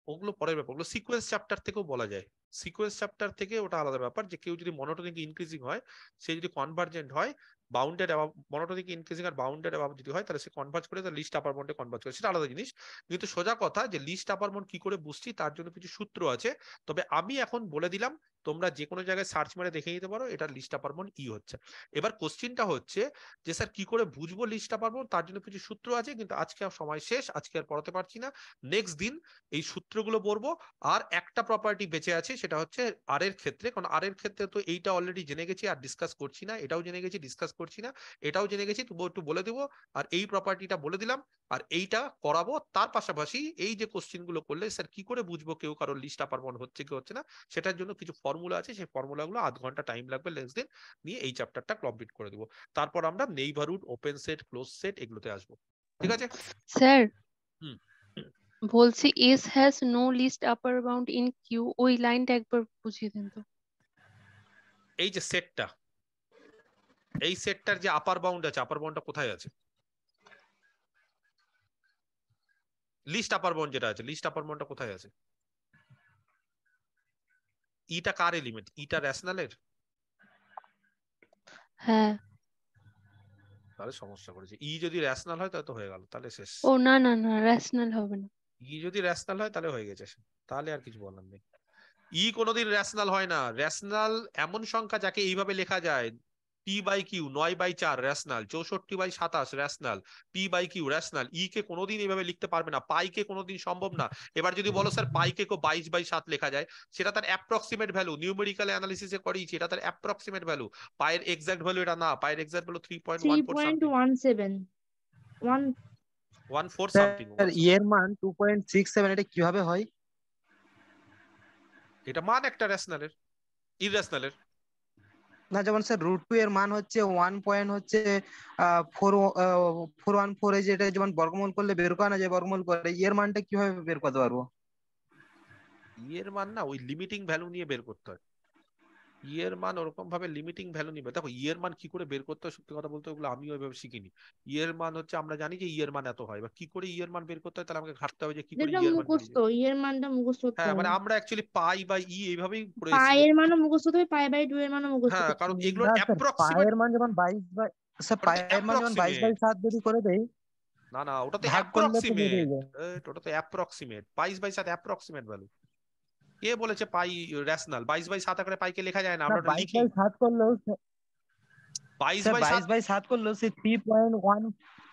ওগুলো পরের ব্যাপার, ওগুলো সিকোয়েন্স চ্যাপ্টার থেকেও বলা যায়। সিকোয়েন্স চ্যাপ্টার থেকে ওটা আলাদা ব্যাপার যে কেউ যদি মনোটনিক ইনক্রিজিং হয়, সে যদি কনভার্জেন্ট হয় বাউন্ডেড অ্যাবাভ মনোটনিক ইনক্রিজিং আর বাউন্ডেড অ্যাবাব যদি হয়, তাহলে সে কনভার্জ করে তার লিস্ট আপার বন্ডে কনভার্জ করে। সেটা আলাদা জিনিস। কিন্তু সোজা কথা যে লিস্ট আপার বন্ড কি করে বুঝছি, তার জন্য কিছু সূত্র আছে। তবে আমি এখন বলে দিলাম তোমরা যে কোনো জায়গায় সার্চ মেরে দেখে নিতে পারো, এটা লিস্ট আপার ই হচ্ছে। এবার কোশ্চিনটা হচ্ছে যে স্যার কি করে বুঝব লিস্ট আপার তার জন্য কিছু সূত্র আছে, কিন্তু আজকে সময় শেষ, আজকে আর পড়াতে পারছি না। নেক্সট দিন এই সূত্রগুলো পড়ব, আর একটা প্রপার্টি বেঁচে আছে, সেটা হচ্ছে আর এর ক্ষেত্রে। কারণ আর এর ক্ষেত্রে তো এইটা অলরেডি জেনে গেছি, আর ডিসকাস করছি না। এটাও জেনে গেছি ডিসকাস করছি না। এটাও জেনে গেছি, তবুও একটু বলে দেবো। আর এই প্রপার্টিটা বলে দিলাম, আর এইটা করাবো। তার পাশাপাশি এই যে কোশ্চিনগুলো করলে স্যার কি করে বুঝব কেউ কারোর লিস্ট আপার হচ্ছে কি হচ্ছে না? সেটার জন্য কিছু ফর্মুলা আছে সেই ফর্মুলাগুলো আধ ঘণ্টা টাইম লাগবে নেক্সট দিন নিয়ে এই চ্যাপ্টারটা কমপ্লিট করে দেবো। তারপর আমরা neighbourhood open set close set এগুলোতে আসব। ঠিক আছে? স্যার হুম। বলছি S has no least upper bound in Q ওই লাইনটা একবার বুঝিয়ে দেন তো। এই যে সেটটা এই সেটটার যে আপার বাউন্ড আছে আপার বাউন্ডটা কোথায় আছে? লিস্ট আপার বাউন্ড যেটা আছে লিস্ট আপার বাউন্ডটা কোথায় আছে? ইটা কার এলিমেন্ট ইটা রেশনালের হ্যাঁ। তাহলে সমস্যা করেছে। ই যদি রেশনাল হয় তাহলে তো হয়ে গেল তাহলে শেষ। ও না না না রেশনাল হবে না। ই যদি রেশনাল হয় তাহলে হয়ে গেছে। তাহলে আর কিছু বলার নেই। ই কোনোদিন রেশনাল হয় না। রেশনাল এমন সংখ্যা যাকে এইভাবে লেখা যায় পি বাই কিউ নয় বাই চার রেশনাল চৌষট্টি বাই সাতাশ rational p by q rational e কে কোনোদিন এইভাবে লিখতে পারবে না পাই কে কোনোদিন সম্ভব না। এবার যদি বলো স্যার পাই কে কো বাইশ বাই সাত লেখা যায় সেটা তার অ্যাপ্রক্সিমেট ভ্যালু নিউমেরিক্যাল অ্যানালিসিসে করেছি এটা তার অ্যাপ্রক্সিমেট ভ্যালু পায়ের এক্সাক্ট ভ্যালু এটা না পায়ের exact value three point one four point one seven one one four sir something ইয়ের মান টু পয়েন্ট সিক্স সেভেন এটা কীভাবে হয়? এটা মান একটা র্যাশনালের ইররেশনালের না যেমন স্যার রুট টু এর মান হচ্ছে ওয়ান পয়েন্ট হচ্ছে ফোর ফোর ওয়ান ফোর এই যেটা যেমন বর্গমূল করলে বের করা না যায় বর্গমূল করে ইয়ের মানটা কীভাবে বের করতে পারব? ইয়ের মান না, ওই লিমিটিং ভ্যালু নিয়ে বের করতে হয়। ইয়ের মান ওরকম ভাবে লিমিটিং ভ্যালু নিবে। দেখো ইয়ের মান কি করে বের করতে হয় সত্যি কথা বলতে ওগুলো আমি ওইভাবে শিখিনি। ইয়ের মান হচ্ছে আমরা জানি যে ইয়ের মান এত হয়। বা কি করে ইয়ের মান বের করতে হয় তাহলে আমাকে ঘাটতে হবে যে কি করে ইয়ের মান মুখস্থ ইয়ের মানটা মুখস্থ করতে হ্যাঁ মানে আমরা অ্যাকচুয়ালি পাই বা ই এইভাবেই পড়ে এসেছি। পায়ের মানও মুখস্থ করতে হবে পাই বাই টু এর মানও মুখস্থ হ্যাঁ কারণ এগুলো অ্যাপ্রক্সিমেট পায়ের মান যেমন বাইশ বাই স্যার ওটা পায়ের মান যেমন বাইশ বাই অ্যাপ্রক্সিমেট সাত যদি করে দেই না না ওটা তো অ্যাপ্রক্সিমেট ওটা তো অ্যাপ্রক্সিমেট বাইশ বাই সাত অ্যাপ্রক্সিমেট ভ্যালু কে বলেছে পাই র্যাশনাল বাইশ বাই সাত আকারে পাইকে লেখা যায় না আমরা লিখি। বাই সাত করলেও বাইশ বাই বাইশ বাই সাত করলেও সে three point one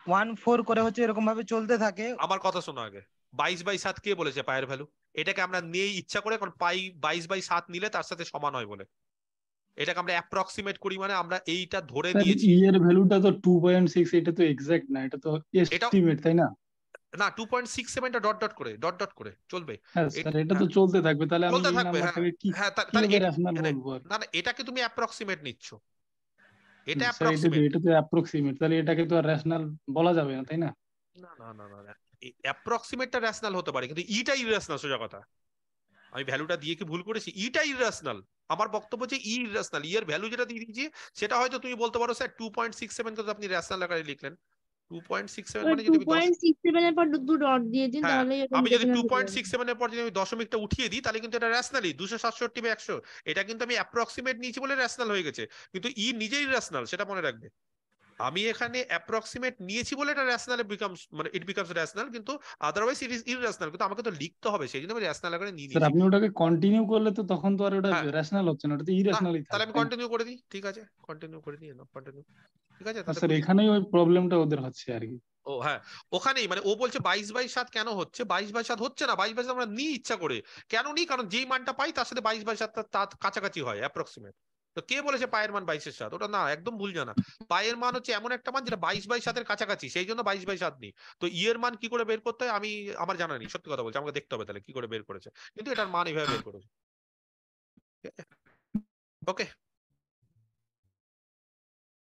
one four করে হচ্ছে এরকম ভাবে চলতে থাকে। আমার কথা শোনো আগে। বাইশ বাই সাত কে বলেছে পায়ের ভ্যালু? এটাকে আমরা নেই ইচ্ছা করে কারণ পাই বাইশ বাই সাত নিলে তার সাথে সমান হয় বলে। এটাকে আমরা অ্যাপ্রক্সিমেট করি মানে আমরা এইটা ধরে নিয়েছি। ই এর ভ্যালুটা তো টু পয়েন্ট সিক্স এটা তো এক্সাক্ট না এটা তো এস্টিমেট তাই না? না টু পয়েন্ট সিক্স সেভেনটা ডট ডট করে ডট ডট করে চলবে। হ্যাঁ স্যার এটা তো হ্যাঁ, চলতে থাকবে তাহলে আমি হ্যাঁ। নাম্বারটাকে কি হ্যাঁ তাহলে না না এটাকে তুমি অ্যাপ্রক্সিমেট নিচ্ছ। এটা অ্যাপ্রক্সিমেট এটা তো অ্যাপ্রক্সিমেট তাহলে এটাকে তো আর রেশনাল বলা যাবে না তাই না? না না না না অ্যাপ্রক্সিমেটটা রেশনাল হতে পারে কিন্তু ইটা ইরেশনাল সোজা কথা। আমি ভ্যালুটা দিয়ে কি ভুল করেছি? ইটা ইরেশনাল আমার বক্তব্য যে ই ইরেশনাল ই এর ভ্যালু যেটা দিয়ে দিয়েছি সেটা হয়তো তুমি বলতে পারো sir two point six seven আপনি রেশনাল আকারে লিখলেন। মানে যদি আমি দশ পয়েন্ট সিক্স সেভেনের পর দু ডট দিয়ে দিন হ্যাঁ তাহলে আমি যদি সেভেনের পর যদি আমি দশমিকটা উঠিয়ে দিই তাহলে কিন্তু এটা এটা কিন্তু আমি অ্যাপ্রক্সিমেট নিয়েছি বলে র্যাশনাল হয়ে গেছে। কিন্তু ই নিজেই র্যাশনাল সেটা মনে রাখবে। আমি এখানে অ্যাপ্রক্সিমেট নিয়েছি বলে এটা র্যাশনাল বিকামস মানে ইট বিকামস র্যাশনাল কিন্তু আদারওয়াইজ ইট ইজ ইররেশনাল কিন্তু আমাকে তো লিখতে হবে সেই জন্য আমি র্যাশনাল আকারে নিয়ে স্যার আপনি ওটাকে কন্টিনিউ করলে তো তখন তো আর ওটা হ্যাঁ। রেশনাল হচ্ছে না ওটা তো না, ইরেশনালই তাহলে আমি কন্টিনিউ করে দিই ঠিক আছে? কন্টিনিউ করে দিই না কন্টিনিউ ঠিক আছে তাহলে স্যার এখানেই ওই প্রবলেমটা ওদের হচ্ছে আর কি। ও হ্যাঁ ওখানেই মানে ও বলছে বাইশ বাই সাত কেন হচ্ছে? বাইশ বাই সাত হচ্ছে না বাইশ বাই সাত আমরা নিই ইচ্ছা করে। কেন নিই? কারণ যেই মানটা পাই তার সাথে বাইশ বাই সাত তার কাছাকাছি হয় অ্যাপ্রক্সিমেট তো কে বলেছে পায়ের মান বাইশের সাত? ওটা না, একদম ভুল জানা। পায়ের মান হচ্ছে এমন একটা মান যেটা বাইশ বাই সাতের কাছাকাছি, সেই জন্য বাইশ বাই সাত নেই। তো ইয়ের মান কি করে বের করতে হয়? আমি, আমার জানা নেই, সত্যি কথা বলছি, আমাকে দেখতে হবে তাহলে কি করে বের করেছে। কিন্তু এটার মান এভাবে বের করেছে। ওকে।